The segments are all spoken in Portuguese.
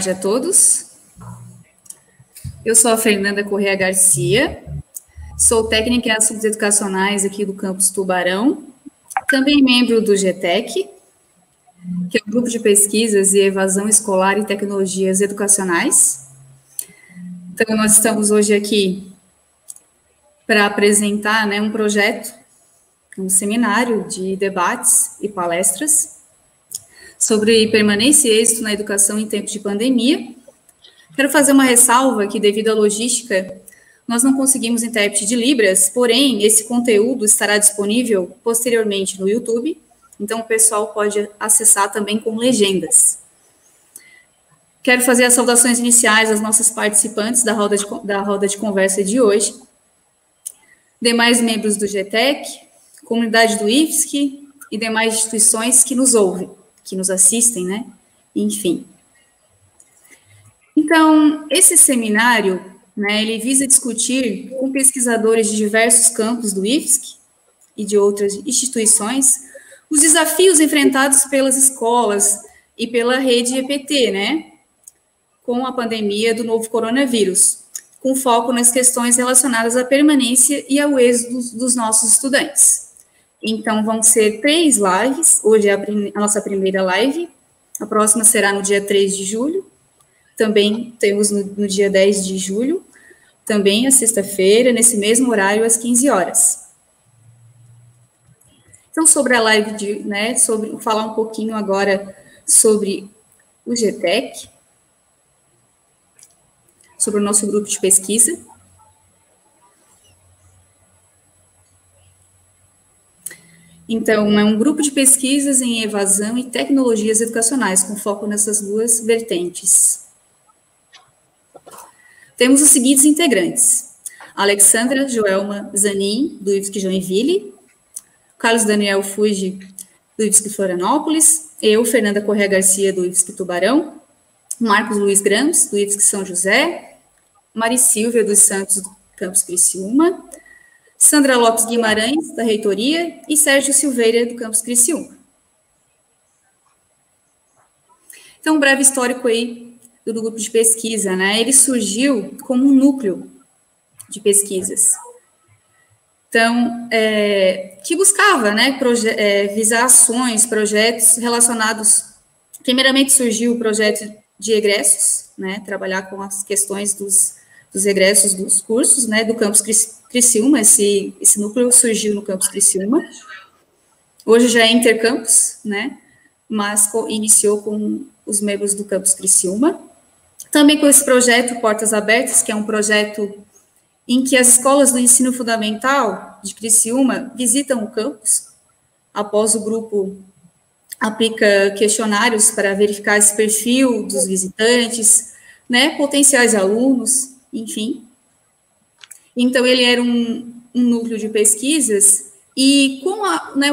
tarde a todos. Eu sou a Fernanda Correa Garcia, sou técnica em assuntos educacionais aqui do campus Tubarão, também membro do GTEC, que é o grupo de pesquisas e evasão escolar e tecnologias educacionais. Então, nós estamos hoje aqui para apresentar né, um projeto, um seminário de debates e palestras sobre permanência e êxito na educação em tempos de pandemia. Quero fazer uma ressalva que, devido à logística, nós não conseguimos intérprete de Libras, porém, esse conteúdo estará disponível posteriormente no YouTube, então o pessoal pode acessar também com legendas. Quero fazer as saudações iniciais às nossas participantes da roda de, da roda de conversa de hoje, demais membros do GTEC, comunidade do IFSC e demais instituições que nos ouvem que nos assistem, né? Enfim. Então, esse seminário, né, ele visa discutir com pesquisadores de diversos campos do IFSC e de outras instituições os desafios enfrentados pelas escolas e pela rede EPT, né, com a pandemia do novo coronavírus, com foco nas questões relacionadas à permanência e ao êxito dos, dos nossos estudantes. Então, vão ser três lives. Hoje é a, a, nossa primeira live. A próxima será no dia 3 de julho. Também temos no, no dia 10 de julho. Também a sexta-feira, nesse mesmo horário, às 15 horas. Então, sobre a live de, né, sobre, falar um pouquinho agora sobre o GTEC, sobre o nosso grupo de pesquisa. Então, é um grupo de pesquisas em evasão e tecnologias educacionais, com foco nessas duas vertentes. Temos os seguintes integrantes: Alexandra Joelma Zanin, do IFSC Joinville, Carlos Daniel Fuji, do IFSC Florianópolis, eu, Fernanda Correa Garcia, do IFSC Tubarão, Marcos Luiz Grams, do IFSC São José, Mari Silvia dos Santos, do Campus Criciúma, Sandra Lopes Guimarães, da Reitoria, e Sérgio Silveira, do Campus Criciúma. Então, um breve histórico aí do grupo de pesquisa, né? Ele surgiu como um núcleo de pesquisas. Então, é, que buscava, né, é, visar ações, projetos relacionados. Primeiramente surgiu o projeto de egressos, né, trabalhar com as questões dos, dos egressos dos cursos, né, do campus Criciúma, esse, esse núcleo surgiu no campus Criciúma, hoje já é intercampus, né, mas iniciou com os membros do campus Criciúma, também com esse projeto Portas Abertas, que é um projeto em que as escolas do ensino fundamental de Criciúma visitam o campus, após o grupo aplica questionários para verificar esse perfil dos visitantes, né, potenciais alunos, enfim. Então, ele era um, um núcleo de pesquisas, e com a, né,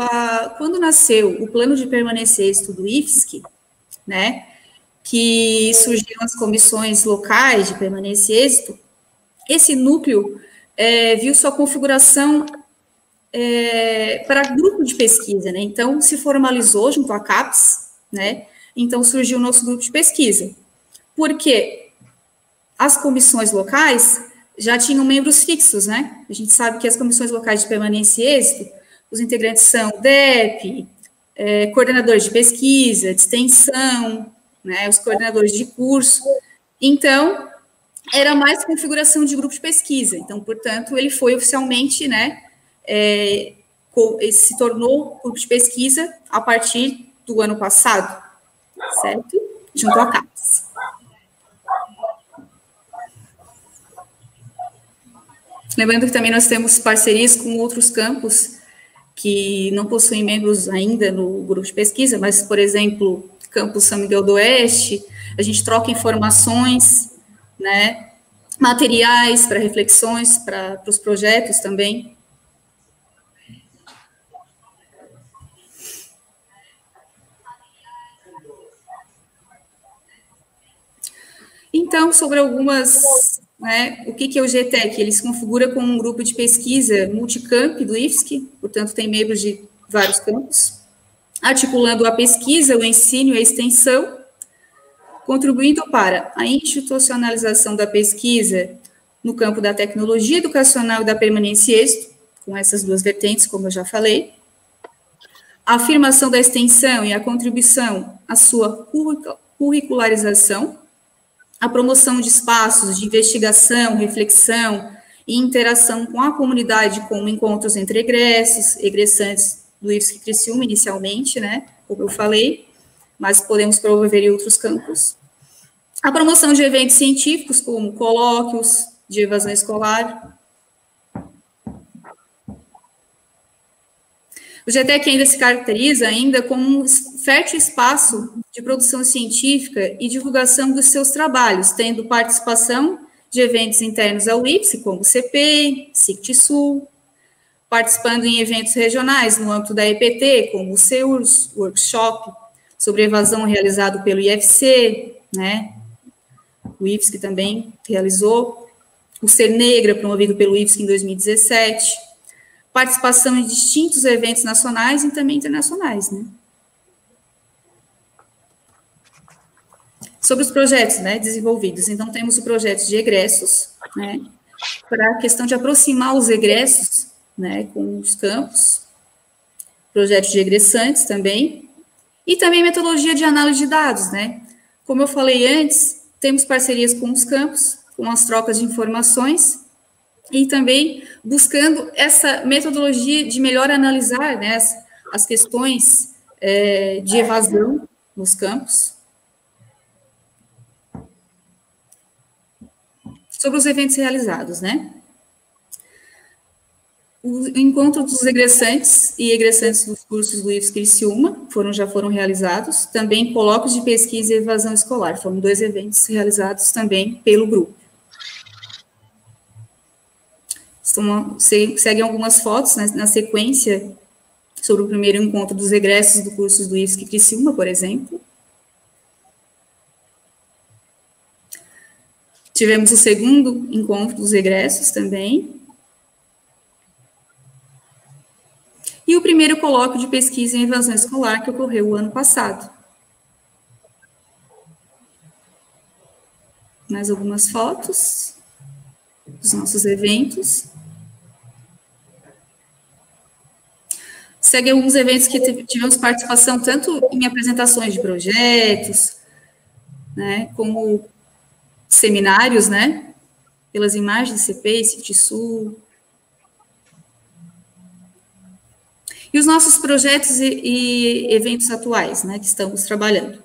a, quando nasceu o plano de permanência do IFSC, né, que surgiram as comissões locais de permanência e êxito, esse núcleo é, viu sua configuração é, para grupo de pesquisa, né? Então, se formalizou junto à CAPES, né? Então, surgiu o nosso grupo de pesquisa. Porque as comissões locais já tinham membros fixos, né? A gente sabe que as comissões locais de permanência e êxito, os integrantes são DEP, é, coordenadores de pesquisa, de extensão, né, os coordenadores de curso. Então, era mais configuração de grupo de pesquisa. Então, portanto, ele foi oficialmente, né, é, se tornou grupo de pesquisa a partir do ano passado, certo? Junto à CAPES. Lembrando que também nós temos parcerias com outros campos que não possuem membros ainda no grupo de pesquisa, mas, por exemplo, campus São Miguel do Oeste, a gente troca informações, né, materiais para reflexões, para os projetos também. Então, sobre algumas né? O que, que é o GTEC? Ele se configura como um grupo de pesquisa multicamp do IFSC, portanto, tem membros de vários campos, articulando a pesquisa, o ensino e a extensão, contribuindo para a institucionalização da pesquisa no campo da tecnologia educacional e da permanência e êxito, com essas duas vertentes, como eu já falei, a afirmação da extensão e a contribuição à sua curricularização, a promoção de espaços de investigação, reflexão e interação com a comunidade, como encontros entre egressos, egressantes do IFSC Criciúma, inicialmente, né, como eu falei, mas podemos promover em outros campos. A promoção de eventos científicos, como colóquios de evasão escolar. O GTEC ainda se caracteriza ainda como um fértil espaço de produção científica e divulgação dos seus trabalhos, tendo participação de eventos internos ao IPSE, como o CP, SICT Sul, participando em eventos regionais no âmbito da EPT, como o CEURS, Workshop sobre evasão realizado pelo IFC, né, o IFSC também realizou, o Ser Negra, promovido pelo IFSC em 2017, participação em distintos eventos nacionais e também internacionais, né. Sobre os projetos, né, desenvolvidos, então temos o projeto de egressos, né, para a questão de aproximar os egressos, né, com os campos, projeto de egressantes também, e também metodologia de análise de dados, né, como eu falei antes, temos parcerias com os campos, com as trocas de informações e também buscando essa metodologia de melhor analisar né, as, as questões é, de evasão nos campos. Sobre os eventos realizados, né? O encontro dos egressantes e egressantes dos cursos do IFSC Criciúma foram, já foram realizados, também colóquios de pesquisa e evasão escolar, foram dois eventos realizados também pelo grupo. São, seguem algumas fotos né, na sequência sobre o primeiro encontro dos egressos do curso do IFSC Criciúma, por exemplo. Tivemos o segundo encontro dos egressos também, e o primeiro colóquio de pesquisa em evasão escolar que ocorreu o ano passado. Mais algumas fotos dos nossos eventos. Segue alguns eventos que tivemos participação tanto em apresentações de projetos, né, como seminários, né, pelas imagens CP, CITISU, E os nossos projetos e, e eventos atuais, né, que estamos trabalhando.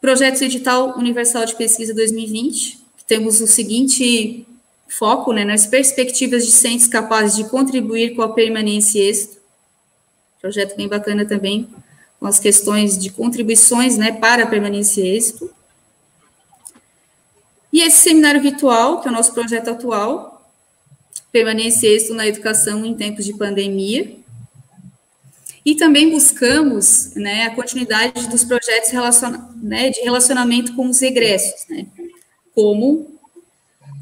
Projeto Edital Universal de Pesquisa 2020, temos o seguinte foco, né, nas perspectivas de centros capazes de contribuir com a permanência e êxito. Projeto bem bacana também, com as questões de contribuições, né, para a permanência e êxito. E esse seminário virtual, que é o nosso projeto atual, permanência e êxito na educação em tempos de pandemia, e também buscamos né, a continuidade dos projetos relaciona né, de relacionamento com os egressos, né, como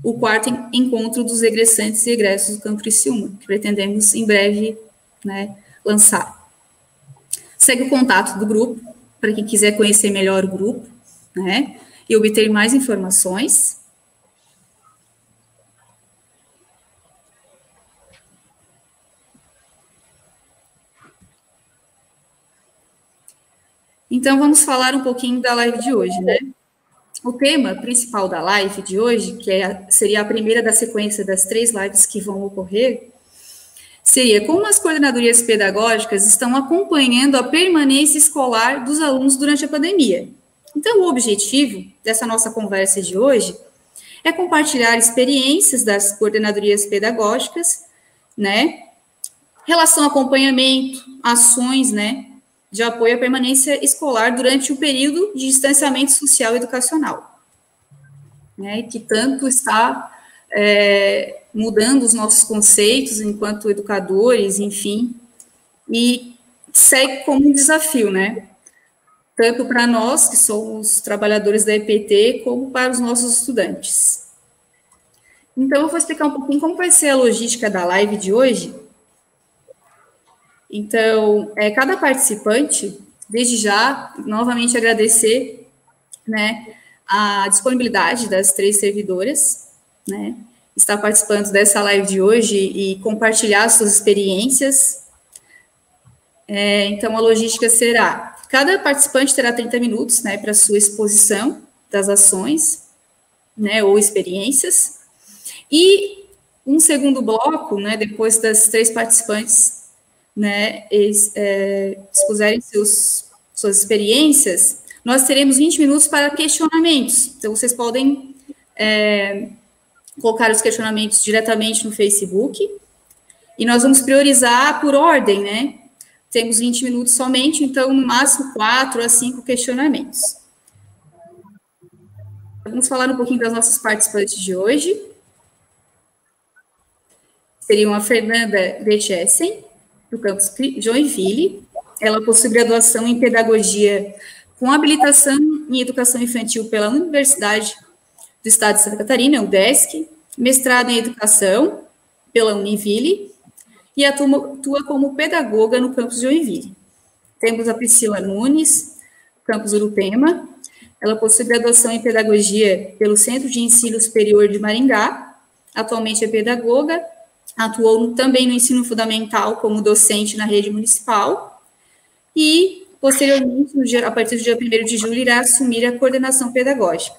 o quarto encontro dos egressantes e egressos do Campo Criciúma, que pretendemos em breve né, lançar. Segue o contato do grupo, para quem quiser conhecer melhor o grupo, né, e obter mais informações. Então, vamos falar um pouquinho da live de hoje, né? O tema principal da live de hoje, que é, seria a primeira da sequência das três lives que vão ocorrer, seria como as coordenadorias pedagógicas estão acompanhando a permanência escolar dos alunos durante a pandemia. Então, o objetivo dessa nossa conversa de hoje é compartilhar experiências das coordenadorias pedagógicas, né? Relação ao acompanhamento, ações, né? De apoio à permanência escolar durante o período de distanciamento social e educacional, né, que tanto está é, mudando os nossos conceitos enquanto educadores, enfim, e segue como um desafio, né, tanto para nós, que somos trabalhadores da EPT, como para os nossos estudantes. Então, eu vou explicar um pouquinho como vai ser a logística da live de hoje, então, é, cada participante, desde já, novamente agradecer né, a disponibilidade das três servidoras, né, estar participando dessa live de hoje e compartilhar suas experiências. É, então, a logística será: cada participante terá 30 minutos né, para sua exposição das ações né, ou experiências. E um segundo bloco, né, depois das três participantes né, eles, é, expuserem seus, suas experiências, nós teremos 20 minutos para questionamentos. Então, vocês podem é, colocar os questionamentos diretamente no Facebook. E nós vamos priorizar por ordem, né? Temos 20 minutos somente, então, no máximo, quatro a cinco questionamentos. Vamos falar um pouquinho das nossas participantes de hoje. Seriam a Fernanda Dechessen, do campus Joinville. Ela possui graduação em Pedagogia com habilitação em Educação Infantil pela Universidade do Estado de Santa Catarina, UDESC, mestrado em Educação pela Univille e atua, atua como pedagoga no campus Joinville. Temos a Priscila Nunes, campus Urupema. Ela possui graduação em Pedagogia pelo Centro de Ensino Superior de Maringá. Atualmente é pedagoga. Atuou também no ensino fundamental como docente na rede municipal. E, posteriormente, dia, a partir do dia 1 de julho, irá assumir a coordenação pedagógica.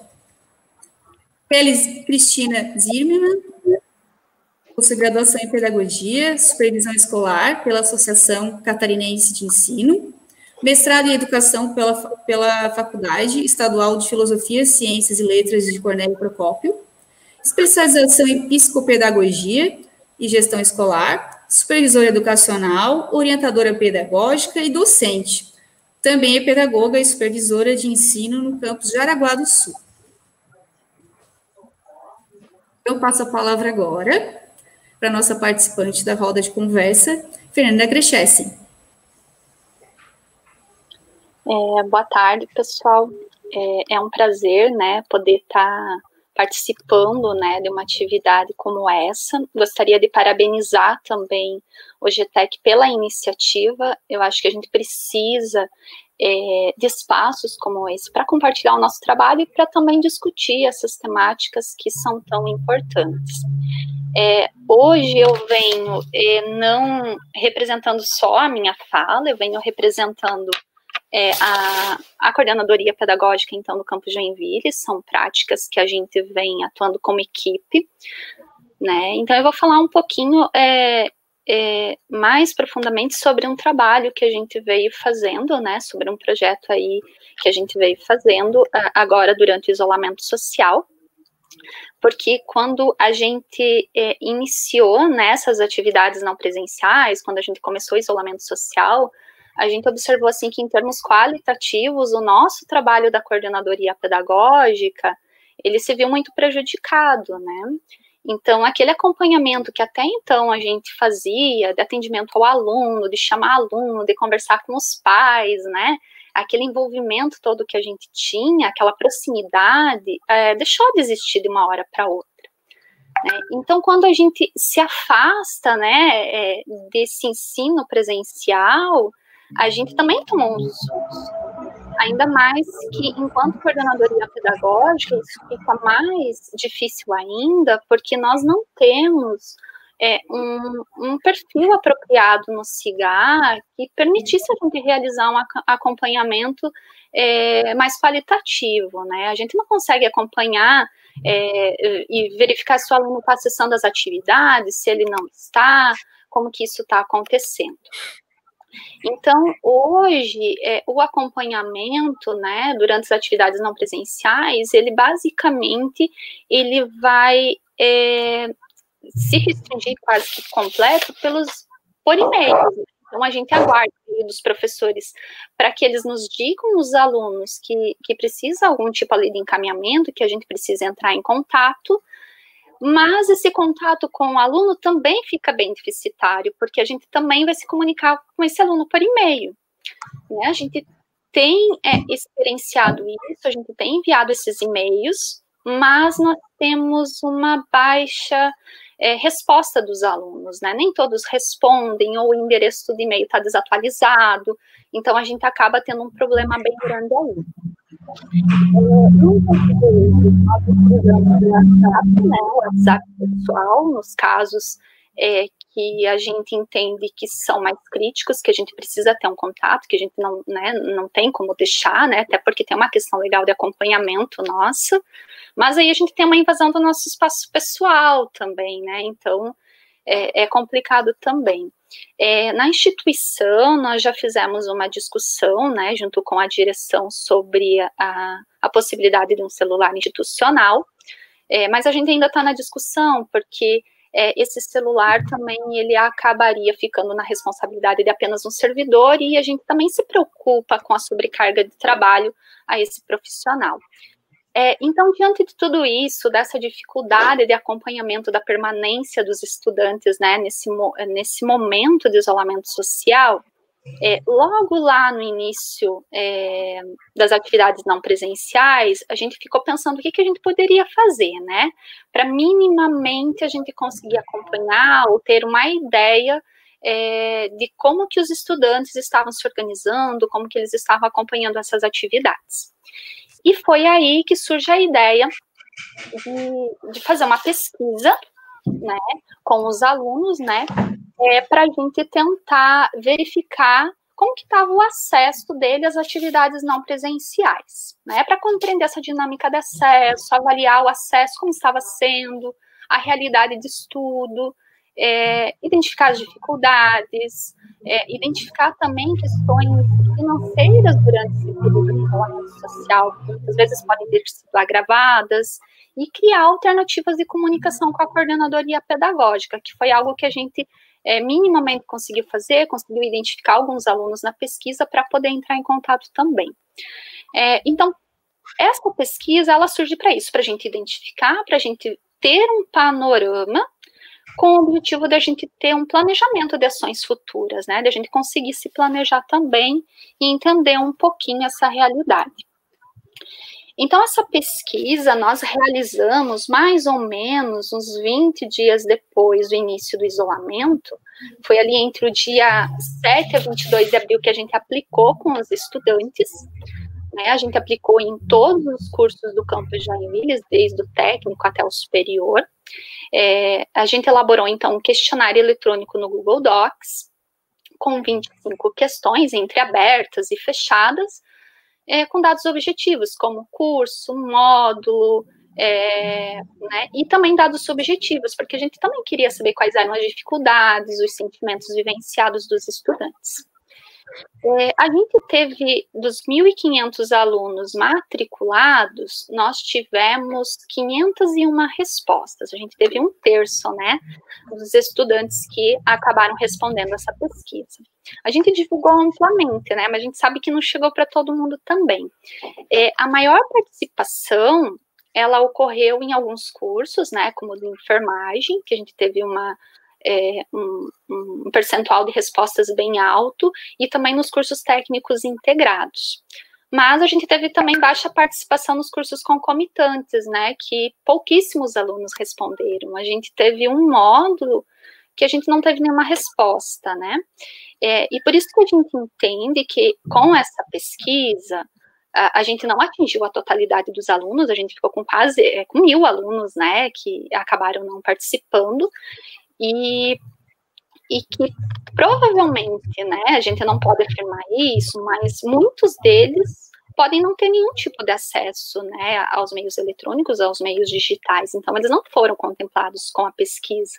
Félix Cristina Zimmermann, possui graduação em Pedagogia, Supervisão Escolar pela Associação Catarinense de Ensino, mestrado em Educação pela, pela Faculdade Estadual de Filosofia, Ciências e Letras de Cornélio Procópio, especialização em Psicopedagogia e Gestão Escolar, supervisora educacional, orientadora pedagógica e docente. Também é pedagoga e supervisora de ensino no campus de Araguá do Sul. Eu passo a palavra agora para a nossa participante da roda de conversa, Fernanda Grechessen. É, boa tarde, pessoal. É, é, um prazer, né, poder estar tá participando, né, de uma atividade como essa. Gostaria de parabenizar também o GTEC pela iniciativa. Eu acho que a gente precisa é, de espaços como esse para compartilhar o nosso trabalho e para também discutir essas temáticas que são tão importantes. É, hoje eu venho é, não representando só a minha fala, eu venho representando é, a, a coordenadoria pedagógica, então, do Campo Joinville, são práticas que a gente vem atuando como equipe, né, então eu vou falar um pouquinho é, é, mais profundamente sobre um trabalho que a gente veio fazendo, né, sobre um projeto aí que a gente veio fazendo agora durante o isolamento social, porque quando a gente é, iniciou nessas atividades não presenciais, quando a gente começou o isolamento social, a gente observou assim que em termos qualitativos o nosso trabalho da coordenadoria pedagógica ele se viu muito prejudicado, né? Então, aquele acompanhamento que até então a gente fazia, de atendimento ao aluno, de chamar aluno, de conversar com os pais, né? Aquele envolvimento todo que a gente tinha, aquela proximidade, é, deixou de existir de uma hora para outra. Né? Então, quando a gente se afasta, né, é, desse ensino presencial, a gente também tomou uns Ainda mais que, enquanto coordenadoria pedagógica, isso fica mais difícil ainda, porque nós não temos é, um, um, perfil apropriado no CIGAR que permitisse a gente realizar um acompanhamento é, mais qualitativo, né? A gente não consegue acompanhar é, e verificar se o aluno está acessando as atividades, se ele não está, como que isso está acontecendo. Então, hoje, é, o acompanhamento, né, durante as atividades não presenciais, ele basicamente, ele vai é, se restringir quase que completo pelos, por e-mail. Então, a gente aguarda dos professores para que eles nos digam os alunos que, que precisa algum tipo ali de encaminhamento, que a gente precisa entrar em contato, mas esse contato com o aluno também fica bem deficitário, porque a gente também vai se comunicar com esse aluno por e-mail. Né? A gente tem é, experienciado isso, a gente tem enviado esses e-mails, mas nós temos uma baixa é, resposta dos alunos, né? Nem todos respondem, ou o endereço do e-mail está desatualizado, então a gente acaba tendo um problema bem grande aí. O WhatsApp, né, WhatsApp pessoal, nos casos é, que a gente entende que são mais críticos, que a gente precisa ter um contato, que a gente não, né, não tem como deixar, né, até porque tem uma questão legal de acompanhamento nossa, mas aí a gente tem uma invasão do nosso espaço pessoal também, né, então é, é complicado também. É, na instituição, nós já fizemos uma discussão, né, junto com a direção, sobre a, a possibilidade de um celular institucional, é, mas a gente ainda está na discussão, porque é, esse celular também ele acabaria ficando na responsabilidade de apenas um servidor e a gente também se preocupa com a sobrecarga de trabalho a esse profissional. É, então, diante de tudo isso, dessa dificuldade de acompanhamento da permanência dos estudantes né, nesse, nesse momento de isolamento social, é, logo lá no início é, das atividades não presenciais, a gente ficou pensando o que, que a gente poderia fazer, né? Para minimamente a gente conseguir acompanhar ou ter uma ideia é, de como que os estudantes estavam se organizando, como que eles estavam acompanhando essas atividades. E foi aí que surge a ideia de, de fazer uma pesquisa, né, com os alunos, né, é, para a gente tentar verificar como que estava o acesso dele às atividades não presenciais, né? Para compreender essa dinâmica de acesso, avaliar o acesso, como estava sendo, a realidade de estudo, é, identificar as dificuldades, é, identificar também questões esse de social, muitas vezes podem ter sido agravadas, e criar alternativas de comunicação com a coordenadoria pedagógica, que foi algo que a gente é, minimamente conseguiu fazer, conseguiu identificar alguns alunos na pesquisa para poder entrar em contato também. É, então, essa pesquisa, ela surge para isso, para a gente identificar, para a gente ter um panorama com o objetivo da gente ter um planejamento de ações futuras, né, da gente conseguir se planejar também e entender um pouquinho essa realidade. Então, essa pesquisa nós realizamos mais ou menos uns 20 dias depois do início do isolamento. Foi ali entre o dia 7 a 22 de abril que a gente aplicou com os estudantes. Né? A gente aplicou em todos os cursos do campus Joinville, desde o técnico até o superior. É, a gente elaborou, então, um questionário eletrônico no Google Docs, com 25 questões, entre abertas e fechadas, é, com dados objetivos, como curso, módulo, é, né, e também dados subjetivos, porque a gente também queria saber quais eram as dificuldades, os sentimentos vivenciados dos estudantes. É, a gente teve, dos 1.500 alunos matriculados, nós tivemos 501 respostas. A gente teve um terço, né, dos estudantes que acabaram respondendo essa pesquisa. A gente divulgou amplamente, né, mas a gente sabe que não chegou para todo mundo também. É, a maior participação, ela ocorreu em alguns cursos, né, como de enfermagem, que a gente teve uma é, um, um, percentual de respostas bem alto, e também nos cursos técnicos integrados. Mas a gente teve também baixa participação nos cursos concomitantes, né, que pouquíssimos alunos responderam. A gente teve um módulo que a gente não teve nenhuma resposta, né? É, e por isso que a gente entende que com essa pesquisa a, a, gente não atingiu a totalidade dos alunos, a gente ficou com quase é, com mil alunos, né, que acabaram não participando, e, e que provavelmente, né, a gente não pode afirmar isso, mas muitos deles podem não ter nenhum tipo de acesso né, aos meios eletrônicos, aos meios digitais, então eles não foram contemplados com a pesquisa.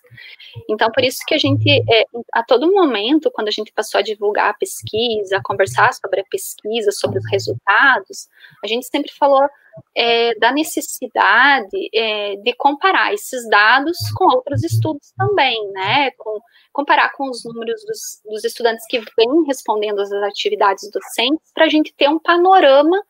Então, por isso que a gente, é, a todo momento, quando a gente passou a divulgar a pesquisa, a conversar sobre a pesquisa, sobre os resultados, a gente sempre falou é, da necessidade é, de comparar esses dados com outros estudos também, né? Com, comparar com os números dos, dos estudantes que vêm respondendo às atividades docentes, para a gente ter um panorama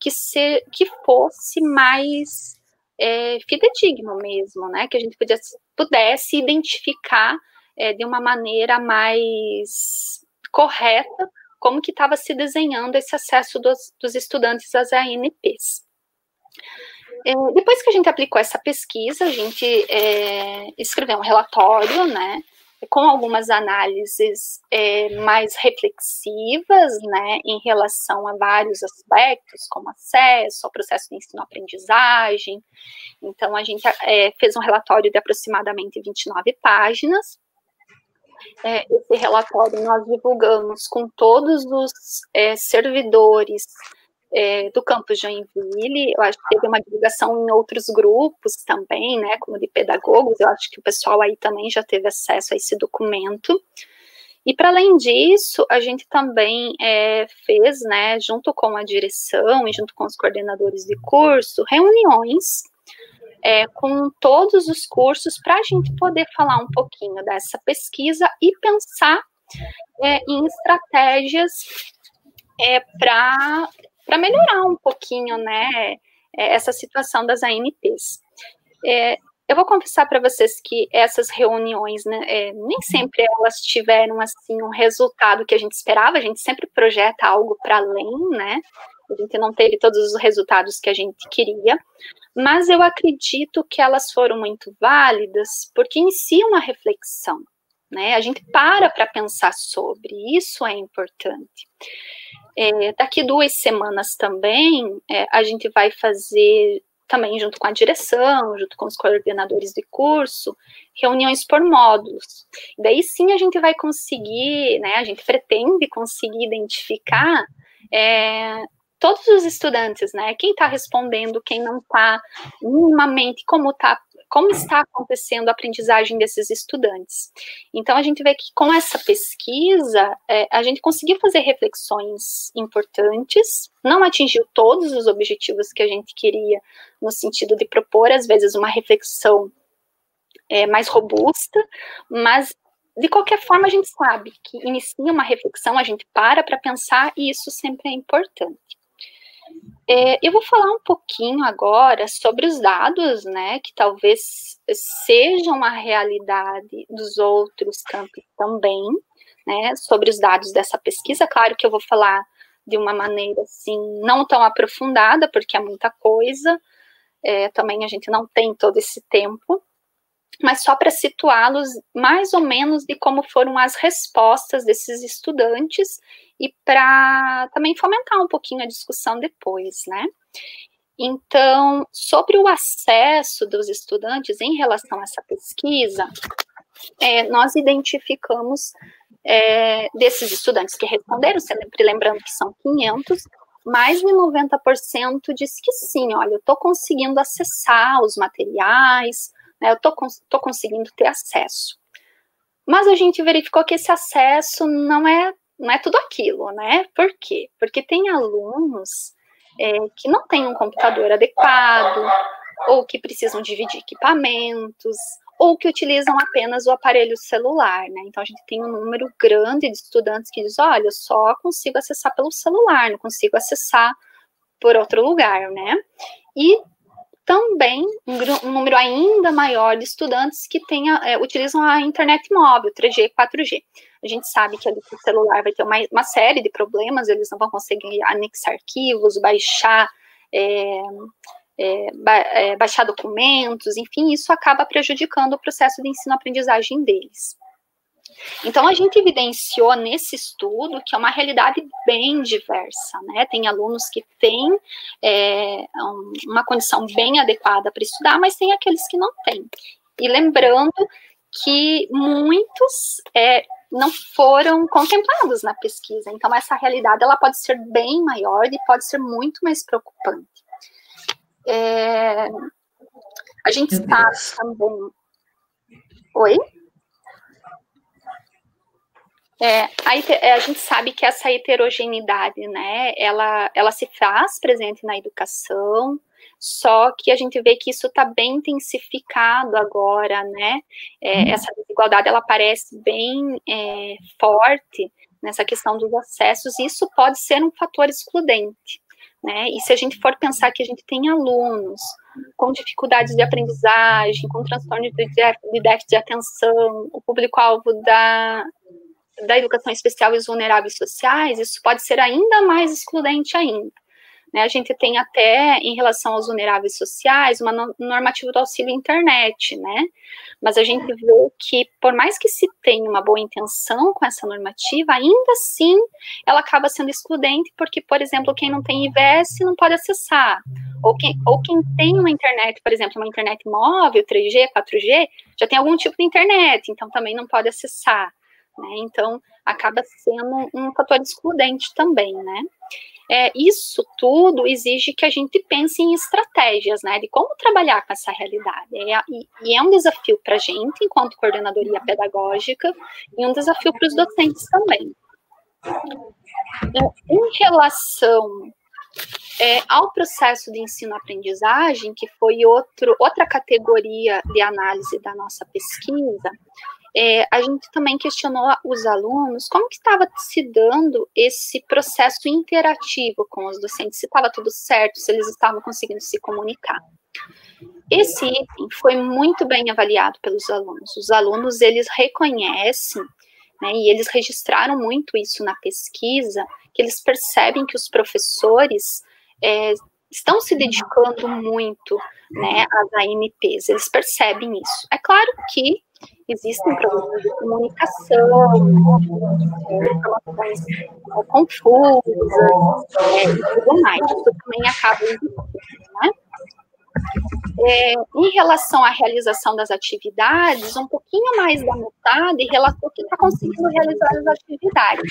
que, se, que fosse mais é, fidedigno mesmo, né? Que a gente pudesse, pudesse identificar é, de uma maneira mais correta como que estava se desenhando esse acesso dos, dos estudantes às ANPs. É, depois que a gente aplicou essa pesquisa, a gente é, escreveu um relatório, né, com algumas análises é, mais reflexivas, né, em relação a vários aspectos, como acesso ao processo de ensino-aprendizagem. Então, a gente é, fez um relatório de aproximadamente 29 páginas. É, esse relatório nós divulgamos com todos os é, servidores é, do campus Joinville, eu acho que teve uma divulgação em outros grupos também, né, como de pedagogos, eu acho que o pessoal aí também já teve acesso a esse documento. E para além disso, a gente também é, fez, né, junto com a direção e junto com os coordenadores de curso, reuniões é, com todos os cursos para a gente poder falar um pouquinho dessa pesquisa e pensar é, em estratégias é, para para melhorar um pouquinho, né, é, essa situação das ANPs. É, eu vou confessar para vocês que essas reuniões, né, é, nem sempre elas tiveram assim um resultado que a gente esperava. A gente sempre projeta algo para além, né? A gente não teve todos os resultados que a gente queria, mas eu acredito que elas foram muito válidas porque iniciam uma reflexão, né? A gente para para pensar sobre isso é importante. É, daqui duas semanas também, é, a gente vai fazer, também junto com a direção, junto com os coordenadores de curso, reuniões por módulos. Daí sim a gente vai conseguir, né, a gente pretende conseguir identificar é, todos os estudantes, né? Quem está respondendo, quem não está, minimamente, como está como está acontecendo a aprendizagem desses estudantes. Então, a gente vê que com essa pesquisa, é, a gente conseguiu fazer reflexões importantes, não atingiu todos os objetivos que a gente queria, no sentido de propor, às vezes, uma reflexão é, mais robusta, mas de qualquer forma, a gente sabe que inicia uma reflexão, a gente para para pensar, e isso sempre é importante. É, eu vou falar um pouquinho agora sobre os dados, né, que talvez sejam a realidade dos outros campos também, né, sobre os dados dessa pesquisa. Claro que eu vou falar de uma maneira assim não tão aprofundada, porque é muita coisa. É, também a gente não tem todo esse tempo, mas só para situá-los mais ou menos de como foram as respostas desses estudantes e para também fomentar um pouquinho a discussão depois, né? Então, sobre o acesso dos estudantes em relação a essa pesquisa, é, nós identificamos é, desses estudantes que responderam, sempre lembrando que são 500, mais de 90% disse que sim, olha, eu estou conseguindo acessar os materiais, né, eu estou conseguindo ter acesso. Mas a gente verificou que esse acesso não é, não é tudo aquilo, né? Por quê? Porque tem alunos é, que não têm um computador adequado, ou que precisam dividir equipamentos, ou que utilizam apenas o aparelho celular, né? Então a gente tem um número grande de estudantes que diz, olha, eu só consigo acessar pelo celular, não consigo acessar por outro lugar, né? E também um, um, número ainda maior de estudantes que tenha, é, utilizam a internet móvel, 3G e 4G. A gente sabe que ali o celular vai ter uma, uma, série de problemas, eles não vão conseguir anexar arquivos, baixar, é, é, ba, é, baixar documentos, enfim, isso acaba prejudicando o processo de ensino-aprendizagem deles. Então, a gente evidenciou nesse estudo que é uma realidade bem diversa, né? Tem alunos que têm é, uma condição bem adequada para estudar, mas tem aqueles que não têm. E lembrando que muitos é, não foram contemplados na pesquisa. Então, essa realidade ela pode ser bem maior e pode ser muito mais preocupante. É, a gente sabe também. Oi? É, a, é, a, gente sabe que essa heterogeneidade, né, ela, ela se faz presente na educação, só que a gente vê que isso está bem intensificado agora, né, é, uhum. essa desigualdade, ela parece bem é, forte nessa questão dos acessos, e isso pode ser um fator excludente, né, e se a gente for pensar que a gente tem alunos com dificuldades de aprendizagem, com transtorno de déficit de atenção, o público-alvo da da educação especial e os vulneráveis sociais, isso pode ser ainda mais excludente ainda. Né? A gente tem até, em relação aos vulneráveis sociais, uma normativa do auxílio internet, né? Mas a gente vê que, por mais que se tenha uma boa intenção com essa normativa, ainda assim ela acaba sendo excludente, porque, por exemplo, quem não tem IVS não pode acessar. Ou quem, ou quem tem uma internet, por exemplo, uma internet móvel, 3G, 4G, já tem algum tipo de internet, então também não pode acessar. Né? Então, acaba sendo um fator excludente também, né? É, isso tudo exige que a gente pense em estratégias, né, de como trabalhar com essa realidade. É, e, é um desafio para a gente, enquanto coordenadoria pedagógica, e um desafio para os docentes também. É, em relação é, ao processo de ensino-aprendizagem, que foi outro, outra categoria de análise da nossa pesquisa, é, a gente também questionou os alunos como que estava se dando esse processo interativo com os docentes, se estava tudo certo, se eles estavam conseguindo se comunicar. Esse item foi muito bem avaliado pelos alunos. Os alunos, eles reconhecem, né, e eles registraram muito isso na pesquisa, que eles percebem que os professores é, estão se dedicando muito né, às ANPs, eles percebem isso. É claro que existem problemas de comunicação, informações é, confusas é, e tudo mais. Isso também acaba né? É, em relação à realização das atividades, um pouquinho mais da metade relatou que está conseguindo realizar as atividades.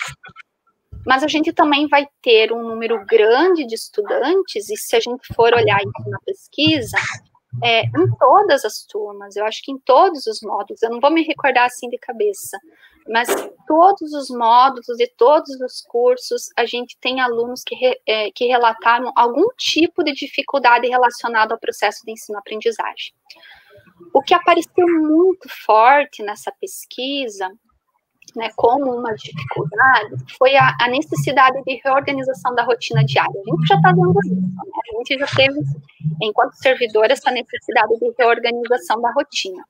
Mas a gente também vai ter um número grande de estudantes, e se a gente for olhar isso na pesquisa, é, em todas as turmas, eu acho que em todos os módulos, eu não vou me recordar assim de cabeça, mas todos os módulos e todos os cursos, a gente tem alunos que, re, é, que relataram algum tipo de dificuldade relacionada ao processo de ensino-aprendizagem. O que apareceu muito forte nessa pesquisa né, como uma dificuldade foi a, a, necessidade de reorganização da rotina diária. A gente já está vendo isso, né? a gente já teve, enquanto servidor, essa necessidade de reorganização da rotina.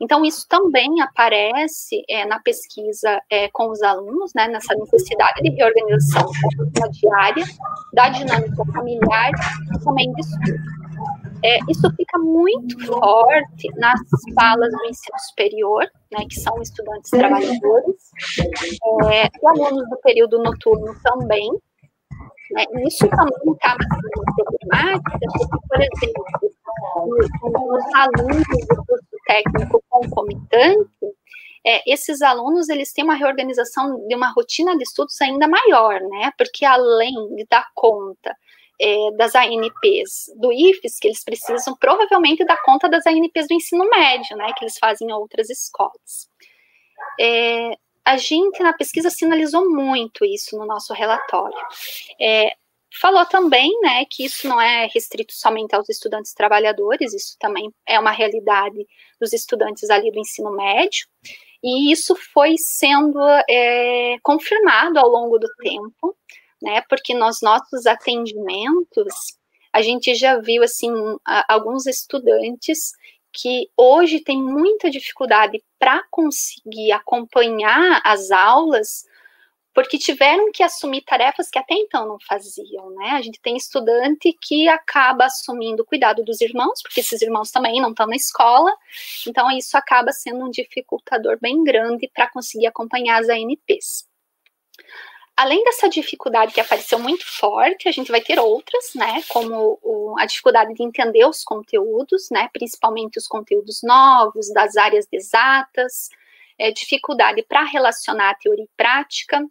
Então, isso também aparece é, na pesquisa é, com os alunos, né, nessa necessidade de reorganização da rotina diária, da dinâmica familiar e também de estudo. É, isso fica muito forte nas falas do ensino superior, né, que são estudantes trabalhadores, é, e alunos do período noturno também. Né, isso também acaba sendo problemática, porque, por exemplo, os alunos do curso técnico concomitante, é, esses alunos eles têm uma reorganização de uma rotina de estudos ainda maior, né? Porque além de dar conta é, das ANPs do IFES, que eles precisam provavelmente dar conta das ANPs do ensino médio, né, que eles fazem em outras escolas. É, a gente, na pesquisa, sinalizou muito isso no nosso relatório. É, falou também, né, que isso não é restrito somente aos estudantes trabalhadores, isso também é uma realidade dos estudantes ali do ensino médio, e isso foi sendo é, confirmado ao longo do tempo, né? Porque nos nossos atendimentos, a gente já viu, assim, alguns estudantes que hoje têm muita dificuldade para conseguir acompanhar as aulas, porque tiveram que assumir tarefas que até então não faziam, né? A gente tem estudante que acaba assumindo o cuidado dos irmãos, porque esses irmãos também não estão na escola, então isso acaba sendo um dificultador bem grande para conseguir acompanhar as ANPs. Além dessa dificuldade que apareceu muito forte, a gente vai ter outras, né, como o, a dificuldade de entender os conteúdos, né, principalmente os conteúdos novos, das áreas exatas, é, dificuldade para relacionar teoria e prática,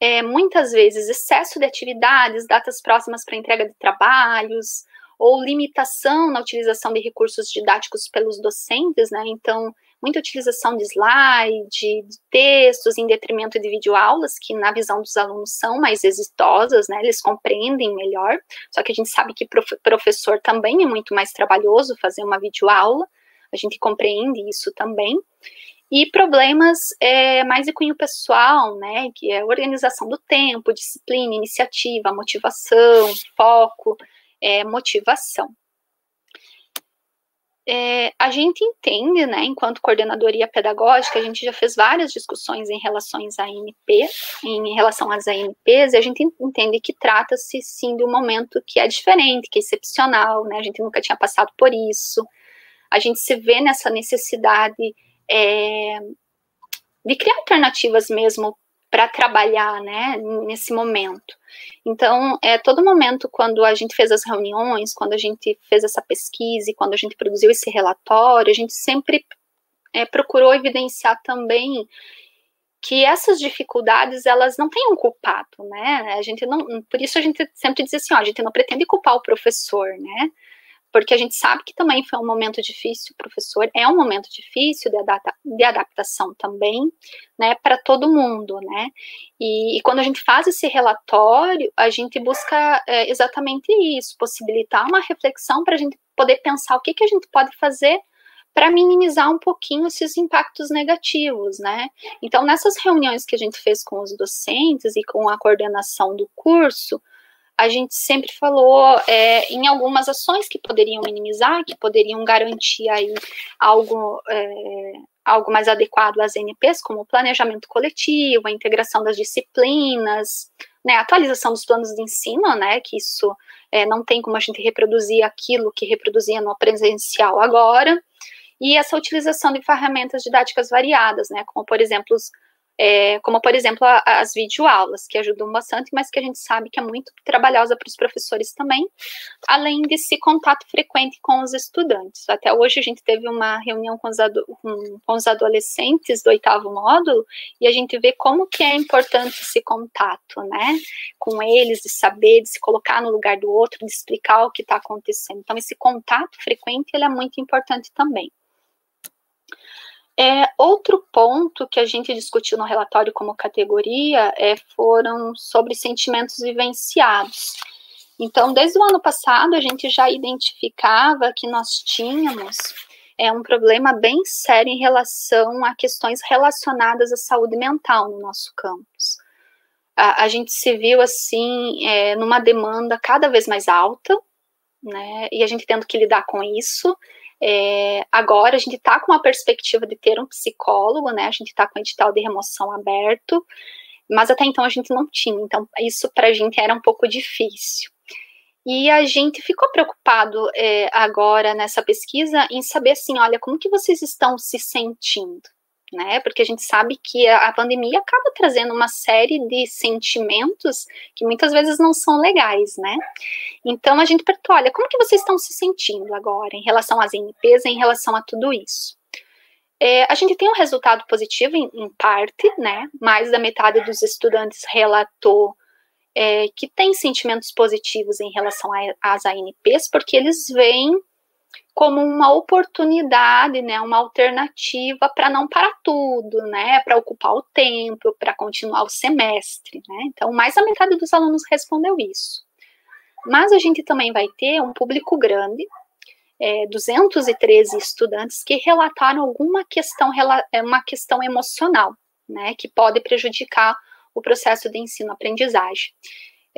é, muitas vezes excesso de atividades, datas próximas para entrega de trabalhos, ou limitação na utilização de recursos didáticos pelos docentes, né, então muita utilização de slide, de textos em detrimento de videoaulas, que na visão dos alunos são mais exitosas, né, eles compreendem melhor, só que a gente sabe que prof professor também é muito mais trabalhoso fazer uma videoaula, a gente compreende isso também, e problemas é, mais de cunho pessoal, né, que é organização do tempo, disciplina, iniciativa, motivação, foco, é, motivação. É, a gente entende, né, enquanto coordenadoria pedagógica, a gente já fez várias discussões em relação às ANP, em relação às ANPs, e a gente entende que trata-se sim de um momento que é diferente, que é excepcional, né, a gente nunca tinha passado por isso, a gente se vê nessa necessidade é, de criar alternativas mesmo para trabalhar, né, nesse momento. Então, é todo momento quando a gente fez as reuniões, quando a gente fez essa pesquisa, quando a gente produziu esse relatório, a gente sempre é, procurou evidenciar também que essas dificuldades elas não têm um culpado, né? A gente não, por isso a gente sempre diz assim, ó, a gente não pretende culpar o professor, né? Porque a gente sabe que também foi um momento difícil, professor, é um momento difícil de, de adaptação também, né, para todo mundo, né, e, e, quando a gente faz esse relatório, a gente busca é, exatamente isso, possibilitar uma reflexão para a gente poder pensar o que, que a gente pode fazer para minimizar um pouquinho esses impactos negativos, né? Então, nessas reuniões que a gente fez com os docentes e com a coordenação do curso, a gente sempre falou é, em algumas ações que poderiam minimizar, que poderiam garantir aí algo, é, algo mais adequado às NPs, como o planejamento coletivo, a integração das disciplinas, né, a atualização dos planos de ensino, né, que isso é, não tem como a gente reproduzir aquilo que reproduzia no presencial agora, e essa utilização de ferramentas didáticas variadas, né, como, por exemplo, os é, como, por exemplo, a, as videoaulas, que ajudam bastante, mas que a gente sabe que é muito trabalhosa para os professores também, além desse contato frequente com os estudantes. Até hoje a gente teve uma reunião com os, com, com os adolescentes do oitavo módulo, e a gente vê como que é importante esse contato, né, com eles, de saber, de se colocar no lugar do outro, de explicar o que está acontecendo. Então, esse contato frequente, ele é muito importante também. É, outro ponto que a gente discutiu no relatório como categoria é, foram sobre sentimentos vivenciados. Então, desde o ano passado, a gente já identificava que nós tínhamos é, um problema bem sério em relação a questões relacionadas à saúde mental no nosso campus. A, a gente se viu, assim, é, numa demanda cada vez mais alta, né, e a gente tendo que lidar com isso, é, agora a gente está com a perspectiva de ter um psicólogo, né? A gente está com o edital de remoção aberto, mas até então a gente não tinha, então isso para a gente era um pouco difícil. E a gente ficou preocupado é, agora nessa pesquisa em saber assim, olha, como que vocês estão se sentindo? Né? Porque a gente sabe que a, pandemia acaba trazendo uma série de sentimentos que muitas vezes não são legais, né? Então a gente perguntou, olha, como que vocês estão se sentindo agora em relação às NPs, em relação a tudo isso? É, a gente tem um resultado positivo em, em, parte, né? Mais da metade dos estudantes relatou é, que tem sentimentos positivos em relação às ANPs, porque eles veem como uma oportunidade, né, uma alternativa para não parar tudo, né, para ocupar o tempo, para continuar o semestre, né. Então, mais da metade dos alunos respondeu isso. Mas a gente também vai ter um público grande, é, 213 estudantes que relataram alguma questão, é, uma questão emocional, né, que pode prejudicar o processo de ensino-aprendizagem.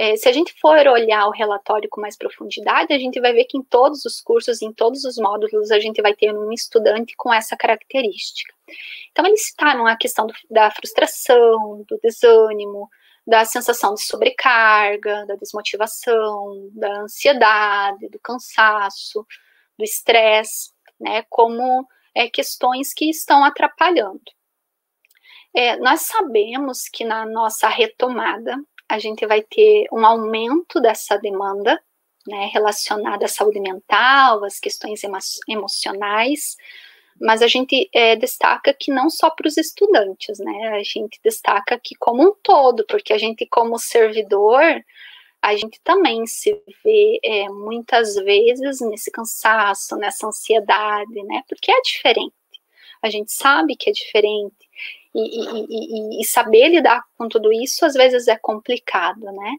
É, se a gente for olhar o relatório com mais profundidade, a gente vai ver que em todos os cursos, em todos os módulos, a gente vai ter um estudante com essa característica. Então, eles citaram a questão do, da frustração, do desânimo, da sensação de sobrecarga, da desmotivação, da ansiedade, do cansaço, do estresse, né, como é, questões que estão atrapalhando. É, nós sabemos que na nossa retomada, a gente vai ter um aumento dessa demanda, né, relacionada à saúde mental, às questões emo emocionais, mas a gente é, destaca que não só para os estudantes, né, a gente destaca que como um todo, porque a gente como servidor, a gente também se vê é, muitas vezes nesse cansaço, nessa ansiedade, né, porque é diferente, a gente sabe que é diferente, e, e, e, saber lidar com tudo isso às vezes é complicado, né?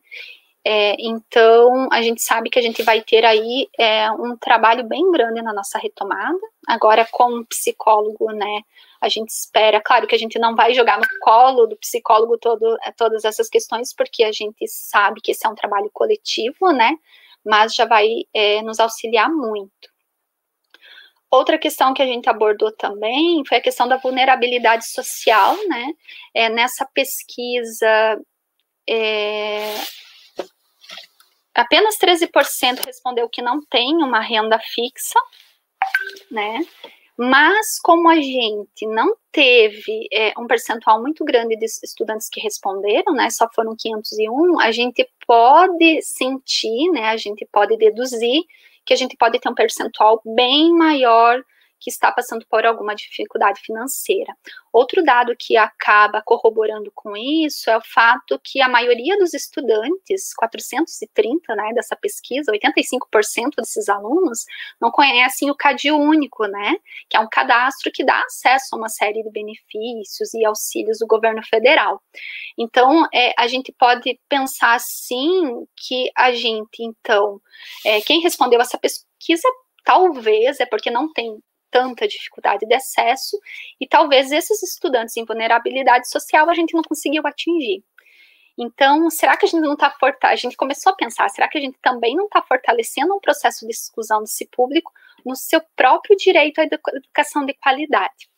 É, então, a gente sabe que a gente vai ter aí é, um trabalho bem grande na nossa retomada. Agora, com um psicólogo, né, a gente espera, claro que a gente não vai jogar no colo do psicólogo todo, é, todas essas questões, porque a gente sabe que esse é um trabalho coletivo, né, mas já vai é, nos auxiliar muito. Outra questão que a gente abordou também foi a questão da vulnerabilidade social, né? É, nessa pesquisa, é, apenas 13% respondeu que não tem uma renda fixa, né? Mas como a gente não teve é, um percentual muito grande de estudantes que responderam, né, só foram 501, a gente pode sentir, né, a gente pode deduzir que a gente pode ter um percentual bem maior que está passando por alguma dificuldade financeira. Outro dado que acaba corroborando com isso é o fato que a maioria dos estudantes, 430, né, dessa pesquisa, 85% desses alunos, não conhecem o CAD único, né, que é um cadastro que dá acesso a uma série de benefícios e auxílios do governo federal. Então, é, a gente pode pensar assim que a gente, então, é, quem respondeu essa pesquisa talvez é porque não tem tanta dificuldade de acesso, e talvez esses estudantes em vulnerabilidade social a gente não conseguiu atingir. Então, será que a gente não está fortalecendo? A gente começou a pensar, será que a gente também não está fortalecendo um processo de exclusão desse público no seu próprio direito à educação de qualidade?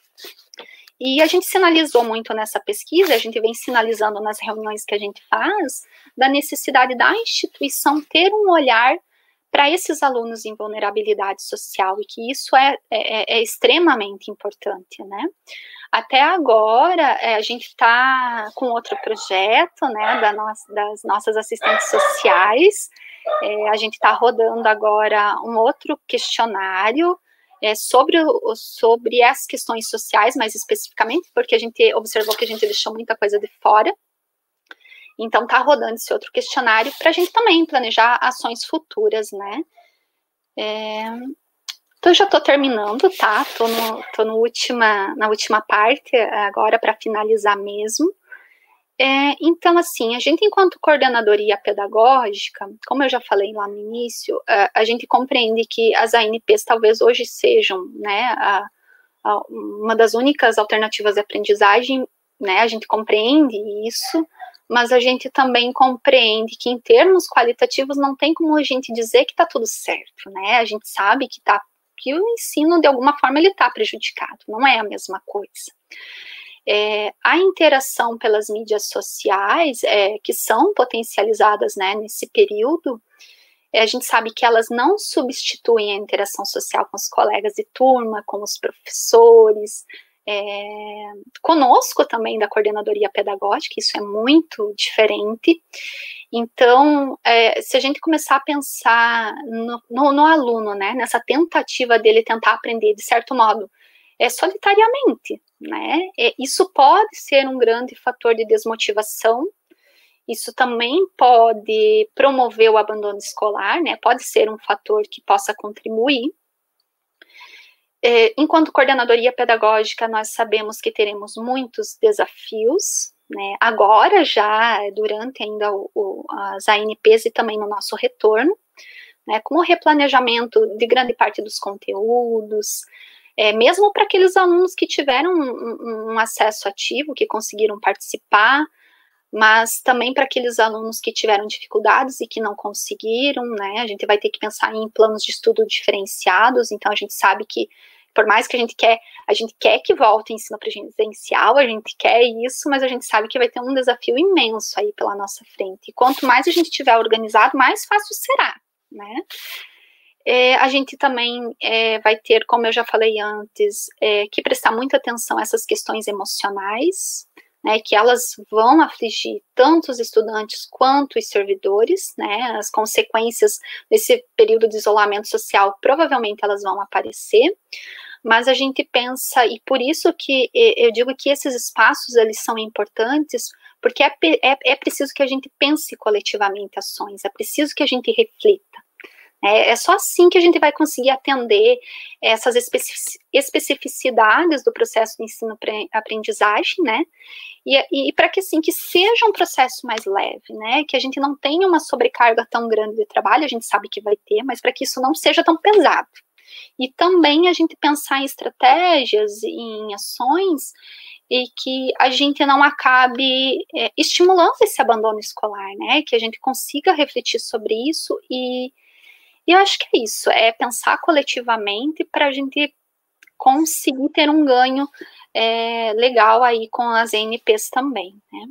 E a gente sinalizou muito nessa pesquisa, a gente vem sinalizando nas reuniões que a gente faz, da necessidade da instituição ter um olhar para esses alunos em vulnerabilidade social e que isso é, é, é extremamente importante, né? Até agora, é, a gente está com outro projeto, né, da nossa, das nossas assistentes sociais, é, a gente está rodando agora um outro questionário é, sobre, o, sobre as questões sociais, mais especificamente, porque a gente observou que a gente deixou muita coisa de fora, então, tá rodando esse outro questionário para a gente também planejar ações futuras, né? É, então, já estou terminando, tá? Estou no, tô no última, na última parte agora para finalizar mesmo. É, então, assim, a gente, enquanto coordenadoria pedagógica, como eu já falei lá no início, a, a gente compreende que as ANPs talvez hoje sejam, né, a, a, uma das únicas alternativas de aprendizagem, né, a gente compreende isso, mas a gente também compreende que em termos qualitativos não tem como a gente dizer que está tudo certo, né? A gente sabe que tá que o ensino de alguma forma ele está prejudicado, não é a mesma coisa. É, a interação pelas mídias sociais, é, que são potencializadas né, nesse período, é, a gente sabe que elas não substituem a interação social com os colegas de turma, com os professores, é, conosco também da coordenadoria pedagógica, isso é muito diferente. Então, é, se a gente começar a pensar no, no, no, aluno, né, nessa tentativa dele tentar aprender de certo modo, é solitariamente, né, é, isso pode ser um grande fator de desmotivação. Isso também pode promover o abandono escolar, né? Pode ser um fator que possa contribuir. É, enquanto coordenadoria pedagógica, nós sabemos que teremos muitos desafios, né, agora já, durante ainda o, o, as ANPs e também no nosso retorno, né, com o replanejamento de grande parte dos conteúdos, é, mesmo para aqueles alunos que tiveram um, um, acesso ativo, que conseguiram participar, mas também para aqueles alunos que tiveram dificuldades e que não conseguiram, né? A gente vai ter que pensar em planos de estudo diferenciados, então a gente sabe que por mais que a gente quer, a gente quer que volte o ensino presencial, a gente quer isso, mas a gente sabe que vai ter um desafio imenso aí pela nossa frente. E quanto mais a gente tiver organizado, mais fácil será, né? É, a gente também é, vai ter, como eu já falei antes, é, que prestar muita atenção a essas questões emocionais, né, que elas vão afligir tanto os estudantes quanto os servidores, né, as consequências desse período de isolamento social provavelmente elas vão aparecer, mas a gente pensa, e por isso que eu digo que esses espaços eles são importantes, porque é, é, é preciso que a gente pense coletivamente ações, é preciso que a gente reflita, é, é só assim que a gente vai conseguir atender essas especificidades do processo de ensino-aprendizagem, né? E, e para que assim que seja um processo mais leve, né? Que a gente não tenha uma sobrecarga tão grande de trabalho, a gente sabe que vai ter, mas para que isso não seja tão pesado. E também a gente pensar em estratégias, em ações e que a gente não acabe é, estimulando esse abandono escolar, né? Que a gente consiga refletir sobre isso e e eu acho que é isso, é pensar coletivamente para a gente conseguir ter um ganho é, legal aí com as NPs também, né?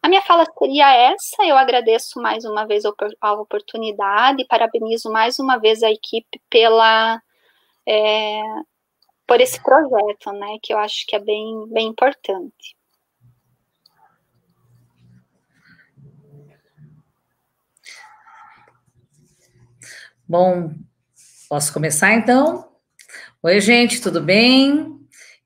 A minha fala seria essa. Eu agradeço mais uma vez a oportunidade, parabenizo mais uma vez a equipe pela é, por esse projeto, né? Que eu acho que é bem, bem importante. Bom, posso começar então? Oi, gente, tudo bem?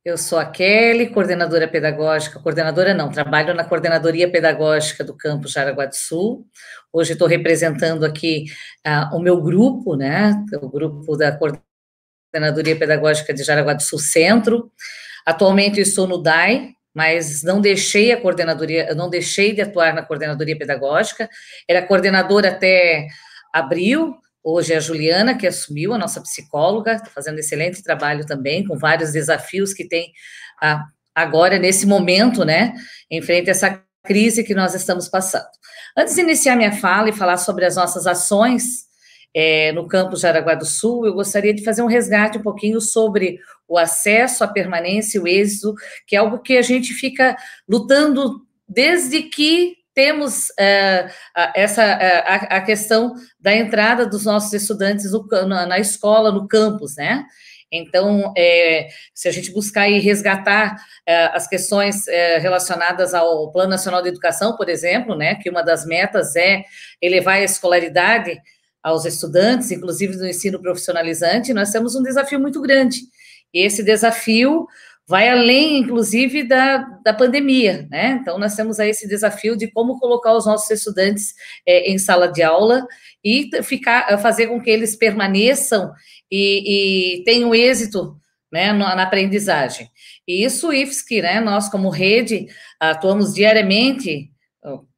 Eu sou a Kelly, coordenadora pedagógica, coordenadora não, trabalho na coordenadoria pedagógica do campus Jaraguá do Sul. Hoje estou representando aqui uh, o meu grupo, né, o grupo da coordenadoria pedagógica de Jaraguá do Sul Centro. Atualmente estou no DAI, mas não deixei a coordenadoria, não deixei de atuar na coordenadoria pedagógica. Era coordenadora até abril, Hoje é a Juliana que assumiu, a nossa psicóloga, está fazendo excelente trabalho também, com vários desafios que tem ah, agora, nesse momento, né, em frente a essa crise que nós estamos passando. Antes de iniciar minha fala e falar sobre as nossas ações é, no campus de Araguá do Sul, eu gostaria de fazer um resgate um pouquinho sobre o acesso, a permanência e o êxito, que é algo que a gente fica lutando desde que temos é, essa é, a, a, questão da entrada dos nossos estudantes no, na, na, escola, no campus, né? Então, é, se a gente buscar e resgatar é, as questões é, relacionadas ao Plano Nacional de Educação, por exemplo, né, que uma das metas é elevar a escolaridade aos estudantes, inclusive no ensino profissionalizante, nós temos um desafio muito grande. E esse desafio vai além, inclusive, da, da pandemia, né? Então, nós temos aí esse desafio de como colocar os nossos estudantes é, em sala de aula e ficar, fazer com que eles permaneçam e, e tenham êxito né, na, aprendizagem. E isso, IFSC, né, nós como rede, atuamos diariamente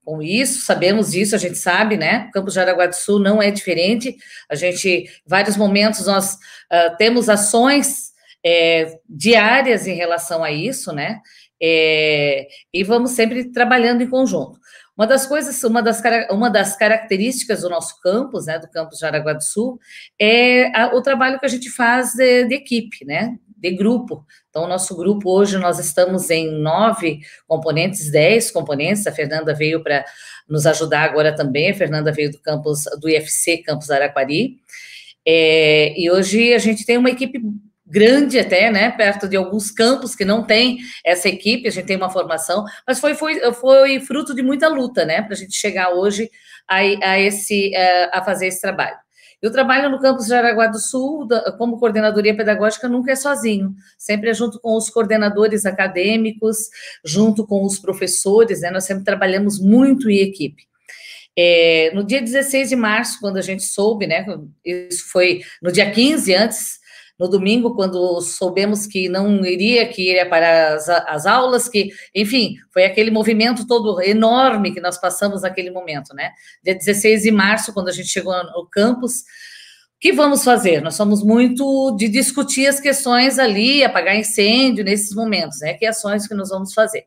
com isso, sabemos disso, a gente sabe, né? O Campus de Araguá do Sul não é diferente. A gente, vários momentos, nós uh, temos ações é, diárias em relação a isso, né? É, e vamos sempre trabalhando em conjunto. Uma das coisas, uma das, uma das características do nosso campus, né, do campus de do Sul, é a, o trabalho que a gente faz de, de equipe, né, de grupo. Então, o nosso grupo hoje, nós estamos em nove componentes, dez componentes, a Fernanda veio para nos ajudar agora também, a Fernanda veio do campus, do IFC, campus Araquari, é, e hoje a gente tem uma equipe grande até, né, perto de alguns campos que não tem essa equipe, a gente tem uma formação, mas foi, foi, foi fruto de muita luta, né, para a gente chegar hoje a, a, esse, é, a fazer esse trabalho. Eu trabalho no campus de Araguá do Sul, como coordenadoria pedagógica, nunca é sozinho, sempre é junto com os coordenadores acadêmicos, junto com os professores, né, nós sempre trabalhamos muito em equipe. É, no dia 16 de março, quando a gente soube, né, isso foi no dia 15, antes no domingo, quando soubemos que não iria, que iria para as, as aulas, que, enfim, foi aquele movimento todo enorme que nós passamos naquele momento, né? Dia 16 de março, quando a gente chegou no campus, o que vamos fazer? Nós somos muito de discutir as questões ali, apagar incêndio nesses momentos, né? Que ações que nós vamos fazer?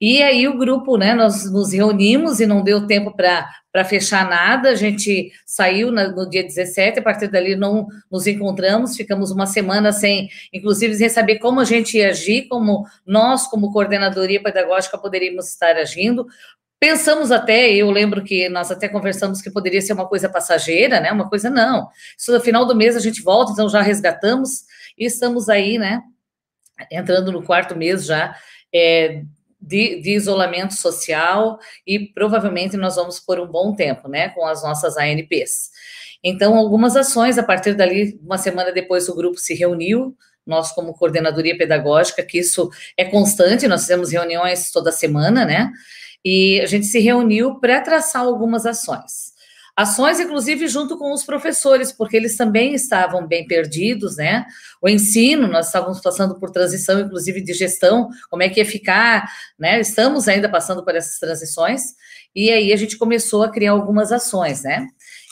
E aí o grupo, né, nós nos reunimos e não deu tempo para fechar nada, a gente saiu na, no dia 17, a partir dali não nos encontramos, ficamos uma semana sem, inclusive, sem saber como a gente ia agir, como nós, como coordenadoria pedagógica, poderíamos estar agindo, Pensamos até, eu lembro que nós até conversamos que poderia ser uma coisa passageira, né? Uma coisa não. Isso no final do mês a gente volta, então já resgatamos e estamos aí, né? Entrando no quarto mês já é, de, de, isolamento social e provavelmente nós vamos por um bom tempo, né, com as nossas ANPs. Então, algumas ações, a partir dali, uma semana depois, o grupo se reuniu, nós como coordenadoria pedagógica, que isso é constante, nós fizemos reuniões toda semana, né, e a gente se reuniu para traçar algumas ações. Ações, inclusive, junto com os professores, porque eles também estavam bem perdidos, né? O ensino, nós estávamos passando por transição, inclusive, de gestão, como é que ia ficar, né? Estamos ainda passando por essas transições, e aí a gente começou a criar algumas ações, né?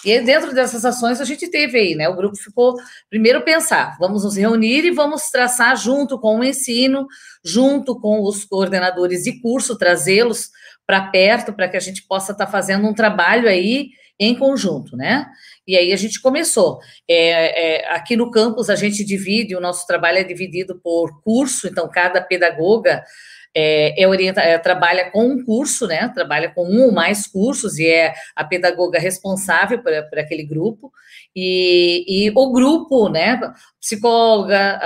E dentro dessas ações a gente teve aí, né? O grupo ficou primeiro pensar, vamos nos reunir e vamos traçar junto com o ensino, junto com os coordenadores de curso, trazê-los para perto para que a gente possa estar tá fazendo um trabalho aí em conjunto, né? E aí a gente começou. É, é, aqui no campus a gente divide, o nosso trabalho é dividido por curso, então cada pedagoga é, é, orienta, é, trabalha com um curso, né? Trabalha com um ou mais cursos e é a pedagoga responsável por, por aquele grupo. E, e, o grupo, né? Psicóloga,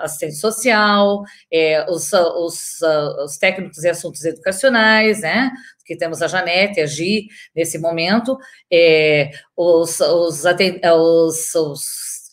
assistente social, é, os, os, os técnicos em assuntos educacionais, né? que temos a Janete, a Gi, nesse momento, é, os, os, os,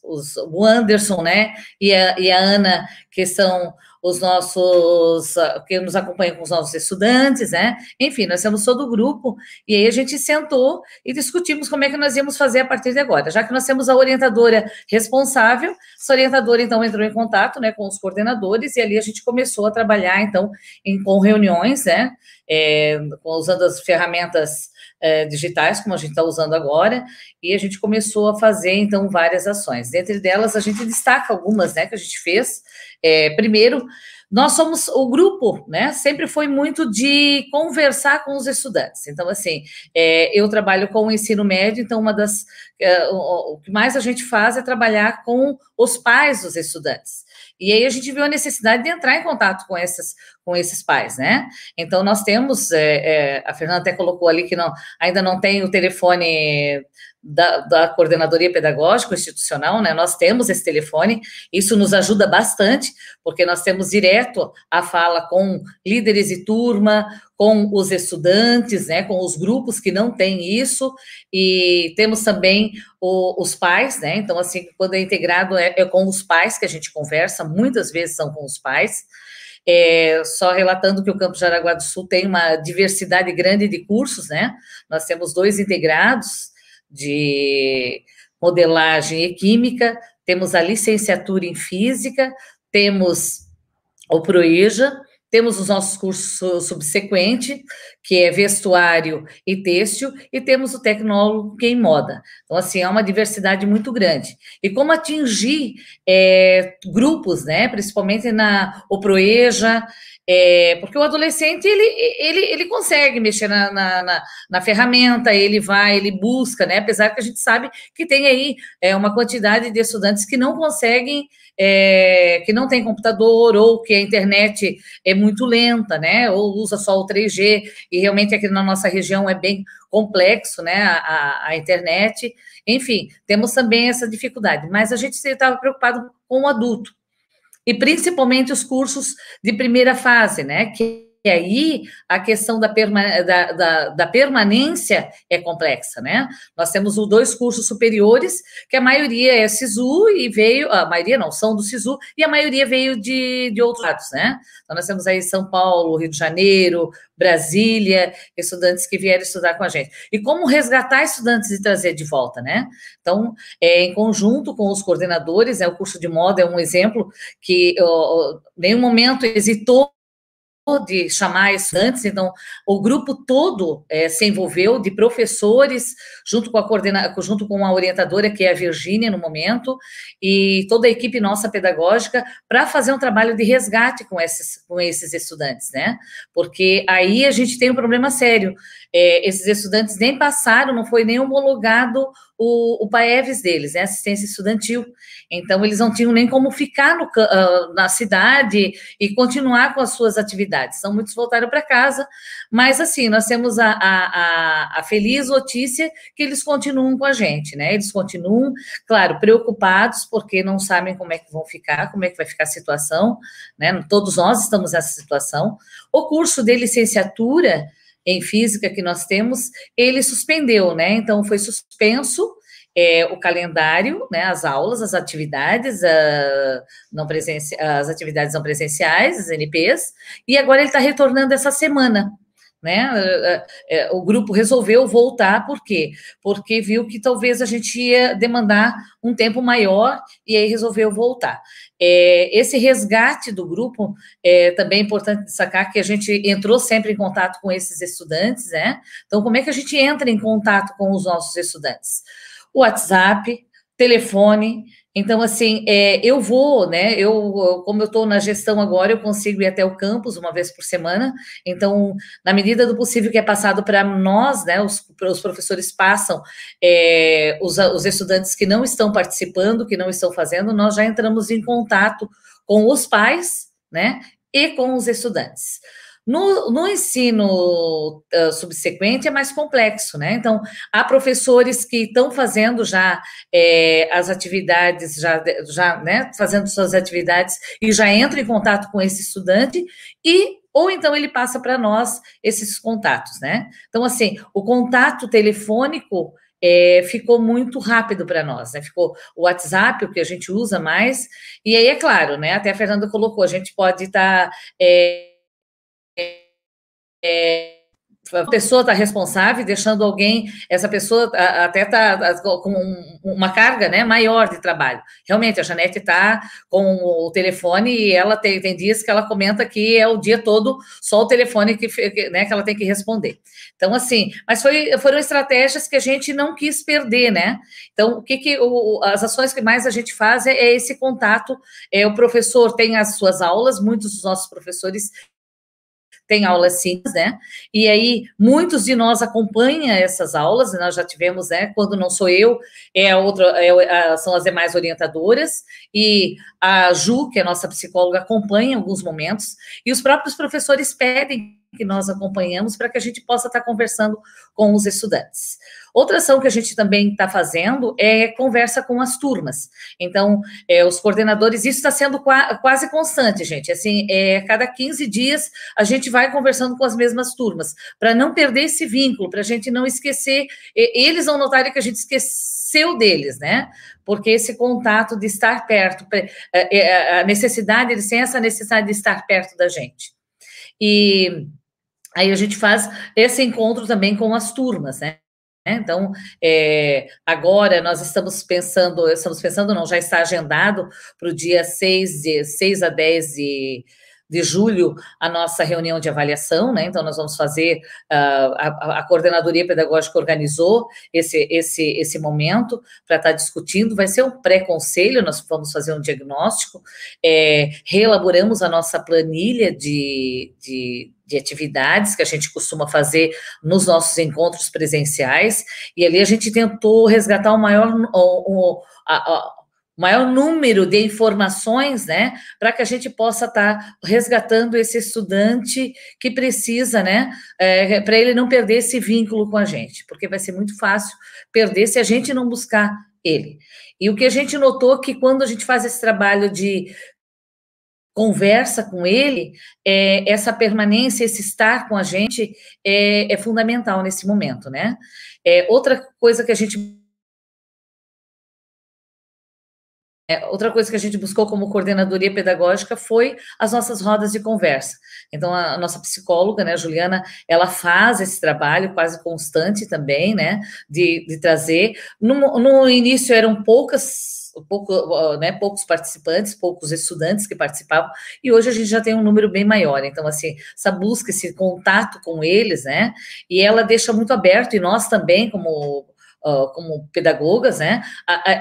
os, o Anderson, né, e a, e a Ana, que são os nossos, ah, que nos acompanham com os nossos estudantes, né? Enfim, nós temos todo o grupo, e aí a gente sentou e discutimos como é que nós íamos fazer a partir de agora. Já que nós temos a orientadora responsável, essa orientadora, então, entrou em contato, né, com os coordenadores, e ali a gente começou a trabalhar, então, em, com reuniões, né, é, usando as ferramentas é, digitais, como a gente está usando agora, e a gente começou a fazer, então, várias ações. Dentre delas, a gente destaca algumas, né, que a gente fez, é, primeiro, nós somos o grupo, né? Sempre foi muito de conversar com os estudantes. Então, assim, é, eu trabalho com o ensino médio, então uma das é, o, o, que mais a gente faz é trabalhar com os pais dos estudantes. E aí a gente viu a necessidade de entrar em contato com esses, com esses pais, né? Então nós temos, é, é a Fernanda até colocou ali que não, ainda não tem o telefone da, da, coordenadoria pedagógica institucional, né? Nós temos esse telefone, isso nos ajuda bastante, porque nós temos direto a fala com líderes de turma, com os estudantes, né? Com os grupos que não têm isso, e temos também o, os pais, né? Então, assim, quando é integrado é, é com os pais que a gente conversa, muitas vezes são com os pais. É, só relatando que o Campus Jaraguá do Sul tem uma diversidade grande de cursos, né? Nós temos dois integrados, de modelagem e química, temos a licenciatura em física, temos o ProEja, temos os nossos cursos subsequentes, que é vestuário e têxtil, e temos o tecnólogo que é em moda. Então, assim, é uma diversidade muito grande. E como atingir é, grupos, né, principalmente na o Proeja, é, porque o adolescente, ele, ele, ele consegue mexer na, na, na, na, ferramenta, ele vai, ele busca, né? Apesar que a gente sabe que tem aí é, uma quantidade de estudantes que não conseguem, é, que não tem computador, ou que a internet é muito lenta, né? Ou usa só o 3G, e realmente aqui na nossa região é bem complexo, né? A, a, a internet. Enfim, temos também essa dificuldade, mas a gente estava preocupado com o adulto e principalmente os cursos de primeira fase, né? Que aí a questão da, perma, da, da, da, permanência é complexa, né? Nós temos dois cursos superiores, que a maioria é SISU e veio, a maioria não, são do SISU, e a maioria veio de, de outros lados, né? Então, nós temos aí São Paulo, Rio de Janeiro, Brasília, estudantes que vieram estudar com a gente. E como resgatar estudantes e trazer de volta, né? Então, é, em conjunto com os coordenadores, é o curso de moda é um exemplo que em nenhum momento hesitou de chamar estudantes, então o grupo todo é, se envolveu de professores, junto com a coordena, junto com a orientadora, que é a Virgínia no momento, e toda a equipe nossa pedagógica, para fazer um trabalho de resgate com esses, com esses estudantes, né? Porque aí a gente tem um problema sério. É, esses estudantes nem passaram, não foi nem homologado o, o PAEVS deles, né, assistência estudantil. Então, eles não tinham nem como ficar no, uh, na cidade e continuar com as suas atividades. Então, muitos voltaram para casa, mas, assim, nós temos a, a, a, feliz notícia que eles continuam com a gente, né? Eles continuam, claro, preocupados, porque não sabem como é que vão ficar, como é que vai ficar a situação, né? Todos nós estamos nessa situação. O curso de licenciatura em física que nós temos, ele suspendeu, né? Então foi suspenso é, o calendário, né, as aulas, as atividades, a, não as atividades não presenciais, as NPs, e agora ele está retornando essa semana. Né? É, o grupo resolveu voltar, por quê? Porque viu que talvez a gente ia demandar um tempo maior e aí resolveu voltar. É, esse resgate do grupo é também importante destacar que a gente entrou sempre em contato com esses estudantes, né? Então, como é que a gente entra em contato com os nossos estudantes? WhatsApp, telefone, Então, assim, é, eu vou, né? Eu, como eu estou na gestão agora, eu consigo ir até o campus uma vez por semana. Então, na medida do possível que é passado para nós, né? Os, os professores passam, é, os, os estudantes que não estão participando, que não estão fazendo, nós já entramos em contato com os pais, né? E com os estudantes. No, no ensino uh, subsequente é mais complexo, né? Então, há professores que estão fazendo já é, as atividades, já, já né, fazendo suas atividades e já entram em contato com esse estudante e ou então ele passa para nós esses contatos, né? Então, assim, o contato telefônico é, ficou muito rápido para nós, né? Ficou o WhatsApp, o que a gente usa mais, e aí, é claro, né? Até a Fernanda colocou, a gente pode estar. Tá, é, é, a pessoa está responsável, deixando alguém, essa pessoa até está com uma carga né, maior de trabalho. Realmente, a Janete está com o telefone e ela tem, tem dias que ela comenta que é o dia todo só o telefone que, né, que ela tem que responder. Então, assim, mas foi, foram estratégias que a gente não quis perder, né? Então, o que, que o, as ações que mais a gente faz é, é esse contato. É, o professor tem as suas aulas, muitos dos nossos professores tem aulas sim, né? E aí, muitos de nós acompanham essas aulas, nós já tivemos, né? Quando não sou eu, é outra, é, são as demais orientadoras, e a Ju, que é nossa psicóloga, acompanha em alguns momentos, e os próprios professores pedem que nós acompanhamos para que a gente possa estar conversando com os estudantes. Outra ação que a gente também está fazendo é conversa com as turmas. Então, é, os coordenadores, isso está sendo qua, quase constante, gente. Assim, é, cada 15 dias a gente vai conversando com as mesmas turmas, para não perder esse vínculo, para a gente não esquecer. Eles vão notar que a gente esqueceu deles, né? Porque esse contato de estar perto, é, é, a necessidade, eles têm essa necessidade de estar perto da gente. E aí a gente faz esse encontro também com as turmas, né? Então, é, agora nós estamos pensando, estamos pensando, não, já está agendado para o dia 6, de, 6 a 10 de, de julho a nossa reunião de avaliação, né? Então, nós vamos fazer, uh, a, a, coordenadoria pedagógica organizou esse, esse, esse momento para estar tá discutindo, vai ser um pré-conselho, nós vamos fazer um diagnóstico, é, reelaboramos a nossa planilha de, de, de atividades que a gente costuma fazer nos nossos encontros presenciais, e ali a gente tentou resgatar o maior, o, o, a, maior número de informações, né, para que a gente possa estar tá resgatando esse estudante que precisa, né, é, para ele não perder esse vínculo com a gente, porque vai ser muito fácil perder se a gente não buscar ele. E o que a gente notou que quando a gente faz esse trabalho de conversa com ele, é, essa permanência, esse estar com a gente é, é fundamental nesse momento, né? É, outra coisa que a gente É, outra coisa que a gente buscou como coordenadoria pedagógica foi as nossas rodas de conversa. Então, a, a nossa psicóloga, né, Juliana, ela faz esse trabalho quase constante também, né, de, de trazer. No, no início eram poucas pouco, né, poucos participantes, poucos estudantes que participavam, e hoje a gente já tem um número bem maior. Então, assim, essa busca, esse contato com eles, né, e ela deixa muito aberto, e nós também, como uh, como pedagogas, né?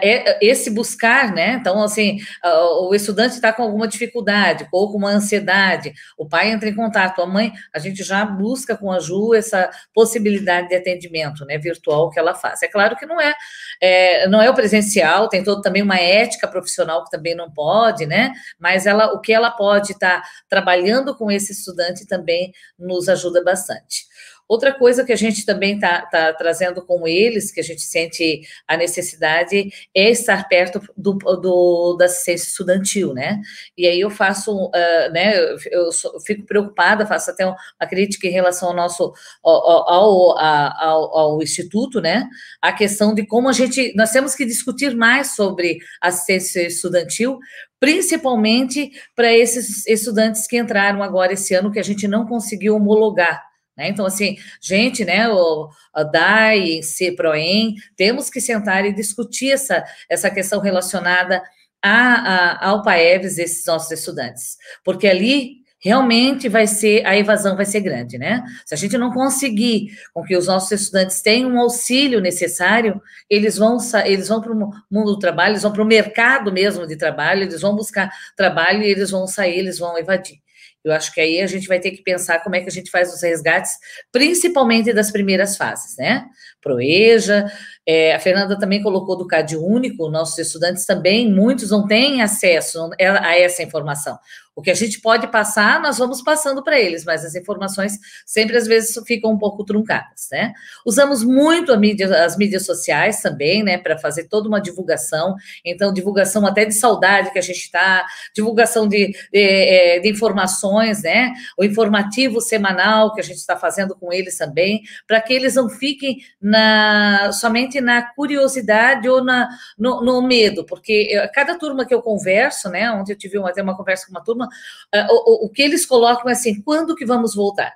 É esse buscar, né? Então, assim, uh, o estudante está com alguma dificuldade ou com uma ansiedade, o pai entra em contato, a mãe, a gente já busca com a Ju essa possibilidade de atendimento, né? Virtual que ela faz. É claro que não é, é não é o presencial, tem todo também uma ética profissional que também não pode, né? Mas ela, o que ela pode estar tá trabalhando com esse estudante também nos ajuda bastante. Outra coisa que a gente também está tá trazendo com eles, que a gente sente a necessidade, é estar perto do, do da assistência estudantil, né? E aí eu faço, uh, né, eu, fico preocupada, faço até uma crítica em relação ao nosso, ao, ao, ao, ao Instituto, né? A questão de como a gente, nós temos que discutir mais sobre assistência estudantil, principalmente para esses estudantes que entraram agora esse ano, que a gente não conseguiu homologar. Né? Então, assim, gente, né, o a DAI, CEPROEM, temos que sentar e discutir essa, essa questão relacionada a, a, ao PAEVS desses nossos estudantes, porque ali realmente vai ser, a evasão vai ser grande, né? Se a gente não conseguir com que os nossos estudantes tenham um auxílio necessário, eles vão, eles vão para o mundo do trabalho, eles vão para o mercado mesmo de trabalho, eles vão buscar trabalho e eles vão sair, eles vão evadir. Eu acho que aí a gente vai ter que pensar como é que a gente faz os resgates, principalmente das primeiras fases, né? Proeja, é, a Fernanda também colocou do CAD único, nossos estudantes também, muitos não têm acesso a essa informação. O que a gente pode passar, nós vamos passando para eles, mas as informações sempre às vezes ficam um pouco truncadas, né? Usamos muito mídia, as mídias sociais também, né, para fazer toda uma divulgação. Então, divulgação até de saudade que a gente está, divulgação de, de, é, de, informações, né? O informativo semanal que a gente está fazendo com eles também, para que eles não fiquem na, somente na curiosidade ou na, no, no medo, porque cada turma que eu converso, né? Ontem eu tive uma, até uma conversa com uma turma uh, o, o que eles colocam é assim, quando que vamos voltar?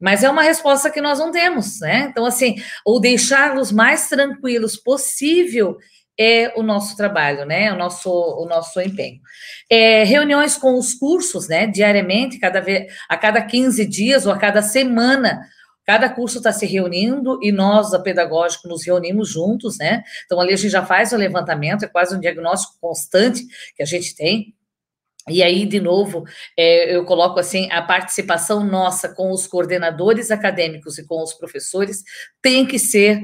Mas é uma resposta que nós não temos, né? Então, assim, o deixá-los mais tranquilos possível é o nosso trabalho, né? O nosso, o nosso empenho. É, reuniões com os cursos, né? Diariamente, cada vez, a cada 15 dias ou a cada semana, cada curso está se reunindo e nós, a Pedagógico, nos reunimos juntos, né? Então, ali a gente já faz o levantamento, é quase um diagnóstico constante que a gente tem. E aí, de novo, é, eu coloco assim: a participação nossa com os coordenadores acadêmicos e com os professores tem que ser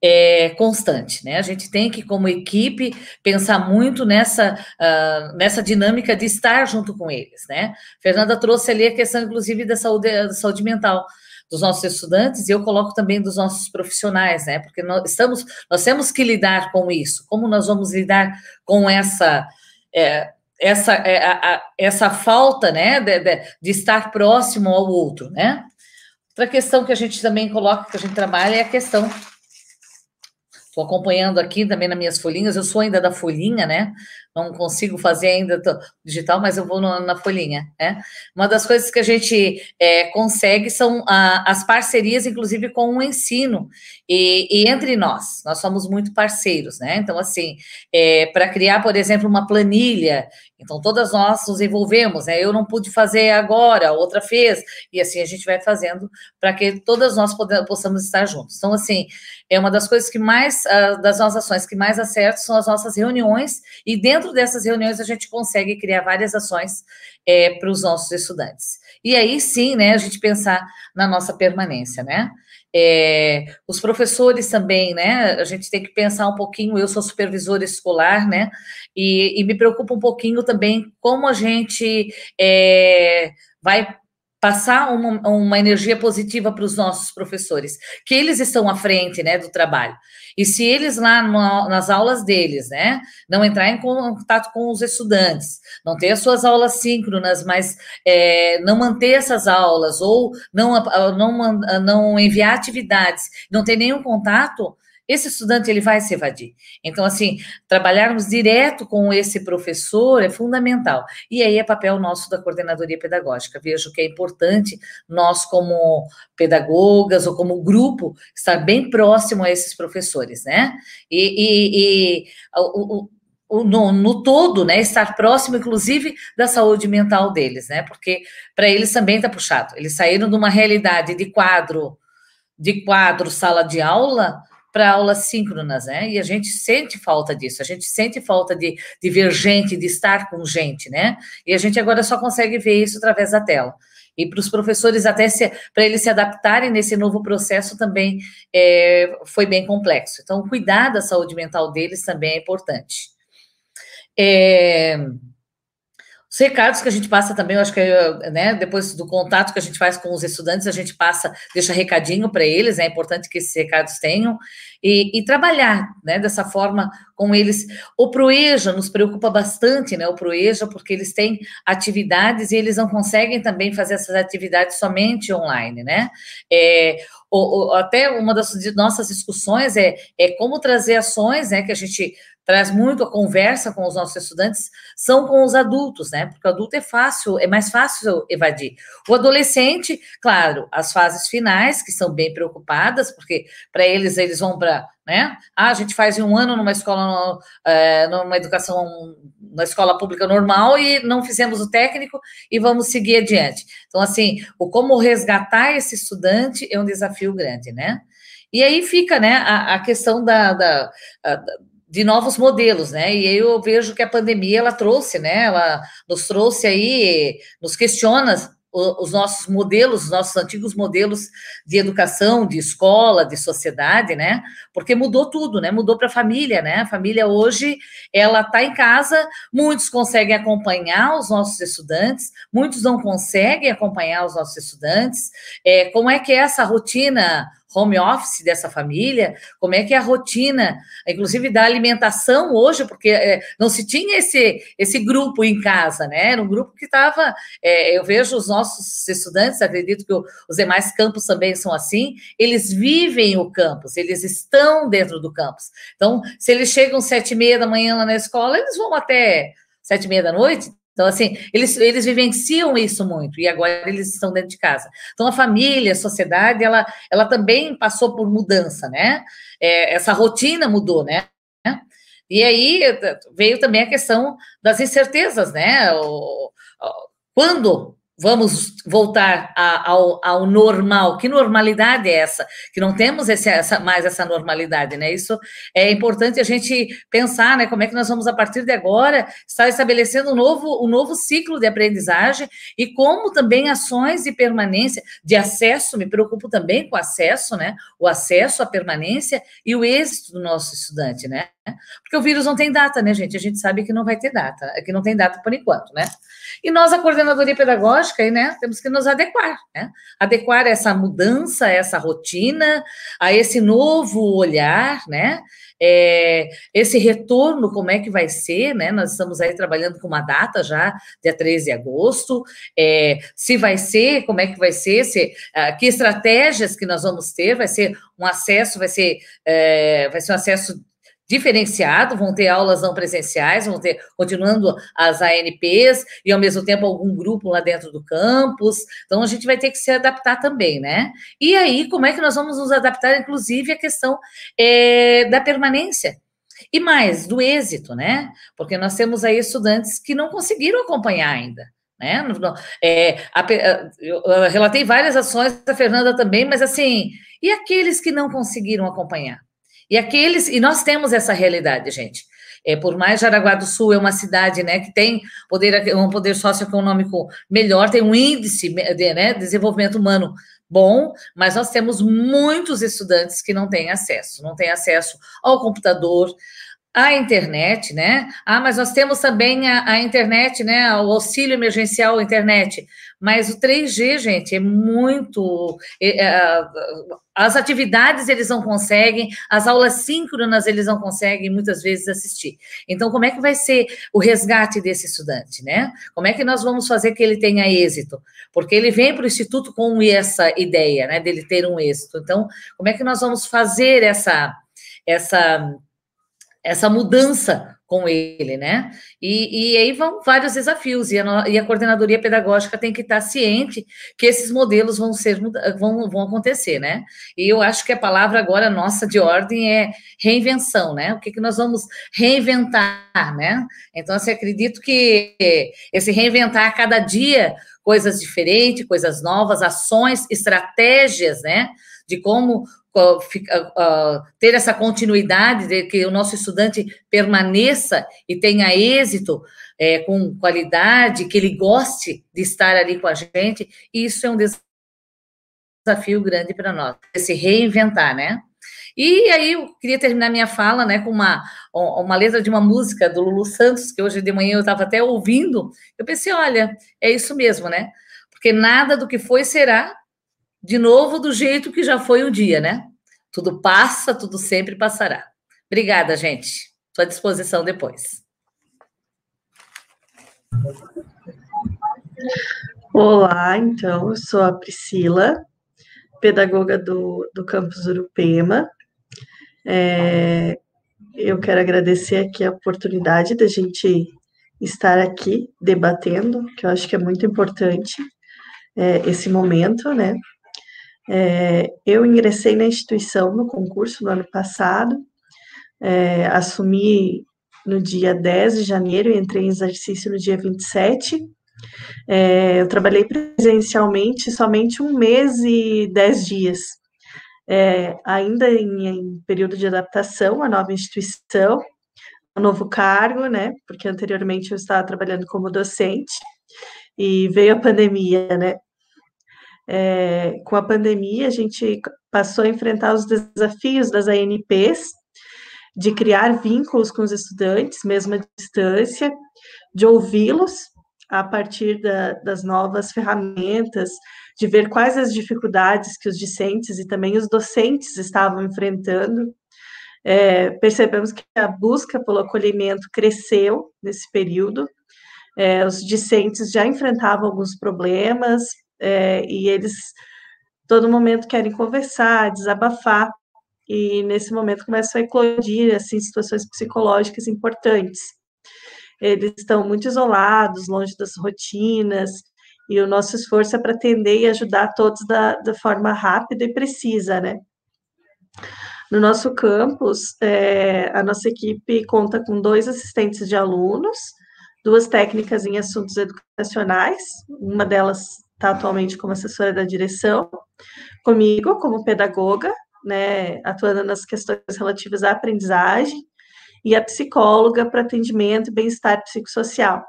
é, constante, né? A gente tem que, como equipe, pensar muito nessa, uh, nessa dinâmica de estar junto com eles, né? Fernanda trouxe ali a questão, inclusive, da saúde, da saúde mental dos nossos estudantes e eu coloco também dos nossos profissionais, né? Porque nós estamos, nós temos que lidar com isso. Como nós vamos lidar com essa é, essa, é, a, a, essa falta né, de, de, de, estar próximo ao outro, né? Outra questão que a gente também coloca, que a gente trabalha, é a questão. Estou acompanhando aqui também nas minhas folhinhas, eu sou ainda da folhinha, né? Não consigo fazer ainda digital, mas eu vou no, na folhinha, né? Uma das coisas que a gente é, consegue são a, as parcerias, inclusive com o ensino, e, e, entre nós, nós somos muito parceiros, né? Então, assim, é, para criar, por exemplo, uma planilha, então todas nós nos envolvemos, né? Eu não pude fazer agora, a outra fez, e assim a gente vai fazendo para que todas nós possamos estar juntos. Então, assim, é uma das coisas que mais, uh, das nossas ações que mais acertam são as nossas reuniões, e dentro dessas reuniões a gente consegue criar várias ações é, para os nossos estudantes. E aí sim, né, a gente pensar na nossa permanência, né? É, os professores também, né? A gente tem que pensar um pouquinho. Eu sou supervisora escolar, né? E, e me preocupa um pouquinho também como a gente é, vai passar uma, uma energia positiva para os nossos professores, que eles estão à frente, né, do trabalho. E se eles lá no, nas aulas deles, né, não entrar em contato com os estudantes, não ter as suas aulas síncronas, mas é, não manter essas aulas ou não, não, não enviar atividades, não ter nenhum contato, esse estudante ele vai se evadir. Então, assim, trabalharmos direto com esse professor é fundamental. E aí é papel nosso da coordenadoria pedagógica. Vejo que é importante nós, como pedagogas ou como grupo, estar bem próximo a esses professores, né? E, e, e o, o, no, no, todo, né, estar próximo, inclusive, da saúde mental deles, né, porque para eles também está puxado. Eles saíram de uma realidade de quadro, de quadro, sala de aula, para aulas síncronas, né? E a gente sente falta disso, a gente sente falta de, de ver gente, de estar com gente, né? E a gente agora só consegue ver isso através da tela. E para os professores, até para eles se adaptarem nesse novo processo, também é, foi bem complexo. Então, cuidar da saúde mental deles também é importante. É, os recados que a gente passa também, eu acho que né, depois do contato que a gente faz com os estudantes, a gente passa, deixa recadinho para eles, é importante que esses recados tenham, e, e, trabalhar né, dessa forma com eles. O Proeja nos preocupa bastante, né? O Proeja, porque eles têm atividades e eles não conseguem também fazer essas atividades somente online, né? É, ou, ou, até uma das nossas discussões é, é como trazer ações, né, que a gente traz muito a conversa com os nossos estudantes são com os adultos, né? Porque o adulto é fácil, é mais fácil evadir. O adolescente, claro, as fases finais, que são bem preocupadas, porque para eles, eles vão para né? Ah, a gente faz um ano numa escola, é, numa educação, na escola pública normal e não fizemos o técnico e vamos seguir adiante. Então, assim, o como resgatar esse estudante é um desafio grande, né? E aí fica, né, a, a questão da, da, da de novos modelos, né? E eu vejo que a pandemia ela trouxe, né? Ela nos trouxe aí, nos questiona os nossos modelos, os nossos antigos modelos de educação, de escola, de sociedade, né? Porque mudou tudo, né? Mudou para a família, né? A família hoje, ela está em casa, muitos conseguem acompanhar os nossos estudantes, muitos não conseguem acompanhar os nossos estudantes. É, como é que é essa rotina home office dessa família, como é que é a rotina, inclusive da alimentação hoje, porque é, não se tinha esse, esse grupo em casa, né? Era um grupo que estava. É, eu vejo os nossos estudantes, acredito que o, os demais campos também são assim, eles vivem o campus, eles estão dentro do campus. Então, se eles chegam sete e meia da manhã lá na escola, eles vão até sete e meia da noite, então, assim, eles, eles vivenciam isso muito, e agora eles estão dentro de casa. Então, a família, a sociedade, ela, ela também passou por mudança, né? É, essa rotina mudou, né? E aí veio também a questão das incertezas, né? O, quando vamos voltar a, ao, ao, normal. Que normalidade é essa? Que não temos esse, essa, mais essa normalidade, né? Isso é importante a gente pensar, né? Como é que nós vamos, a partir de agora, estar estabelecendo um novo, um novo ciclo de aprendizagem e como também ações de permanência, de acesso, me preocupo também com o acesso, né? O acesso à permanência e o êxito do nosso estudante, né? Porque o vírus não tem data, né, gente? A gente sabe que não vai ter data, que não tem data por enquanto, né? E nós, a coordenadoria pedagógica, né, temos que nos adequar, né? Adequar essa mudança, essa rotina, a esse novo olhar, né? É, esse retorno, como é que vai ser, né? Nós estamos aí trabalhando com uma data já, dia 13 de agosto, é, se vai ser, como é que vai ser, se, uh, que estratégias que nós vamos ter, vai ser um acesso, vai ser, é, vai ser um acesso diferenciado, vão ter aulas não presenciais, vão ter, continuando as ANPs, e ao mesmo tempo algum grupo lá dentro do campus, então a gente vai ter que se adaptar também, né? E aí, como é que nós vamos nos adaptar, inclusive, à questão é, da permanência? E mais, do êxito, né? Porque nós temos aí estudantes que não conseguiram acompanhar ainda. Né? É, a, eu relatei várias ações da Fernanda também, mas assim, e aqueles que não conseguiram acompanhar? E aqueles, e nós temos essa realidade, gente. É, por mais Jaraguá do Sul é uma cidade né, que tem poder, um poder socioeconômico melhor, tem um índice de né, desenvolvimento humano bom, mas nós temos muitos estudantes que não têm acesso, não têm acesso ao computador, à internet, né? Ah, mas nós temos também a, a internet, né? O auxílio emergencial internet. Mas o 3G, gente, é muito. É, é, as atividades eles não conseguem, as aulas síncronas eles não conseguem muitas vezes assistir. Então, como é que vai ser o resgate desse estudante, né? Como é que nós vamos fazer que ele tenha êxito? Porque ele vem para o Instituto com essa ideia, né, dele ter um êxito. Então, como é que nós vamos fazer essa, essa, essa mudança com ele, né? E, e aí vão vários desafios, e a, e a, coordenadoria pedagógica tem que estar ciente que esses modelos vão ser vão, vão acontecer, né? E eu acho que a palavra agora nossa de ordem é reinvenção, né? O que, que nós vamos reinventar, né? Então, assim, acredito que esse reinventar a cada dia coisas diferentes, coisas novas, ações, estratégias, né? De como ter essa continuidade, de que o nosso estudante permaneça e tenha êxito é, com qualidade, que ele goste de estar ali com a gente, isso é um desafio grande para nós, se reinventar, né? E aí eu queria terminar minha fala, né, com uma, uma letra de uma música do Lulu Santos, que hoje de manhã eu estava até ouvindo, eu pensei, olha, é isso mesmo, né? Porque nada do que foi será, de novo do jeito que já foi o dia, né? Tudo passa, tudo sempre passará. Obrigada, gente. Estou à disposição depois. Olá, então, eu sou a Priscila, pedagoga do, do campus Urupema. É, eu quero agradecer aqui a oportunidade da gente estar aqui debatendo, que eu acho que é muito importante é, esse momento, né? É, eu ingressei na instituição no concurso no ano passado, é, assumi no dia 10 de janeiro e entrei em exercício no dia 27. É, eu trabalhei presencialmente somente um mês e dez dias, é, ainda em, em, período de adaptação à nova instituição, ao novo cargo, né? Porque anteriormente eu estava trabalhando como docente e veio a pandemia, né? É, com a pandemia, a gente passou a enfrentar os desafios das ANPs, de criar vínculos com os estudantes, mesmo à distância, de ouvi-los a partir da, das novas ferramentas, de ver quais as dificuldades que os discentes e também os docentes estavam enfrentando. É, percebemos que a busca pelo acolhimento cresceu nesse período. É, os discentes já enfrentavam alguns problemas é, e eles todo momento querem conversar, desabafar e nesse momento começam a eclodir assim situações psicológicas importantes. Eles estão muito isolados, longe das rotinas, e o nosso esforço é para atender e ajudar todos da, da forma rápida e precisa, né? No nosso campus, é, a nossa equipe conta com dois assistentes de alunos, duas técnicas em assuntos educacionais, uma delas está atualmente como assessora da direção, comigo como pedagoga, né, atuando nas questões relativas à aprendizagem, e a psicóloga para atendimento e bem-estar psicossocial.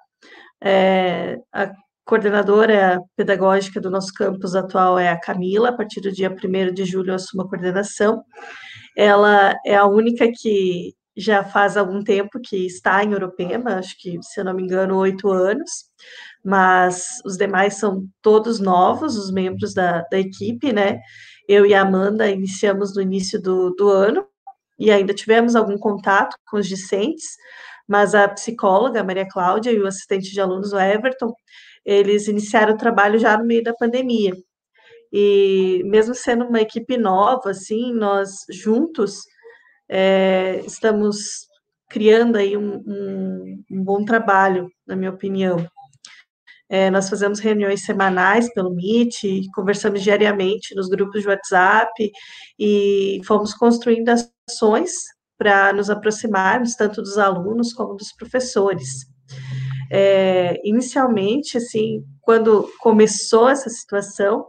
É, a coordenadora pedagógica do nosso campus atual é a Camila, a partir do dia 1 de julho eu assumo a coordenação. Ela é a única que já faz algum tempo que está em Europema, acho que, se eu não me engano, oito anos, mas os demais são todos novos, os membros da, da equipe, né? eu e a Amanda iniciamos no início do, do ano e ainda tivemos algum contato com os discentes, mas a psicóloga, Maria Cláudia, e o assistente de alunos, o Everton, eles iniciaram o trabalho já no meio da pandemia. E mesmo sendo uma equipe nova, assim, nós juntos é, estamos criando aí um, um, um bom trabalho, na minha opinião. É, nós fazemos reuniões semanais pelo Meet, conversamos diariamente nos grupos de WhatsApp e fomos construindo ações para nos aproximarmos tanto dos alunos como dos professores. É, inicialmente, assim, quando começou essa situação,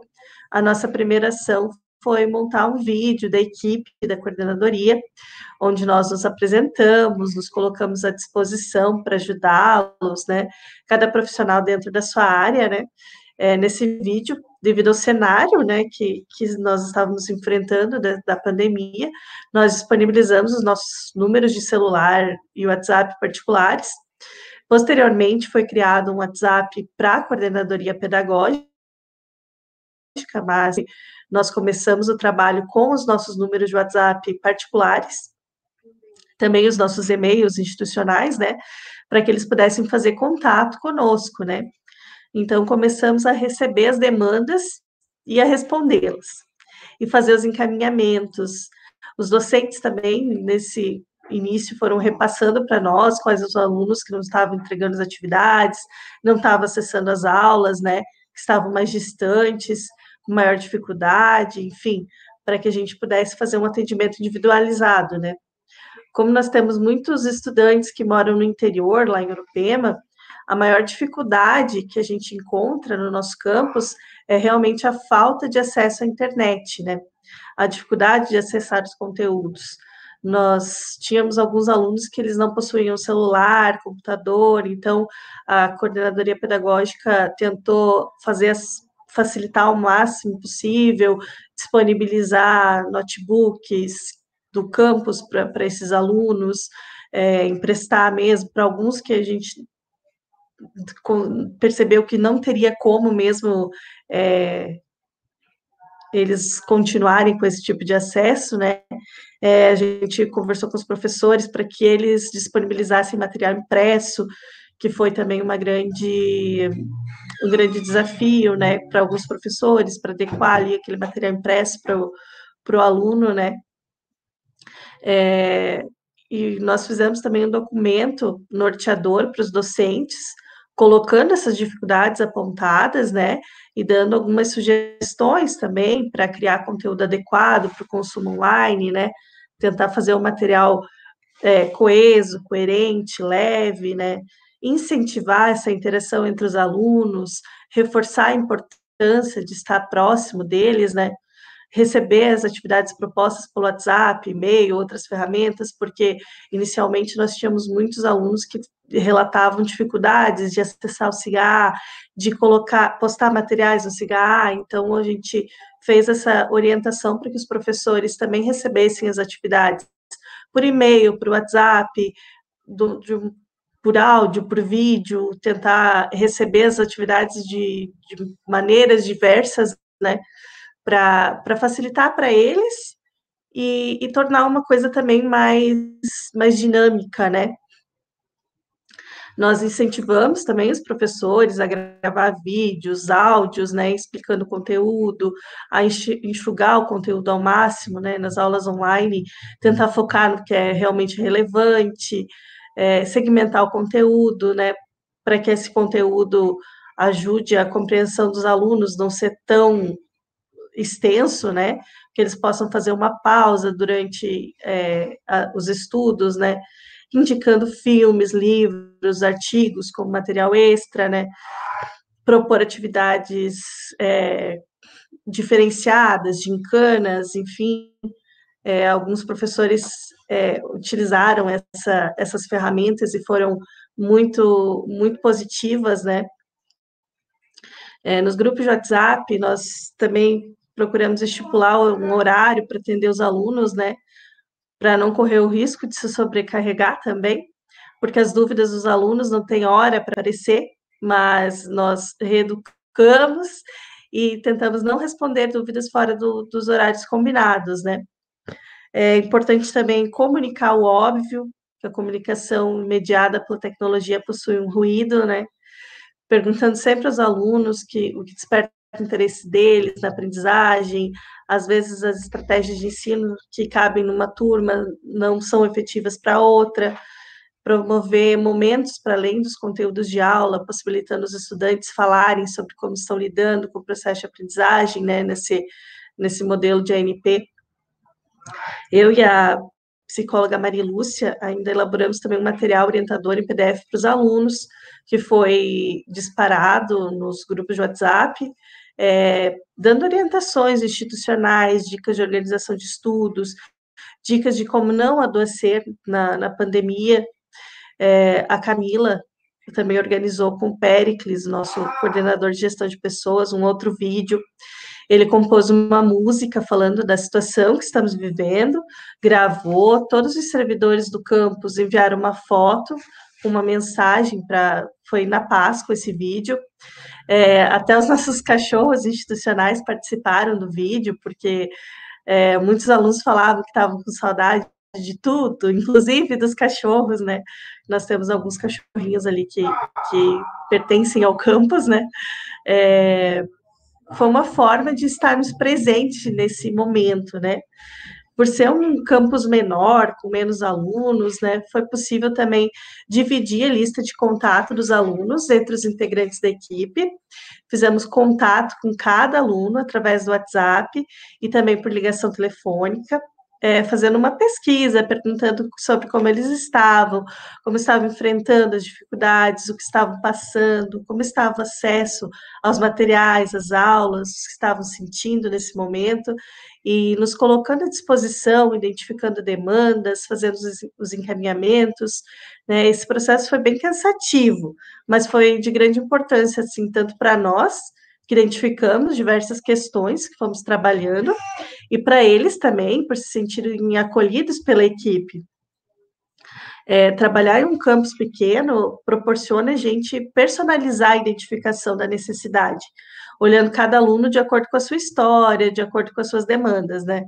a nossa primeira ação foi montar um vídeo da equipe da coordenadoria, onde nós nos apresentamos, nos colocamos à disposição para ajudá-los, né? Cada profissional dentro da sua área, né? É, nesse vídeo, devido ao cenário, né, que, que nós estávamos enfrentando da, da pandemia, nós disponibilizamos os nossos números de celular e WhatsApp particulares. Posteriormente, foi criado um WhatsApp para a coordenadoria pedagógica, mas nós começamos o trabalho com os nossos números de WhatsApp particulares, também os nossos e-mails institucionais, né, para que eles pudessem fazer contato conosco, né. Então, começamos a receber as demandas e a respondê-las, e fazer os encaminhamentos. Os docentes também, nesse início, foram repassando para nós quais os alunos que não estavam entregando as atividades, não estavam acessando as aulas, né, que estavam mais distantes, maior dificuldade, enfim, para que a gente pudesse fazer um atendimento individualizado, né. Como nós temos muitos estudantes que moram no interior, lá em Urupema, a maior dificuldade que a gente encontra no nosso campus é realmente a falta de acesso à internet, né? A dificuldade de acessar os conteúdos. Nós tínhamos alguns alunos que eles não possuíam celular, computador, então a coordenadoria pedagógica tentou fazer as, facilitar o máximo possível, disponibilizar notebooks, do campus para esses alunos, é, emprestar mesmo para alguns que a gente percebeu que não teria como mesmo é, eles continuarem com esse tipo de acesso, né? É, a gente conversou com os professores para que eles disponibilizassem material impresso, que foi também uma grande um grande desafio, né, para alguns professores, para adequar ali aquele material impresso para o aluno, né, é, e nós fizemos também um documento norteador para os docentes, colocando essas dificuldades apontadas, né, e dando algumas sugestões também para criar conteúdo adequado para o consumo online, né, tentar fazer um material é, coeso, coerente, leve, né, incentivar essa interação entre os alunos, reforçar a importância de estar próximo deles, né, receber as atividades propostas pelo WhatsApp, e-mail, outras ferramentas, porque inicialmente nós tínhamos muitos alunos que relatavam dificuldades de acessar o CIGA, de colocar, postar materiais no CIGA, então a gente fez essa orientação para que os professores também recebessem as atividades por e-mail, por WhatsApp, do, de, por áudio, por vídeo, tentar receber as atividades de, de maneiras diversas, né, para facilitar para eles e, e, tornar uma coisa também mais, mais dinâmica, né? Nós incentivamos também os professores a gravar vídeos, áudios, né, explicando o conteúdo, a enxugar o conteúdo ao máximo, né, nas aulas online, tentar focar no que é realmente relevante, é, segmentar o conteúdo, né, para que esse conteúdo ajude a compreensão dos alunos, não ser tão extenso, né? Que eles possam fazer uma pausa durante é, a, os estudos, né? Indicando filmes, livros, artigos como material extra, né? Propor atividades é, diferenciadas, gincanas, enfim. É, alguns professores é, utilizaram essa, essas ferramentas e foram muito, muito positivas, né? É, nos grupos de WhatsApp, nós também procuramos estipular um horário para atender os alunos, né? Para não correr o risco de se sobrecarregar também, porque as dúvidas dos alunos não têm hora para aparecer, mas nós reeducamos e tentamos não responder dúvidas fora do, dos horários combinados, né? É importante também comunicar o óbvio, que a comunicação mediada pela tecnologia possui um ruído, né? Perguntando sempre aos alunos que o que desperta interesse deles na aprendizagem, às vezes as estratégias de ensino que cabem numa turma não são efetivas para outra, promover momentos para além dos conteúdos de aula, possibilitando os estudantes falarem sobre como estão lidando com o processo de aprendizagem, né, nesse, nesse modelo de ANP. Eu e a psicóloga Maria Lúcia ainda elaboramos também um material orientador em PDF para os alunos, que foi disparado nos grupos de WhatsApp, é, dando orientações institucionais, dicas de organização de estudos, dicas de como não adoecer na, na pandemia. É, a Camila também organizou com o Pericles, nosso coordenador de gestão de pessoas, um outro vídeo. Ele compôs uma música falando da situação que estamos vivendo, gravou, todos os servidores do campus enviaram uma foto, uma mensagem para. Foi na Páscoa esse vídeo. É, até os nossos cachorros institucionais participaram do vídeo, porque é, muitos alunos falavam que estavam com saudade de tudo, inclusive dos cachorros, né? Nós temos alguns cachorrinhos ali que, que pertencem ao campus, né? É, foi uma forma de estarmos presentes nesse momento, né? por ser um campus menor, com menos alunos, né, foi possível também dividir a lista de contato dos alunos entre os integrantes da equipe. Fizemos contato com cada aluno através do WhatsApp e também por ligação telefônica é, fazendo uma pesquisa, perguntando sobre como eles estavam, como estavam enfrentando as dificuldades, o que estavam passando, como estava o acesso aos materiais, às aulas, o que estavam sentindo nesse momento, e nos colocando à disposição, identificando demandas, fazendo os, os encaminhamentos. Né? Esse processo foi bem cansativo, mas foi de grande importância, assim, tanto para nós, que identificamos diversas questões que fomos trabalhando, e para eles também, por se sentirem acolhidos pela equipe. É, trabalhar em um campus pequeno proporciona a gente personalizar a identificação da necessidade, olhando cada aluno de acordo com a sua história, de acordo com as suas demandas, né?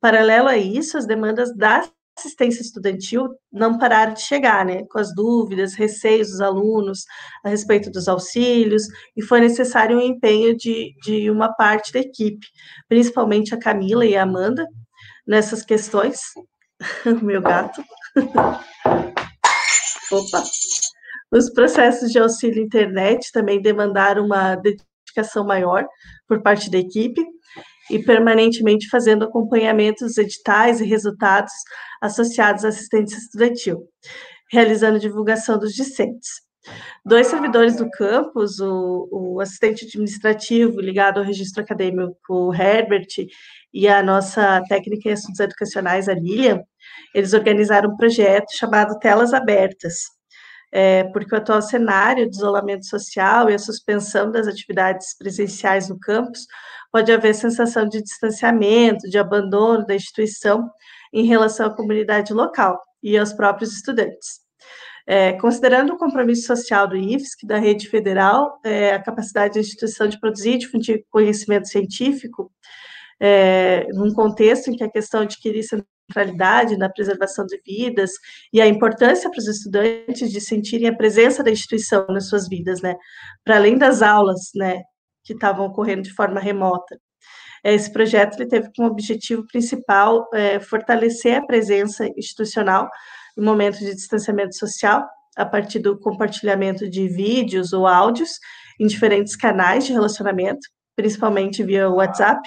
Paralelo a isso, as demandas das assistência estudantil não pararam de chegar, né, com as dúvidas, receios dos alunos a respeito dos auxílios, e foi necessário um empenho de, de uma parte da equipe, principalmente a Camila e a Amanda, nessas questões, o meu gato, Opa! Os processos de auxílio internet também demandaram uma dedicação maior por parte da equipe e permanentemente fazendo acompanhamento dos editais e resultados associados à assistência estudantil, realizando divulgação dos discentes. Dois servidores do campus, o, o assistente administrativo ligado ao registro acadêmico, Herbert, e a nossa técnica em assuntos educacionais, a Lilian, eles organizaram um projeto chamado Telas Abertas, é, porque o atual cenário de isolamento social e a suspensão das atividades presenciais no campus pode haver sensação de distanciamento, de abandono da instituição em relação à comunidade local e aos próprios estudantes. É, considerando o compromisso social do IFSC, da rede federal, é, a capacidade da instituição de produzir e difundir conhecimento científico, é, num contexto em que a questão adquirir centralidade na preservação de vidas e a importância para os estudantes de sentirem a presença da instituição nas suas vidas, né, para além das aulas, né, que estavam ocorrendo de forma remota. Esse projeto ele teve como objetivo principal é, fortalecer a presença institucional no momento de distanciamento social, a partir do compartilhamento de vídeos ou áudios em diferentes canais de relacionamento, principalmente via WhatsApp,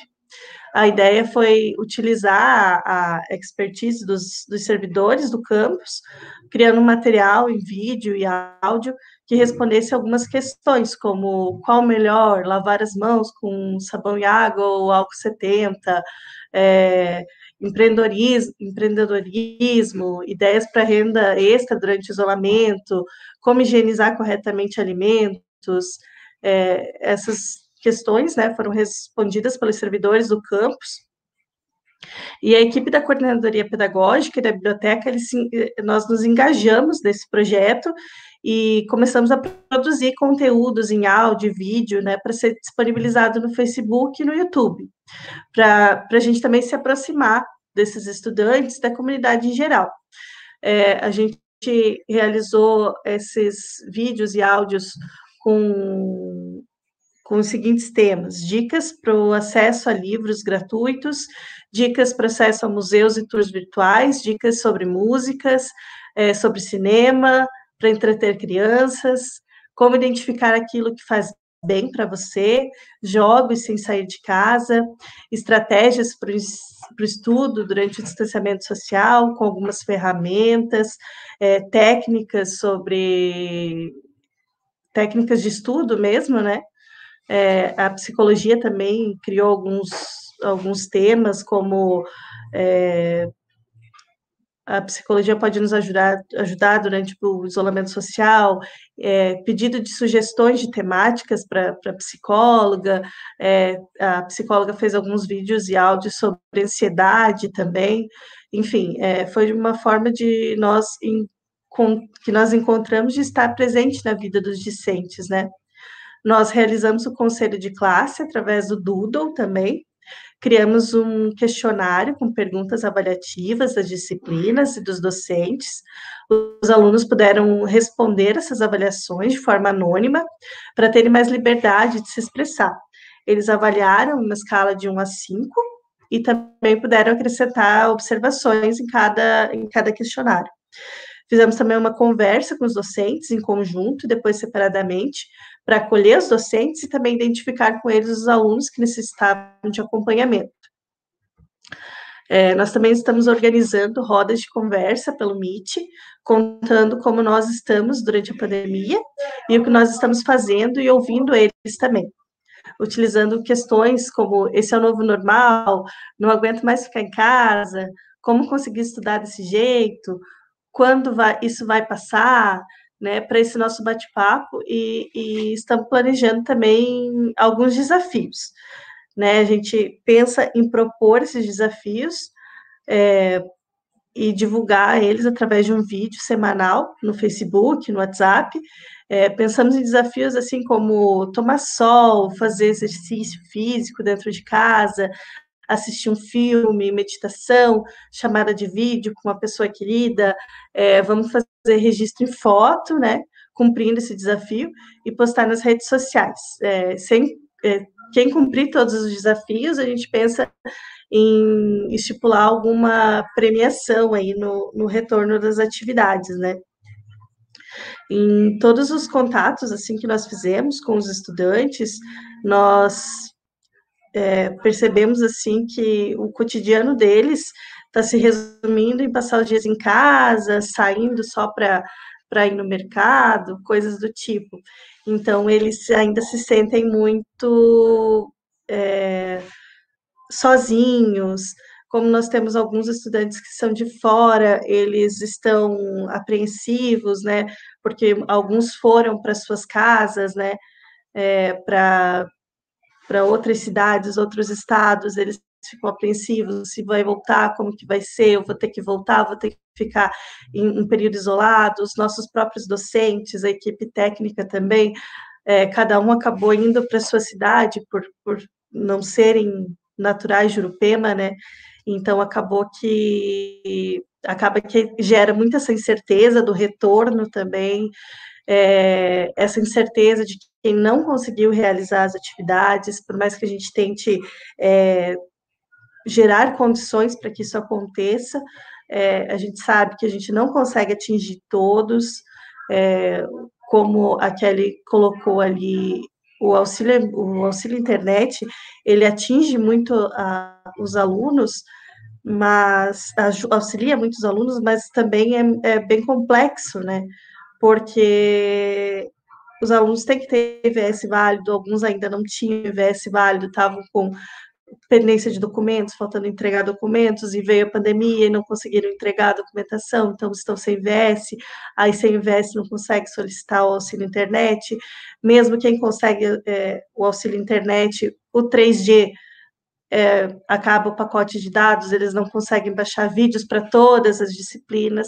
a ideia foi utilizar a, expertise dos, dos servidores do campus, criando material em vídeo e áudio que respondesse algumas questões, como qual melhor, lavar as mãos com sabão e água ou álcool 70, é, empreendedorismo, empreendedorismo, ideias para renda extra durante isolamento, como higienizar corretamente alimentos, é, essas questões né, foram respondidas pelos servidores do campus. E a equipe da coordenadoria pedagógica e da biblioteca, eles, nós nos engajamos nesse projeto e começamos a produzir conteúdos em áudio e vídeo, né, para ser disponibilizado no Facebook e no YouTube, para a gente também se aproximar desses estudantes, da comunidade em geral. É, a gente realizou esses vídeos e áudios com com os seguintes temas: dicas para o acesso a livros gratuitos, dicas para acesso a museus e tours virtuais, dicas sobre músicas, é, sobre cinema, para entreter crianças, como identificar aquilo que faz bem para você, jogos sem sair de casa, estratégias para o estudo durante o distanciamento social, com algumas ferramentas, é, técnicas sobre técnicas de estudo mesmo, né? É, a psicologia também criou alguns, alguns temas, como é, a psicologia pode nos ajudar, ajudar durante o isolamento social, é, pedido de sugestões de temáticas para a psicóloga, é, a psicóloga fez alguns vídeos e áudios sobre ansiedade também, enfim, é, foi uma forma de nós, em, com, que nós encontramos de estar presente na vida dos discentes, né? Nós realizamos o conselho de classe através do Doodle também. Criamos um questionário com perguntas avaliativas das disciplinas e dos docentes. Os alunos puderam responder essas avaliações de forma anônima para terem mais liberdade de se expressar. Eles avaliaram uma escala de 1 a 5 e também puderam acrescentar observações em cada, em cada questionário. Fizemos também uma conversa com os docentes em conjunto, depois separadamente, para acolher os docentes e também identificar com eles os alunos que necessitavam de acompanhamento. É, nós também estamos organizando rodas de conversa pelo Meet, contando como nós estamos durante a pandemia e o que nós estamos fazendo e ouvindo eles também. Utilizando questões como esse é o novo normal, não aguento mais ficar em casa, como conseguir estudar desse jeito, quando vai, isso vai passar, né, para esse nosso bate-papo e, e, estamos planejando também alguns desafios. Né? A gente pensa em propor esses desafios é, e divulgar eles através de um vídeo semanal no Facebook, no WhatsApp. É, pensamos em desafios assim como tomar sol, fazer exercício físico dentro de casa, assistir um filme, meditação, chamada de vídeo com uma pessoa querida, é, vamos fazer registro em foto, né, cumprindo esse desafio, e postar nas redes sociais. É, sem, é, quem cumprir todos os desafios, a gente pensa em estipular alguma premiação aí no, no retorno das atividades, né? Em todos os contatos assim que nós fizemos com os estudantes, nós é, percebemos assim que o cotidiano deles está se resumindo em passar os dias em casa, saindo só para para ir no mercado, coisas do tipo. Então, eles ainda se sentem muito é, sozinhos. Como nós temos alguns estudantes que são de fora, eles estão apreensivos, né? Porque alguns foram para suas casas, né? É, para outras cidades, outros estados, eles ficam apreensivos, se vai voltar, como que vai ser, eu vou ter que voltar, vou ter que ficar em um período isolado, os nossos próprios docentes, a equipe técnica também, é, cada um acabou indo para sua cidade por, por não serem naturais de Urupema, né, então acabou que acaba que gera muita essa incerteza do retorno também, é, essa incerteza de quem não conseguiu realizar as atividades, por mais que a gente tente é, gerar condições para que isso aconteça, é, a gente sabe que a gente não consegue atingir todos, é, como a Kelly colocou ali, o auxílio, o auxílio internet, ele atinge muito a, os alunos, mas auxilia muitos alunos, mas também é, é bem complexo, né? Porque os alunos têm que ter IVS válido, alguns ainda não tinham IVS válido, estavam com pendência de documentos, faltando entregar documentos, e veio a pandemia e não conseguiram entregar a documentação, então estão sem IVS, aí sem IVS não consegue solicitar o auxílio internet, mesmo quem consegue é, o auxílio internet, o 3G é, acaba o pacote de dados, eles não conseguem baixar vídeos para todas as disciplinas,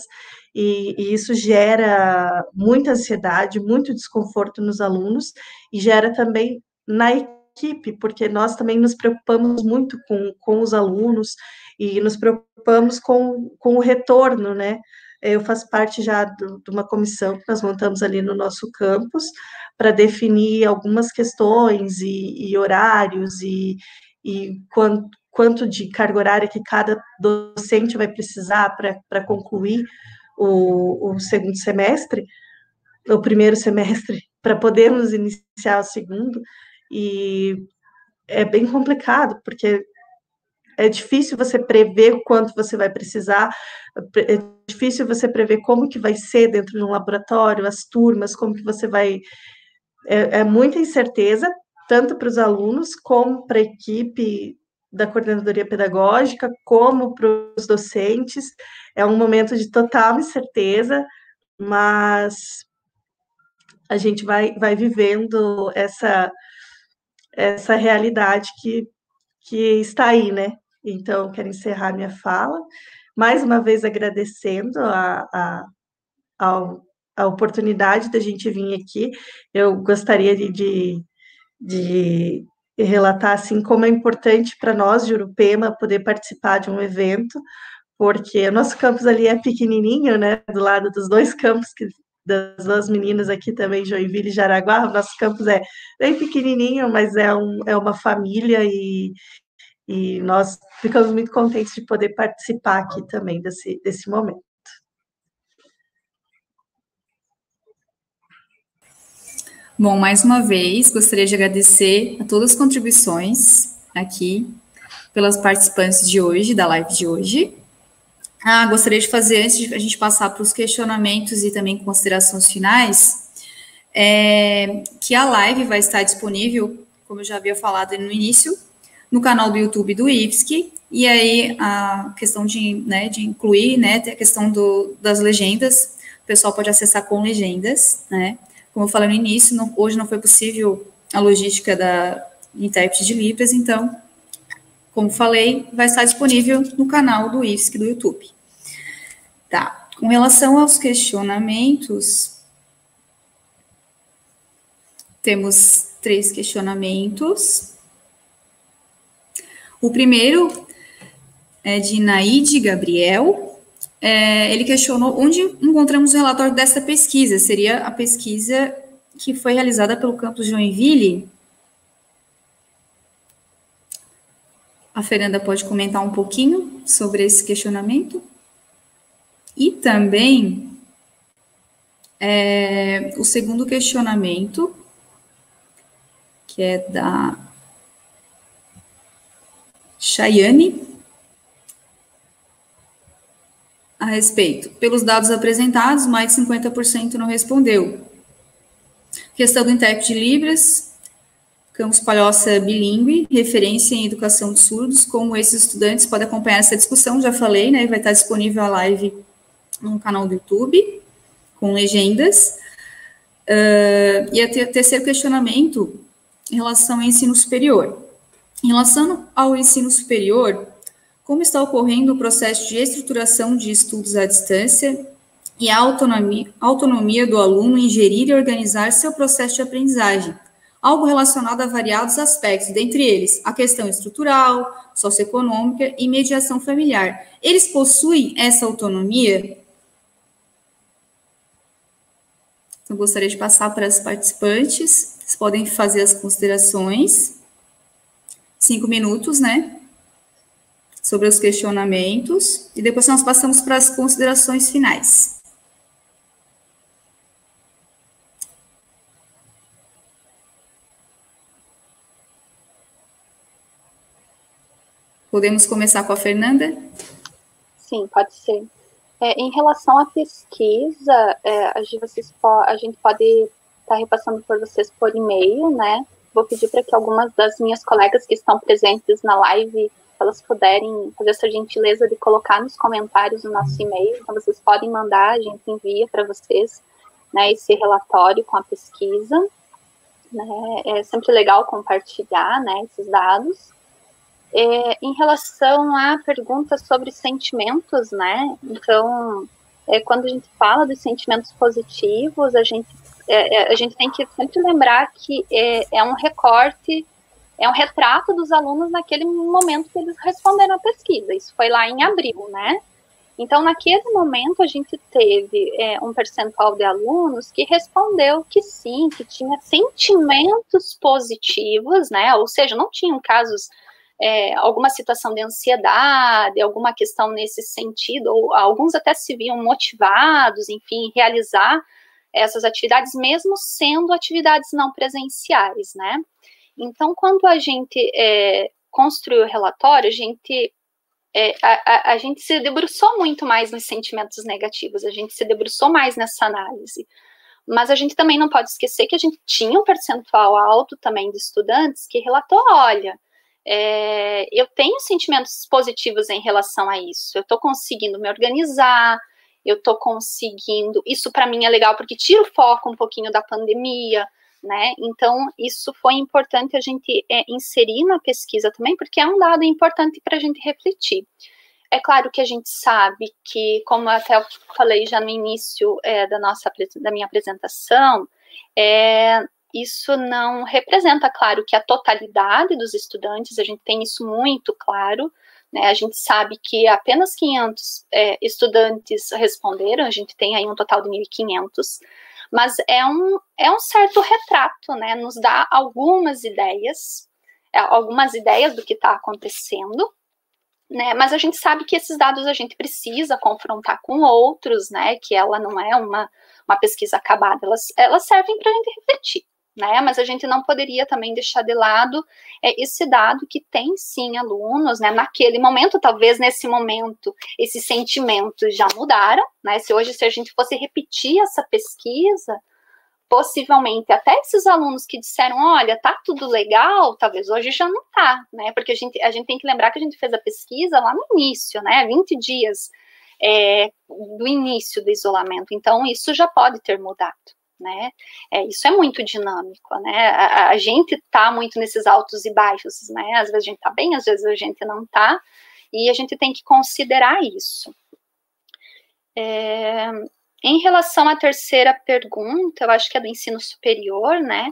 e, e, isso gera muita ansiedade, muito desconforto nos alunos, e gera também na equipe, porque nós também nos preocupamos muito com, com os alunos e nos preocupamos com, com o retorno, né? Eu faço parte já do, de uma comissão que nós montamos ali no nosso campus para definir algumas questões e, e horários e, e quanto, quanto de carga horária que cada docente vai precisar para concluir o, o segundo semestre, o primeiro semestre, para podermos iniciar o segundo. E é bem complicado, porque é difícil você prever quanto você vai precisar, é difícil você prever como que vai ser dentro de um laboratório, as turmas, como que você vai... É, é muita incerteza, tanto para os alunos, como para a equipe da coordenadoria pedagógica, como para os docentes. É um momento de total incerteza, mas a gente vai, vai vivendo essa essa realidade que, que está aí, né? Então, quero encerrar minha fala, mais uma vez agradecendo a, a, a, a oportunidade da gente vir aqui. Eu gostaria de, de, de relatar assim como é importante para nós de Urupema poder participar de um evento, porque o nosso campus ali é pequenininho, né, do lado dos dois campos que das duas meninas aqui também, Joinville e Jaraguá. Nosso campus é bem pequenininho, mas é, um, é uma família e, e nós ficamos muito contentes de poder participar aqui também desse, desse momento. Bom, mais uma vez, gostaria de agradecer a todas as contribuições aqui pelas participantes de hoje, da live de hoje. Ah, gostaria de fazer, antes de a gente passar para os questionamentos e também considerações finais, é, que a live vai estar disponível, como eu já havia falado no início, no canal do YouTube do IFSC, e aí a questão de, né, de incluir, né, a questão do, das legendas, o pessoal pode acessar com legendas, né, como eu falei no início, não, hoje não foi possível a logística da intérprete de Libras, então, como falei, vai estar disponível no canal do IFSC do YouTube. Tá. Com relação aos questionamentos, temos três questionamentos. O primeiro é de Naide Gabriel. É, ele questionou onde encontramos o relatório dessa pesquisa. Seria a pesquisa que foi realizada pelo campus Joinville A Fernanda pode comentar um pouquinho sobre esse questionamento. E também é, o segundo questionamento, que é da Chayane, a respeito. Pelos dados apresentados, mais de 50% não respondeu. Questão do intérprete de Libras, Campus Palhoça bilíngue, referência em educação de surdos, como esses estudantes podem acompanhar essa discussão, já falei, né, vai estar disponível a live no canal do YouTube, com legendas. Uh, e o terceiro questionamento, em relação ao ensino superior. Em relação ao ensino superior, como está ocorrendo o processo de estruturação de estudos à distância e a autonomia, autonomia do aluno em gerir e organizar seu processo de aprendizagem, algo relacionado a variados aspectos, dentre eles a questão estrutural, socioeconômica e mediação familiar. Eles possuem essa autonomia? Então, gostaria de passar para as participantes, vocês podem fazer as considerações. Cinco minutos, né? Sobre os questionamentos, e depois nós passamos para as considerações finais. Podemos começar com a Fernanda? Sim, pode ser. É, em relação à pesquisa, é, a, gente, a gente pode estar tá repassando por vocês por e-mail, né? Vou pedir para que algumas das minhas colegas que estão presentes na live, elas puderem fazer essa gentileza de colocar nos comentários o nosso e-mail. Então, vocês podem mandar, a gente envia para vocês né, esse relatório com a pesquisa. Né? É sempre legal compartilhar né, esses dados. É, em relação à pergunta sobre sentimentos, né? Então, é, quando a gente fala dos sentimentos positivos, a gente, é, é a gente tem que sempre lembrar que é, é, um recorte, é um retrato dos alunos naquele momento que eles responderam a pesquisa. Isso foi lá em abril, né? Então, naquele momento, a gente teve é, um percentual de alunos que respondeu que sim, que tinha sentimentos positivos, né? Ou seja, não tinham casos é, alguma situação de ansiedade, alguma questão nesse sentido, ou alguns até se viam motivados, enfim, realizar essas atividades, mesmo sendo atividades não presenciais, né? Então, quando a gente é, construiu o relatório, a gente é, a, a, a, gente se debruçou muito mais nos sentimentos negativos, a gente se debruçou mais nessa análise. Mas a gente também não pode esquecer que a gente tinha um percentual alto também de estudantes que relatou: olha, é, eu tenho sentimentos positivos em relação a isso. Eu estou conseguindo me organizar, eu estou conseguindo. Isso para mim é legal porque tira o foco um pouquinho da pandemia, né? Então, isso foi importante a gente é, inserir na pesquisa também, porque é um dado importante para a gente refletir. É claro que a gente sabe que, como eu até falei já no início é, da nossa da minha apresentação, é, isso não representa, claro, que a totalidade dos estudantes, a gente tem isso muito claro, né, a gente sabe que apenas 500 é, estudantes responderam, a gente tem aí um total de 1.500, mas é um, é um certo retrato, né, nos dá algumas ideias, é, algumas ideias do que está acontecendo, né, mas a gente sabe que esses dados a gente precisa confrontar com outros, né, que ela não é uma, uma pesquisa acabada, elas, elas servem para a gente refletir né? Mas a gente não poderia também deixar de lado é, esse dado que tem sim alunos, né? Naquele momento, talvez nesse momento, esses sentimentos já mudaram, né? Se hoje, se a gente fosse repetir essa pesquisa, possivelmente até esses alunos que disseram, olha, tá tudo legal, talvez hoje já não tá, né? Porque a gente, a gente tem que lembrar que a gente fez a pesquisa lá no início, né? 20 dias é, do início do isolamento. Então, isso já pode ter mudado né? É, isso é muito dinâmico, né? A, a gente tá muito nesses altos e baixos, né? Às vezes a gente tá bem, às vezes a gente não tá, e a gente tem que considerar isso. É, em relação à terceira pergunta, eu acho que é do ensino superior, né?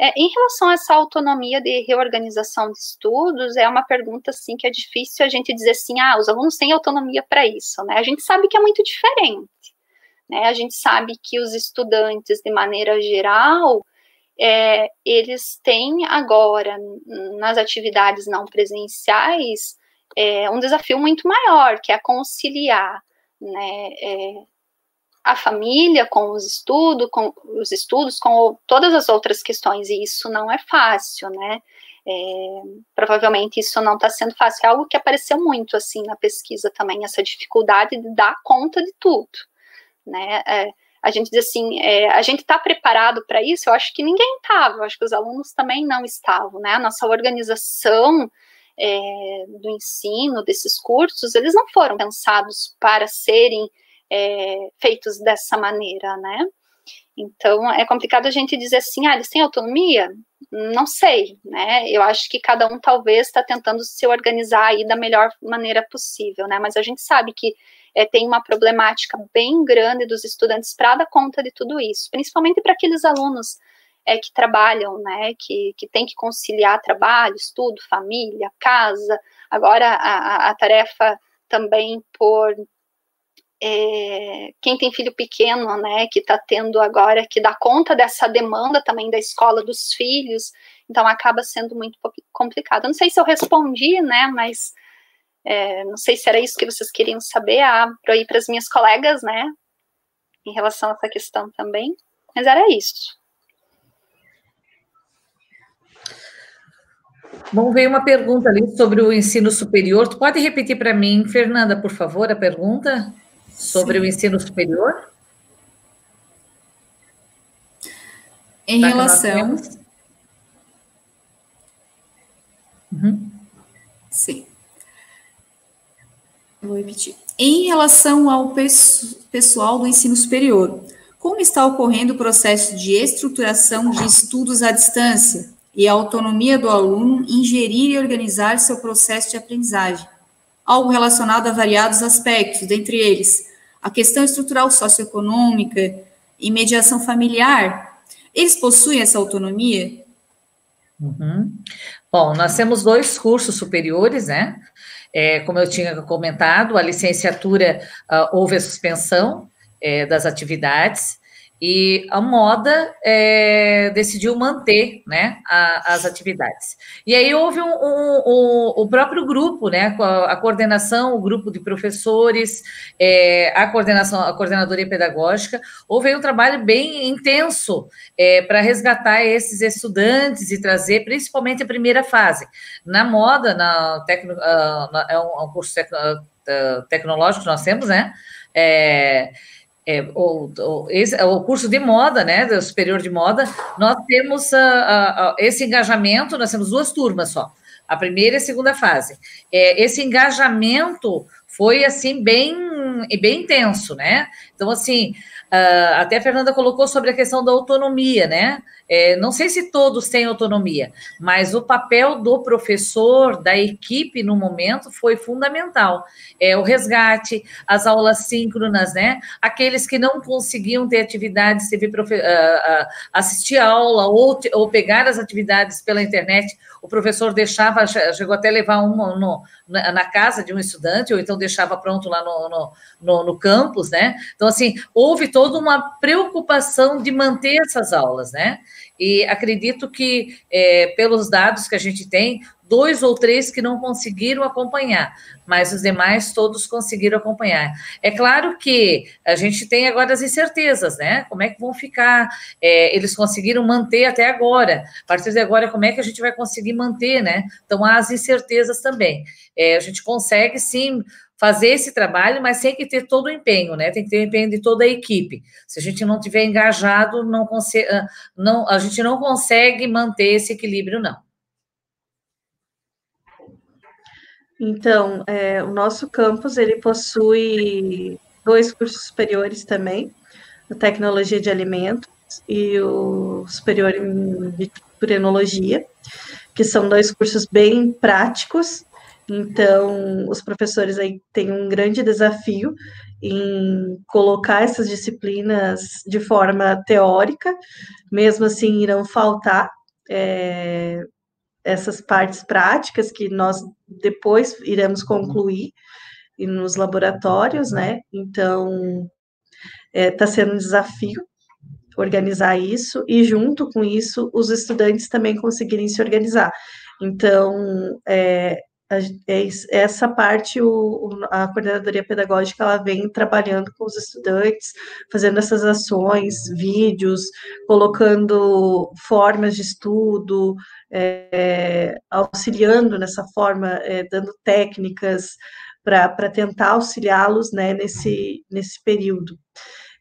É, em relação a essa autonomia de reorganização de estudos, é uma pergunta assim que é difícil a gente dizer assim, ah, os alunos têm autonomia para isso, né? A gente sabe que é muito diferente. Né? A gente sabe que os estudantes, de maneira geral, é, eles têm agora, nas atividades não presenciais, é, um desafio muito maior, que é conciliar né, é, a família com os estudos, com os estudos, com todas as outras questões, e isso não é fácil, né? É, provavelmente isso não está sendo fácil, é algo que apareceu muito assim na pesquisa também, essa dificuldade de dar conta de tudo, né? É, a gente diz assim, é, a gente está preparado para isso? Eu acho que ninguém estava, eu acho que os alunos também não estavam, né? A nossa organização é, do ensino, desses cursos, eles não foram pensados para serem é, feitos dessa maneira, né? Então, é complicado a gente dizer assim, ah, eles têm autonomia? Não sei, né? Eu acho que cada um talvez está tentando se organizar aí da melhor maneira possível, né? Mas a gente sabe que é, tem uma problemática bem grande dos estudantes para dar conta de tudo isso, principalmente para aqueles alunos é, que trabalham, né, que, que tem que conciliar trabalho, estudo, família, casa, agora a, a tarefa também por é, quem tem filho pequeno, né, que está tendo agora que dá conta dessa demanda também da escola dos filhos, então acaba sendo muito complicado. Não sei se eu respondi, né, mas é, não sei se era isso que vocês queriam saber, ah, para ir para as minhas colegas, né, em relação a essa questão também, mas era isso. Bom, veio uma pergunta ali sobre o ensino superior. Tu pode repetir para mim, Fernanda, por favor, a pergunta sobre Sim. o ensino superior? Em tá relação. Uhum. Sim. Vou repetir. Em relação ao pessoal do ensino superior, como está ocorrendo o processo de estruturação de estudos à distância e a autonomia do aluno em gerir e organizar seu processo de aprendizagem? Algo relacionado a variados aspectos, dentre eles a questão estrutural socioeconômica e mediação familiar. Eles possuem essa autonomia? Uhum. Bom, nós temos dois cursos superiores, né? É, como eu tinha comentado, a licenciatura uh, houve a suspensão é, das atividades e a moda é, decidiu manter né, a, as atividades. E aí houve um, um, um, o próprio grupo, né, a, a, coordenação, o grupo de professores, é, a coordenação, a coordenadoria pedagógica, houve um trabalho bem intenso é, para resgatar esses estudantes e trazer principalmente a primeira fase. Na moda, na tecno, uh, na, é um, curso tec, uh, tecnológico que nós temos, né? É, é, o, o, esse, é o curso de moda, né, do superior de moda, nós temos uh, uh, esse engajamento, nós temos duas turmas só, a primeira e a segunda fase. É, esse engajamento foi, assim, bem, bem intenso, né? Então, assim, uh, até a Fernanda colocou sobre a questão da autonomia, né? É, não sei se todos têm autonomia, mas o papel do professor, da equipe no momento foi fundamental. É, o resgate, as aulas síncronas, né? Aqueles que não conseguiam ter atividades, teve profe- uh, uh, assistir a aula ou, ou pegar as atividades pela internet, o professor deixava, chegou até levar uma no, na, na, casa de um estudante, ou então deixava pronto lá no, no, no, no campus, né? Então, assim, houve toda uma preocupação de manter essas aulas, né? E acredito que, é, pelos dados que a gente tem, dois ou três que não conseguiram acompanhar, mas os demais todos conseguiram acompanhar. É claro que a gente tem agora as incertezas, né? Como é que vão ficar? É, eles conseguiram manter até agora. A partir de agora, como é que a gente vai conseguir manter, né? Então, há as incertezas também. É, a gente consegue, sim, fazer esse trabalho, mas tem que ter todo o empenho, né? Tem que ter o empenho de toda a equipe. Se a gente não tiver engajado, não, ah, não a gente não consegue manter esse equilíbrio, não. Então, é, o nosso campus ele possui dois cursos superiores também, a tecnologia de alimentos e o superior em enologia, que são dois cursos bem práticos. Então, os professores aí têm um grande desafio em colocar essas disciplinas de forma teórica, mesmo assim irão faltar é, essas partes práticas que nós depois iremos concluir nos laboratórios, né? Então, está é, sendo um desafio organizar isso e, junto com isso, os estudantes também conseguirem se organizar. Então, é, é essa parte o, a coordenadoria pedagógica ela vem trabalhando com os estudantes, fazendo essas ações, vídeos, colocando formas de estudo, é, auxiliando nessa forma, é, dando técnicas para tentar auxiliá-los né, nesse, nesse período.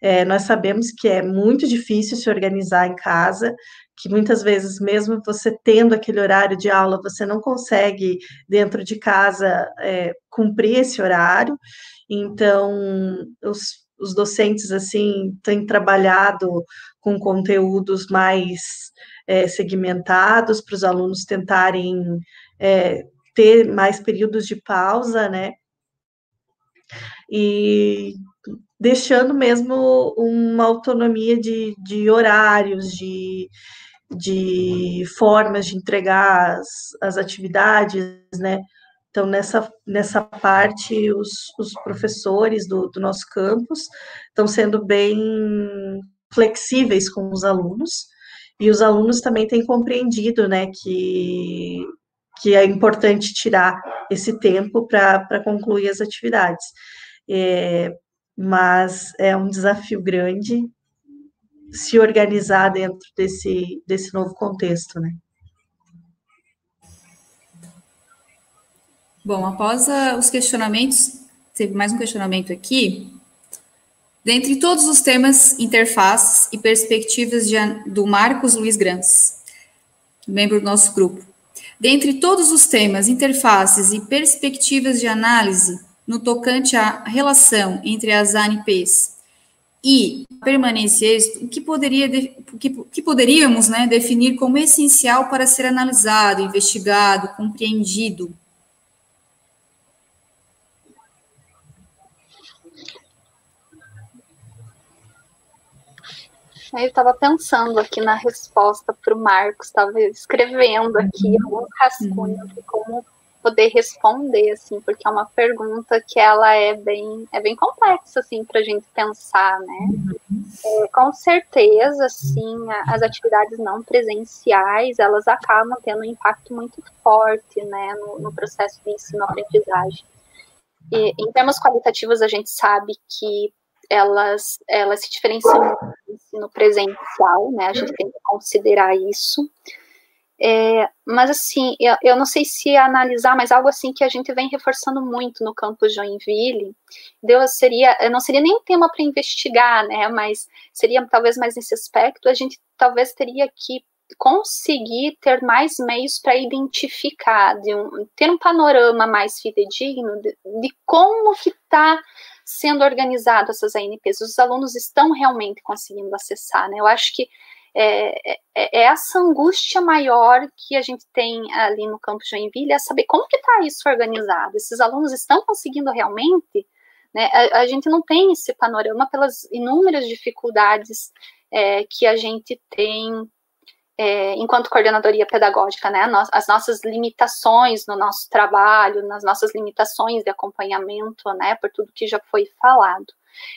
É, nós sabemos que é muito difícil se organizar em casa, que muitas vezes, mesmo você tendo aquele horário de aula, você não consegue, dentro de casa, é, cumprir esse horário. Então, os, os docentes, assim, têm trabalhado com conteúdos mais é, segmentados para os alunos tentarem é, ter mais períodos de pausa, né? E deixando mesmo uma autonomia de, de horários, de, de formas de entregar as, as atividades, né? Então, nessa, nessa parte, os, os professores do, do nosso campus estão sendo bem flexíveis com os alunos, e os alunos também têm compreendido, né, que, que é importante tirar esse tempo para concluir as atividades. É, mas é um desafio grande se organizar dentro desse, desse novo contexto, né? Bom, após a, os questionamentos, teve mais um questionamento aqui. Dentre todos os temas, interfaces e perspectivas de, do Marcos Luiz Grans, membro do nosso grupo. Dentre todos os temas, interfaces e perspectivas de análise no tocante à relação entre as ANPs e êxito, o que, poderia, que, que poderíamos né, definir como essencial para ser analisado, investigado, compreendido? Eu estava pensando aqui na resposta para o Marcos, estava escrevendo aqui uhum. alguns rascunhos de como poder responder, assim, porque é uma pergunta que ela é bem, é bem complexa, assim, para a gente pensar, né? É, com certeza, assim, as atividades não presenciais, elas acabam tendo um impacto muito forte, né, no, no processo de ensino-aprendizagem. E, em termos qualitativos, a gente sabe que elas, elas se diferenciam do ensino presencial, né, a gente tem que considerar isso, é, mas assim, eu, eu, não sei se analisar, mas algo assim que a gente vem reforçando muito no campus Joinville, seria, não seria nem tema para investigar, né? Mas seria talvez mais nesse aspecto, a gente talvez teria que conseguir ter mais meios para identificar, de um, ter um panorama mais fidedigno de, de como que está sendo organizado essas ANPs, os alunos estão realmente conseguindo acessar, né? Eu acho que é, é, é, essa angústia maior que a gente tem ali no campus Joinville, é saber como que está isso organizado. Esses alunos estão conseguindo realmente? Né? A, a, gente não tem esse panorama pelas inúmeras dificuldades é, que a gente tem é, enquanto coordenadoria pedagógica, né, as nossas limitações no nosso trabalho, nas nossas limitações de acompanhamento, né, por tudo que já foi falado.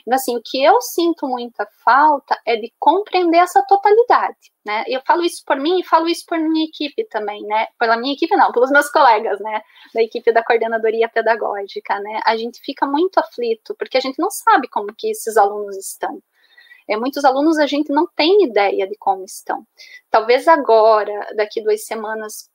Então, assim, o que eu sinto muita falta é de compreender essa totalidade, né? Eu falo isso por mim e falo isso por minha equipe também, né? Pela minha equipe, não, pelos meus colegas, né? Da equipe da coordenadoria pedagógica, né? A gente fica muito aflito, porque a gente não sabe como que esses alunos estão. É, muitos alunos a gente não tem ideia de como estão. Talvez agora, daqui duas semanas,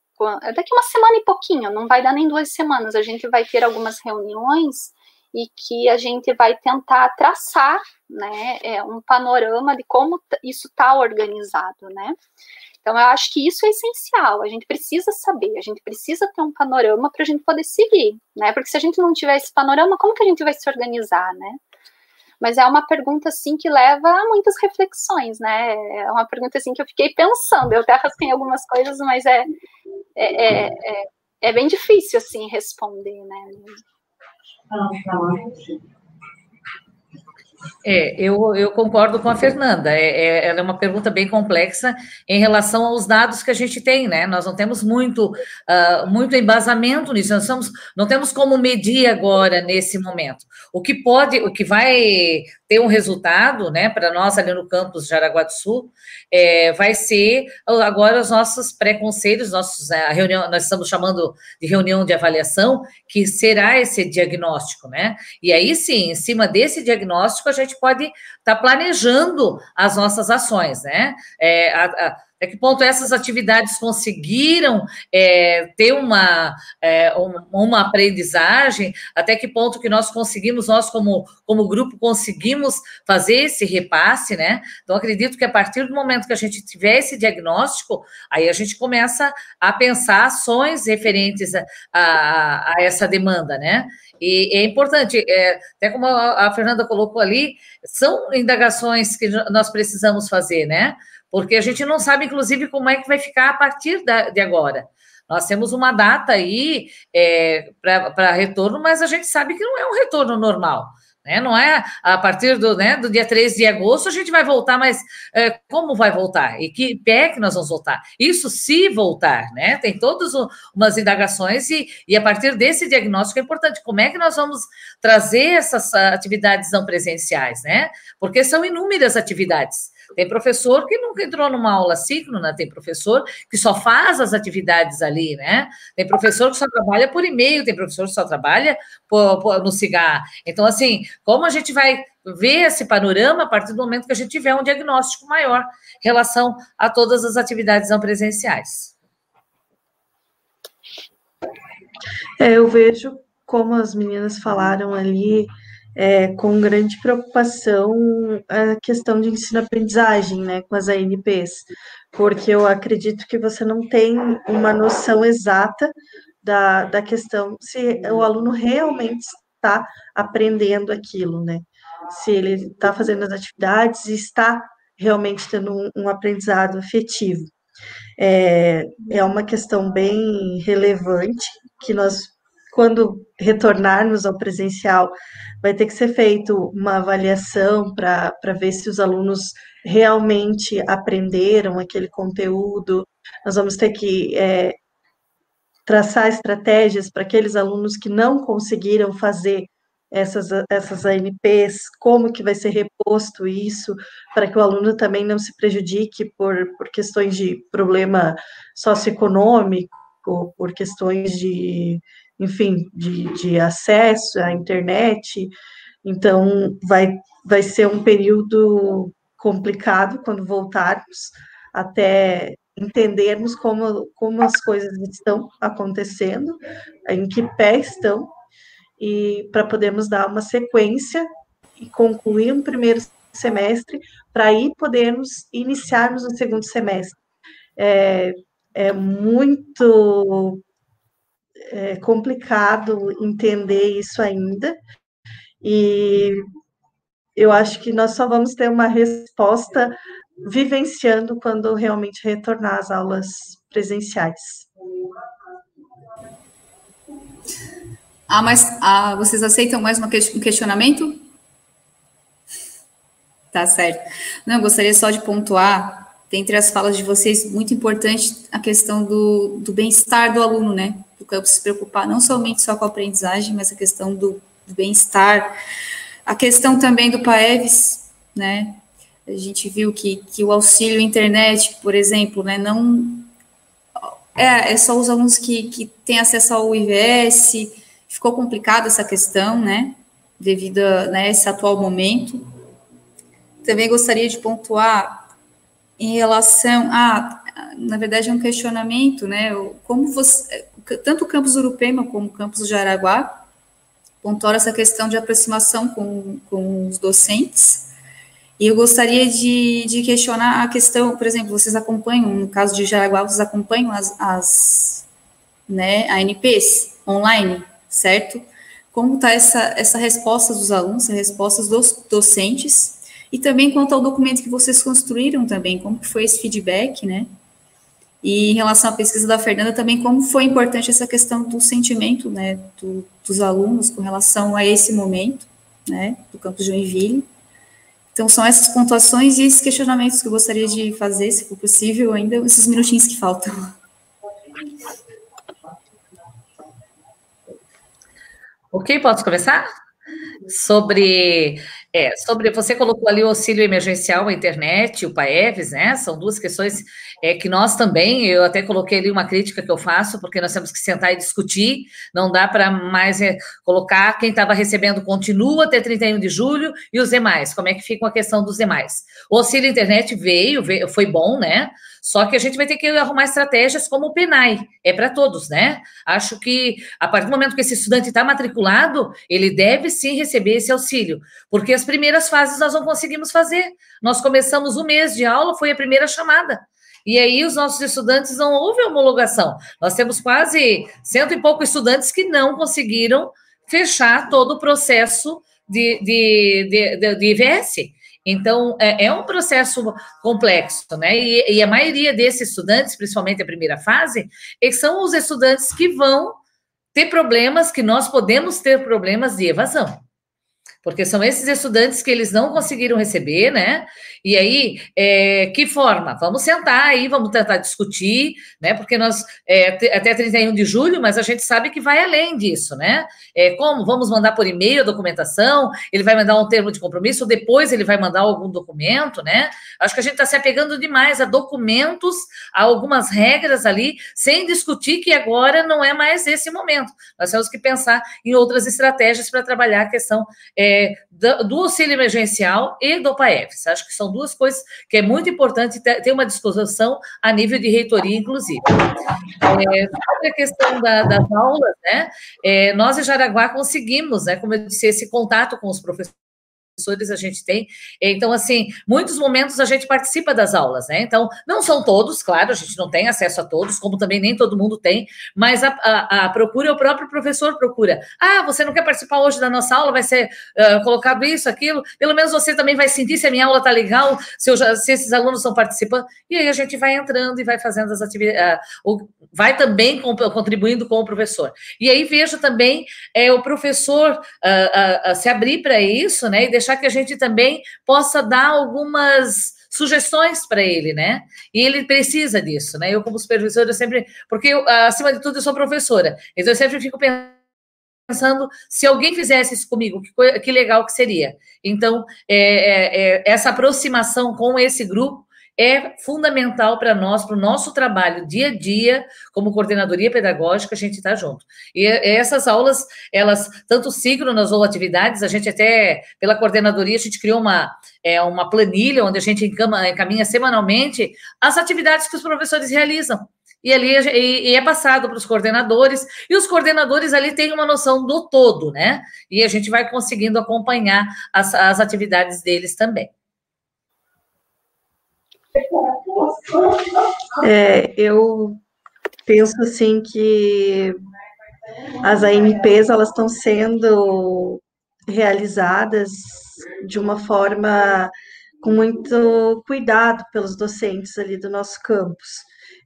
daqui uma semana e pouquinho, não vai dar nem duas semanas, a gente vai ter algumas reuniões e que a gente vai tentar traçar né, é, um panorama de como isso está organizado, né? Então, eu acho que isso é essencial, a gente precisa saber, a gente precisa ter um panorama para a gente poder seguir, né? Porque se a gente não tiver esse panorama, como que a gente vai se organizar, né? Mas é uma pergunta, assim, que leva a muitas reflexões, né? É uma pergunta, assim, que eu fiquei pensando, eu até rasquei algumas coisas, mas é, é, é, é, é bem difícil, assim, responder, né? Ela não lá, é, eu, eu concordo com a Fernanda. É, é, ela é uma pergunta bem complexa em relação aos dados que a gente tem, né? Nós não temos muito, uh, muito embasamento nisso, nós somos, não temos como medir agora nesse momento. O que pode, o que vai ter um resultado, né, para nós ali no campus de Araguá do Sul, é, vai ser agora os nossos pré-conselhos, nossos, a reunião, nós estamos chamando de reunião de avaliação, que será esse diagnóstico, né? E aí sim, em cima desse diagnóstico, a gente pode estar tá planejando as nossas ações, né? É, a, a, até que ponto essas atividades conseguiram é, ter uma, é, uma aprendizagem, até que ponto que nós conseguimos, nós como, como grupo, conseguimos fazer esse repasse, né? Então, acredito que a partir do momento que a gente tiver esse diagnóstico, aí a gente começa a pensar ações referentes a, a, a essa demanda, né? E é importante, é, até como a, Fernanda colocou ali, são indagações que nós precisamos fazer, né? porque a gente não sabe, inclusive, como é que vai ficar a partir da, de agora. Nós temos uma data aí é, para retorno, mas a gente sabe que não é um retorno normal. Né? Não é a partir do, né, do dia 13 de agosto a gente vai voltar, mas é, como vai voltar? E que pé que nós vamos voltar? Isso se voltar, né? Tem todas umas indagações e, e a partir desse diagnóstico é importante. Como é que nós vamos trazer essas atividades não presenciais, né? Porque são inúmeras atividades. Tem professor que nunca entrou numa aula síncrona, tem professor que só faz as atividades ali, né? Tem professor que só trabalha por e-mail, tem professor que só trabalha por, por, no cigarro. Então, assim, como a gente vai ver esse panorama a partir do momento que a gente tiver um diagnóstico maior em relação a todas as atividades não presenciais? É, eu vejo como as meninas falaram ali, é, com grande preocupação a questão de ensino-aprendizagem, né, com as ANPs, porque eu acredito que você não tem uma noção exata da, da questão se o aluno realmente está aprendendo aquilo, né, se ele está fazendo as atividades e está realmente tendo um, um aprendizado efetivo. É, é uma questão bem relevante que nós quando retornarmos ao presencial, vai ter que ser feito uma avaliação para ver se os alunos realmente aprenderam aquele conteúdo. Nós vamos ter que é, traçar estratégias para aqueles alunos que não conseguiram fazer essas, essas ANPs, como que vai ser reposto isso, para que o aluno também não se prejudique por, por questões de problema socioeconômico, por questões de, enfim, de, de acesso à internet. Então, vai, vai ser um período complicado quando voltarmos, até entendermos como, como as coisas estão acontecendo, em que pé estão, e para podermos dar uma sequência e concluir um primeiro semestre, para aí podermos iniciarmos o segundo semestre. É, é muito é complicado entender isso ainda, e eu acho que nós só vamos ter uma resposta vivenciando quando realmente retornar às aulas presenciais. Ah, mas ah, vocês aceitam mais um questionamento? Tá certo. Não, eu gostaria só de pontuar, dentre as falas de vocês, muito importante a questão do, do bem-estar do aluno, né? do campus se preocupar não somente só com a aprendizagem, mas a questão do, do bem-estar, a questão também do PAEVS, né? A gente viu que, que o auxílio internet, por exemplo, né, não é, é só os alunos que, que têm acesso ao IVS, ficou complicada essa questão, né, devido a né, esse atual momento. Também gostaria de pontuar em relação a, na verdade, é um questionamento, né, como você, tanto o campus Urupema como o campus de Araguá pontuaram essa questão de aproximação com, com os docentes. E eu gostaria de, de, questionar a questão, por exemplo, vocês acompanham, no caso de Jaraguá, vocês acompanham as, as né, ANPs online, certo? Como está essa, essa resposta dos alunos, essa resposta dos docentes, e também quanto ao documento que vocês construíram também, como foi esse feedback, né? E em relação à pesquisa da Fernanda, também como foi importante essa questão do sentimento né, do, dos alunos com relação a esse momento, né, do campus Joinville, Então, são essas pontuações e esses questionamentos que eu gostaria de fazer, se for possível, ainda esses minutinhos que faltam. Ok, posso começar? Sobre é, sobre você colocou ali o auxílio emergencial, a internet, o PAEVS, né? São duas questões é, que nós também, eu até coloquei ali uma crítica que eu faço, porque nós temos que sentar e discutir, não dá para mais é, colocar quem estava recebendo continua até 31 de julho e os demais. Como é que fica a questão dos demais? O auxílio internet veio, veio foi bom, né? Só que a gente vai ter que arrumar estratégias como o PENAI, é para todos, né? Acho que a partir do momento que esse estudante está matriculado, ele deve sim receber esse auxílio, porque as primeiras fases nós não conseguimos fazer. Nós começamos um mês de aula, foi a primeira chamada. E aí os nossos estudantes não houve homologação. Nós temos quase cento e poucos estudantes que não conseguiram fechar todo o processo de, de, de, de, de IVS. Então, é, é, um processo complexo, né? E, e, a maioria desses estudantes, principalmente a primeira fase, são os estudantes que vão ter problemas, que nós podemos ter problemas de evasão porque são esses estudantes que eles não conseguiram receber, né? E aí, é, que forma? Vamos sentar aí, vamos tentar discutir, né? Porque nós, é, até 31 de julho, mas a gente sabe que vai além disso, né? É, como? Vamos mandar por e-mail a documentação, ele vai mandar um termo de compromisso, depois ele vai mandar algum documento, né? Acho que a gente está se apegando demais a documentos, a algumas regras ali, sem discutir que agora não é mais esse momento. Nós temos que pensar em outras estratégias para trabalhar a questão. É, é, do, auxílio emergencial e do PAEFS. Acho que são duas coisas que é muito importante ter, ter uma discussão a nível de reitoria, inclusive. É, sobre a questão da, das aulas, né? É, nós em Jaraguá conseguimos, né, como eu disse, esse contato com os professores professores a gente tem. Então, assim, muitos momentos a gente participa das aulas, né? Então, não são todos, claro, a gente não tem acesso a todos, como também nem todo mundo tem, mas a, a, a procura, o próprio professor procura. Ah, você não quer participar hoje da nossa aula? Vai ser uh, colocado isso, aquilo? Pelo menos você também vai sentir se a minha aula está legal, se, eu já, se esses alunos estão participando. E aí a gente vai entrando e vai fazendo as atividades, uh, vai também contribuindo com o professor. E aí vejo também é, o professor uh, se abrir para isso, né? E deixar deixar que a gente também possa dar algumas sugestões para ele, né? E ele precisa disso, né? Eu, como supervisora, sempre. Porque, eu, acima de tudo, eu sou professora. Então, eu sempre fico pensando se alguém fizesse isso comigo, que, que legal que seria. Então, é, é, é, essa aproximação com esse grupo é fundamental para nós, para o nosso trabalho dia a dia, como coordenadoria pedagógica, a gente está junto. E essas aulas, elas, tanto síncronas ou atividades, a gente até, pela coordenadoria, a gente criou uma, é, uma planilha onde a gente encaminha semanalmente as atividades que os professores realizam. E ali e, e é passado para os coordenadores, e os coordenadores ali têm uma noção do todo, né? E a gente vai conseguindo acompanhar as, as atividades deles também. É, eu penso assim que as AMPs elas estão sendo realizadas de uma forma com muito cuidado pelos docentes ali do nosso campus.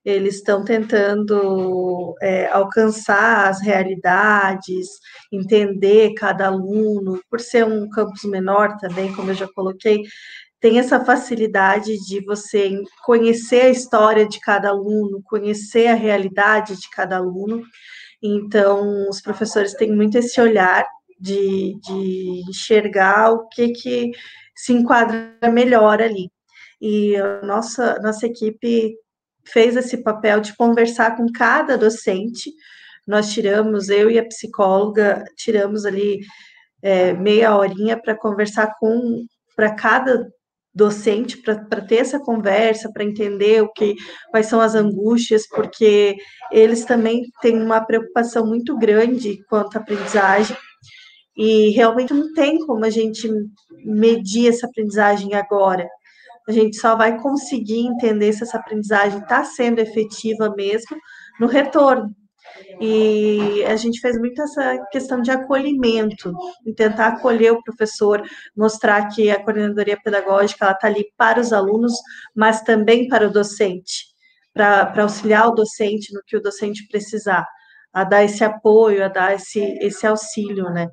Eles estão tentando é, alcançar as realidades, entender cada aluno, por ser um campus menor também, como eu já coloquei, tem essa facilidade de você conhecer a história de cada aluno, conhecer a realidade de cada aluno. Então, os professores têm muito esse olhar de, de enxergar o que, que se enquadra melhor ali. E a nossa, nossa equipe fez esse papel de conversar com cada docente. Nós tiramos, eu e a psicóloga, tiramos ali é, meia horinha para conversar com para cada docente para ter essa conversa, para entender o que quais são as angústias, porque eles também têm uma preocupação muito grande quanto à aprendizagem. E realmente não tem como a gente medir essa aprendizagem agora. A gente só vai conseguir entender se essa aprendizagem está sendo efetiva mesmo no retorno. E a gente fez muito essa questão de acolhimento, tentar acolher o professor, mostrar que a coordenadoria pedagógica está ali para os alunos, mas também para o docente, para auxiliar o docente no que o docente precisar, a dar esse apoio, a dar esse, esse auxílio, né?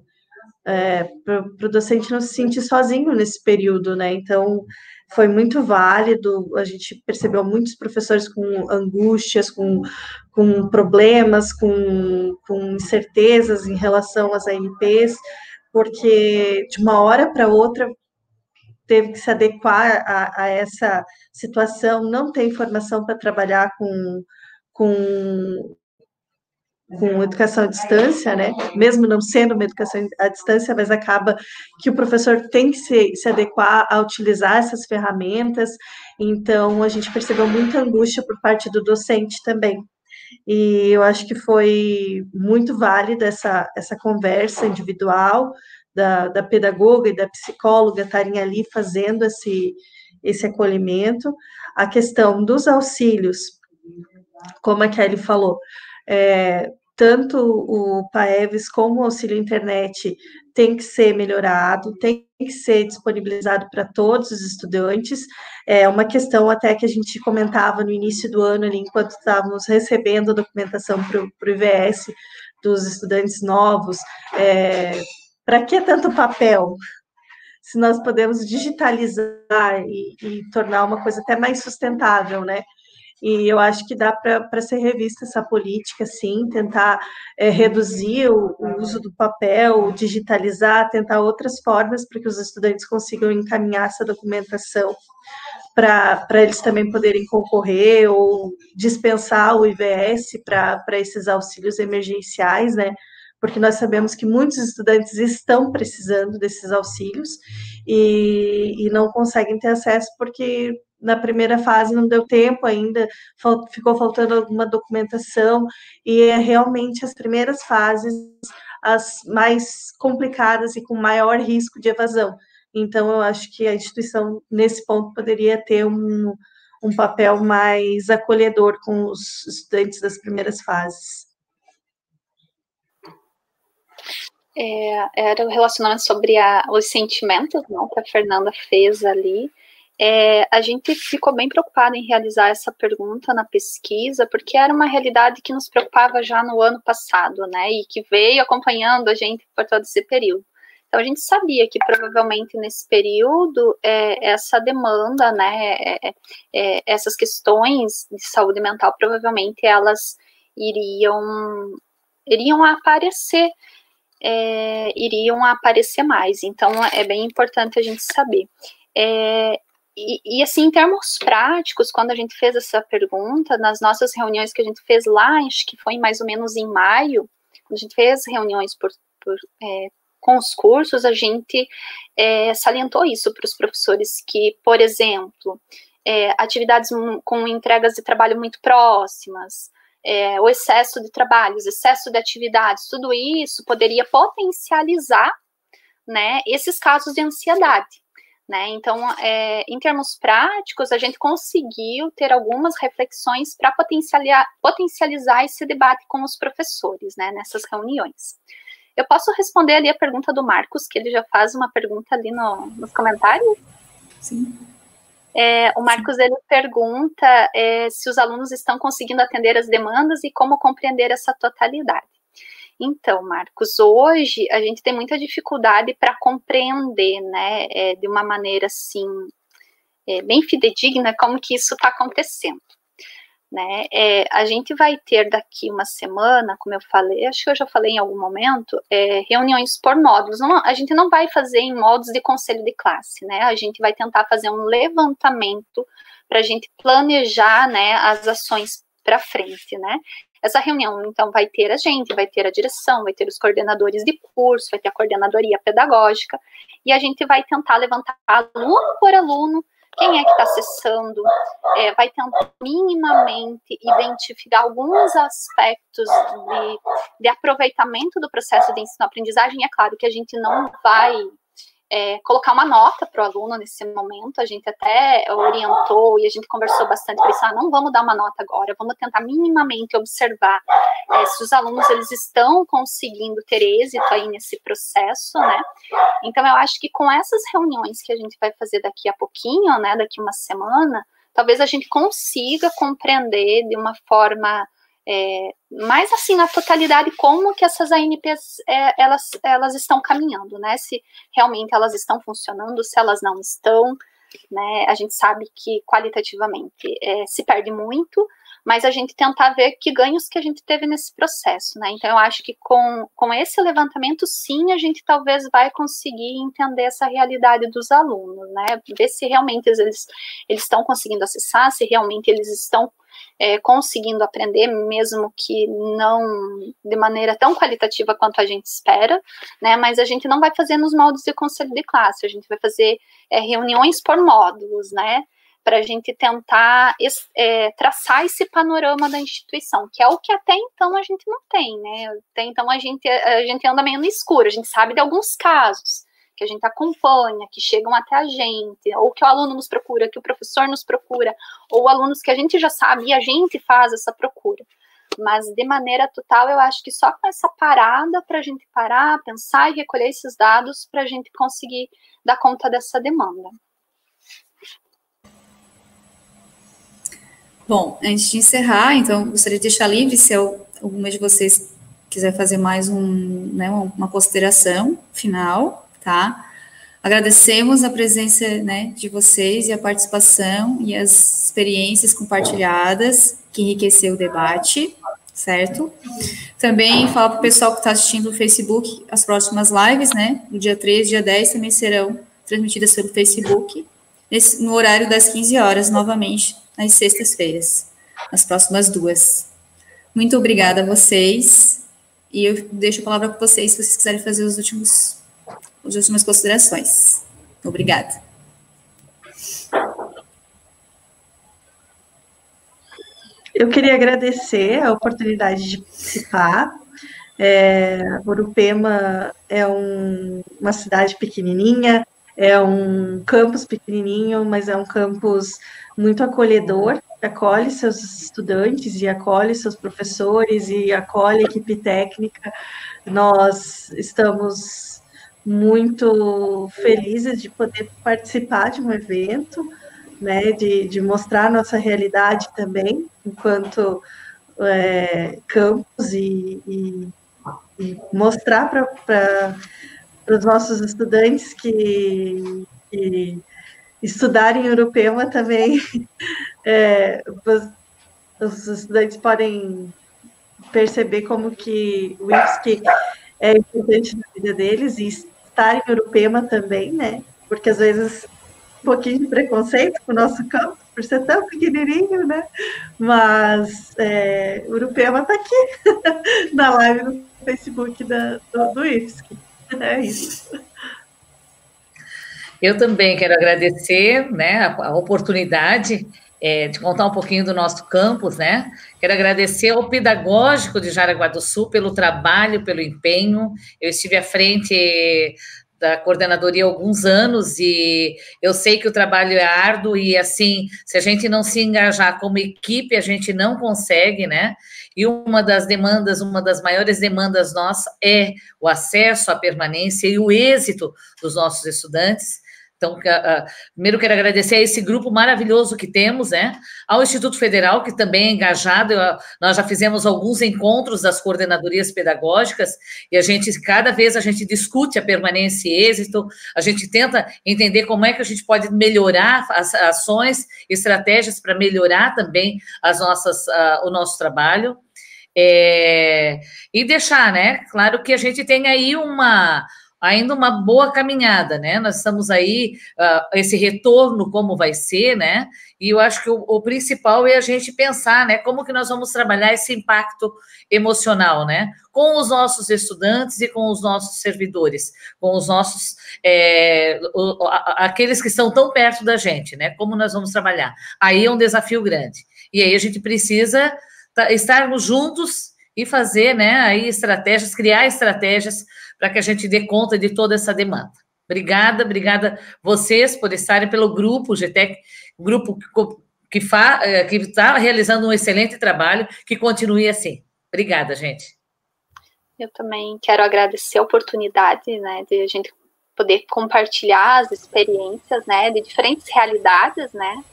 é, para o docente não se sentir sozinho nesse período, né? Então, foi muito válido, a gente percebeu muitos professores com angústias, com, com problemas, com, com incertezas em relação às ANPs, porque de uma hora para outra teve que se adequar a, a, essa situação, não tem formação para trabalhar com, com com educação à distância, né? Mesmo não sendo uma educação à distância, mas acaba que o professor tem que se, se adequar a utilizar essas ferramentas. Então, a gente percebeu muita angústia por parte do docente também. E eu acho que foi muito válida essa, essa conversa individual da, da pedagoga e da psicóloga estarem ali fazendo esse, esse acolhimento. A questão dos auxílios, como a Kelly falou, é, tanto o PAEVS como o auxílio internet tem que ser melhorado, tem que ser disponibilizado para todos os estudantes. É uma questão até que a gente comentava no início do ano, ali, enquanto estávamos recebendo a documentação para o IVS dos estudantes novos. É, para que tanto papel? Se nós podemos digitalizar e, e tornar uma coisa até mais sustentável, né? E eu acho que dá para ser revista essa política, sim, tentar é, reduzir o, o, uso do papel, digitalizar, tentar outras formas para que os estudantes consigam encaminhar essa documentação para eles também poderem concorrer ou dispensar o IVS para esses auxílios emergenciais, né? Porque nós sabemos que muitos estudantes estão precisando desses auxílios e, e não conseguem ter acesso porque na primeira fase não deu tempo ainda, ficou faltando alguma documentação, e é realmente as primeiras fases as mais complicadas e com maior risco de evasão. Então, eu acho que a instituição, nesse ponto, poderia ter um, um papel mais acolhedor com os estudantes das primeiras fases. É, era o relacionamento sobre a, os sentimentos não, que a Fernanda fez ali. É, a gente ficou bem preocupado em realizar essa pergunta na pesquisa, porque era uma realidade que nos preocupava já no ano passado, né, e que veio acompanhando a gente por todo esse período. Então, a gente sabia que provavelmente nesse período, é, essa demanda, né, é, é essas questões de saúde mental, provavelmente elas iriam, iriam aparecer, é, iriam aparecer mais. Então, é bem importante a gente saber. É, e, e, assim, em termos práticos, quando a gente fez essa pergunta, nas nossas reuniões que a gente fez lá, acho que foi mais ou menos em maio, quando a gente fez reuniões por, por é, com os cursos, a gente é, salientou isso para os professores, que, por exemplo, é, atividades com entregas de trabalho muito próximas, é, o excesso de trabalhos, excesso de atividades, tudo isso poderia potencializar né, esses casos de ansiedade. Né? Então, é, em termos práticos, a gente conseguiu ter algumas reflexões para potencializar, esse debate com os professores né, nessas reuniões. Eu posso responder ali a pergunta do Marcos, que ele já faz uma pergunta ali no, nos comentários? Sim. É, o Marcos ele pergunta é, se os alunos estão conseguindo atender as demandas e como compreender essa totalidade. Então, Marcos, hoje a gente tem muita dificuldade para compreender, né, é, de uma maneira assim, é, bem fidedigna, como que isso está acontecendo. Né? É, a gente vai ter daqui uma semana, como eu falei, acho que eu já falei em algum momento, é, reuniões por módulos. Não, a gente não vai fazer em módulos de conselho de classe, né? A gente vai tentar fazer um levantamento para a gente planejar, né, as ações para frente, né? Essa reunião, então, vai ter a gente, vai ter a direção, vai ter os coordenadores de curso, vai ter a coordenadoria pedagógica, e a gente vai tentar levantar aluno por aluno quem é que está acessando, é, vai tentar minimamente identificar alguns aspectos de, de aproveitamento do processo de ensino-aprendizagem. É claro que a gente não vai é, colocar uma nota para o aluno nesse momento. A gente até orientou e a gente conversou bastante isso. Ah, não vamos dar uma nota agora, vamos tentar minimamente observar é, se os alunos eles estão conseguindo ter êxito aí nesse processo, né? Então eu acho que com essas reuniões que a gente vai fazer daqui a pouquinho, né, daqui uma semana, talvez a gente consiga compreender de uma forma é, mais assim na totalidade como que essas ANPs é, elas, elas estão caminhando, né? Se realmente elas estão funcionando, se elas não estão, né? A gente sabe que qualitativamente é, se perde muito, mas a gente tentar ver que ganhos que a gente teve nesse processo, né? Então eu acho que com, com esse levantamento, sim, a gente talvez vai conseguir entender essa realidade dos alunos, né? Ver se realmente eles, eles estão conseguindo acessar, se realmente eles estão é, conseguindo aprender, mesmo que não de maneira tão qualitativa quanto a gente espera, né? Mas a gente não vai fazer nos moldes de conselho de classe, a gente vai fazer é, reuniões por módulos, né? Para a gente tentar é, traçar esse panorama da instituição, que é o que até então a gente não tem, né? Até então a gente, a gente anda meio no escuro, a gente sabe de alguns casos, que a gente acompanha, que chegam até a gente, ou que o aluno nos procura, que o professor nos procura, ou alunos que a gente já sabe e a gente faz essa procura. Mas de maneira total, eu acho que só com essa parada para a gente parar, pensar e recolher esses dados para a gente conseguir dar conta dessa demanda. Bom, antes de encerrar, então, gostaria de deixar livre se alguma de vocês quiser fazer mais um, né, uma consideração final tá? Agradecemos a presença né, de vocês e a participação e as experiências compartilhadas que enriqueceu o debate, certo? Também falo para o pessoal que está assistindo no Facebook, as próximas lives, né? No dia 13, dia 10, também serão transmitidas pelo Facebook, nesse, no horário das 15 horas, novamente, nas sextas-feiras, nas próximas duas. Muito obrigada a vocês, e eu deixo a palavra com vocês, se vocês quiserem fazer os últimos as últimas considerações. Obrigada. Eu queria agradecer a oportunidade de participar. É, Urupema é um, uma cidade pequenininha, é um campus pequenininho, mas é um campus muito acolhedor, acolhe seus estudantes e acolhe seus professores e acolhe a equipe técnica. Nós estamos muito felizes de poder participar de um evento, né, de, de mostrar nossa realidade também, enquanto é, campus e, e, e mostrar para os nossos estudantes que, que estudarem Europema também, é, os, os, estudantes podem perceber como que o IFSC é importante na vida deles e estar em Urupema também, né? Porque às vezes um pouquinho de preconceito com o nosso campo, por ser tão pequenininho, né? Mas é, Urupema está aqui na live no Facebook da, do, do IFSC. É isso. Eu também quero agradecer né, a, oportunidade é, de contar um pouquinho do nosso campus, né? Quero agradecer ao Pedagógico de Jaraguá do Sul pelo trabalho, pelo empenho. Eu estive à frente da coordenadoria há alguns anos e eu sei que o trabalho é árduo e assim, se a gente não se engajar como equipe, a gente não consegue, né? E uma das demandas, uma das maiores demandas nossas é o acesso, a permanência e o êxito dos nossos estudantes. Então, uh, primeiro quero agradecer a esse grupo maravilhoso que temos, né? Ao Instituto Federal, que também é engajado, nós já fizemos alguns encontros das coordenadorias pedagógicas, e a gente, cada vez a gente discute a permanência e êxito, a gente tenta entender como é que a gente pode melhorar as ações, estratégias para melhorar também as nossas, uh, o nosso trabalho. É, e deixar, né? Claro que a gente tem aí uma ainda uma boa caminhada, né? Nós estamos aí, uh, esse retorno, como vai ser, né? E eu acho que o, o, principal é a gente pensar, né? Como que nós vamos trabalhar esse impacto emocional, né? Com os nossos estudantes e com os nossos servidores, com os nossos, é, o, a, aqueles que estão tão perto da gente, né? Como nós vamos trabalhar? Aí é um desafio grande. E aí a gente precisa estarmos juntos e fazer, né? Aí estratégias, criar estratégias para que a gente dê conta de toda essa demanda. Obrigada, obrigada vocês por estarem pelo grupo GTEC, grupo que eh, está realizando um excelente trabalho, que continue assim. Obrigada, gente. Eu também quero agradecer a oportunidade, né, de a gente poder compartilhar as experiências, né, de diferentes realidades, né,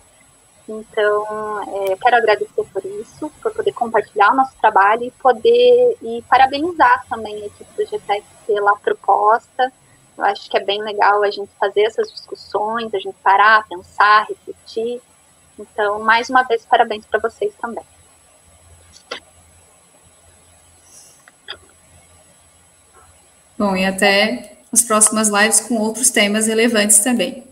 Então, é, quero agradecer por isso, por poder compartilhar o nosso trabalho e poder e parabenizar também a equipe do GTEC pela proposta. Eu acho que é bem legal a gente fazer essas discussões, a gente parar, pensar, refletir. Então, mais uma vez, parabéns para vocês também. Bom, e até as próximas lives com outros temas relevantes também.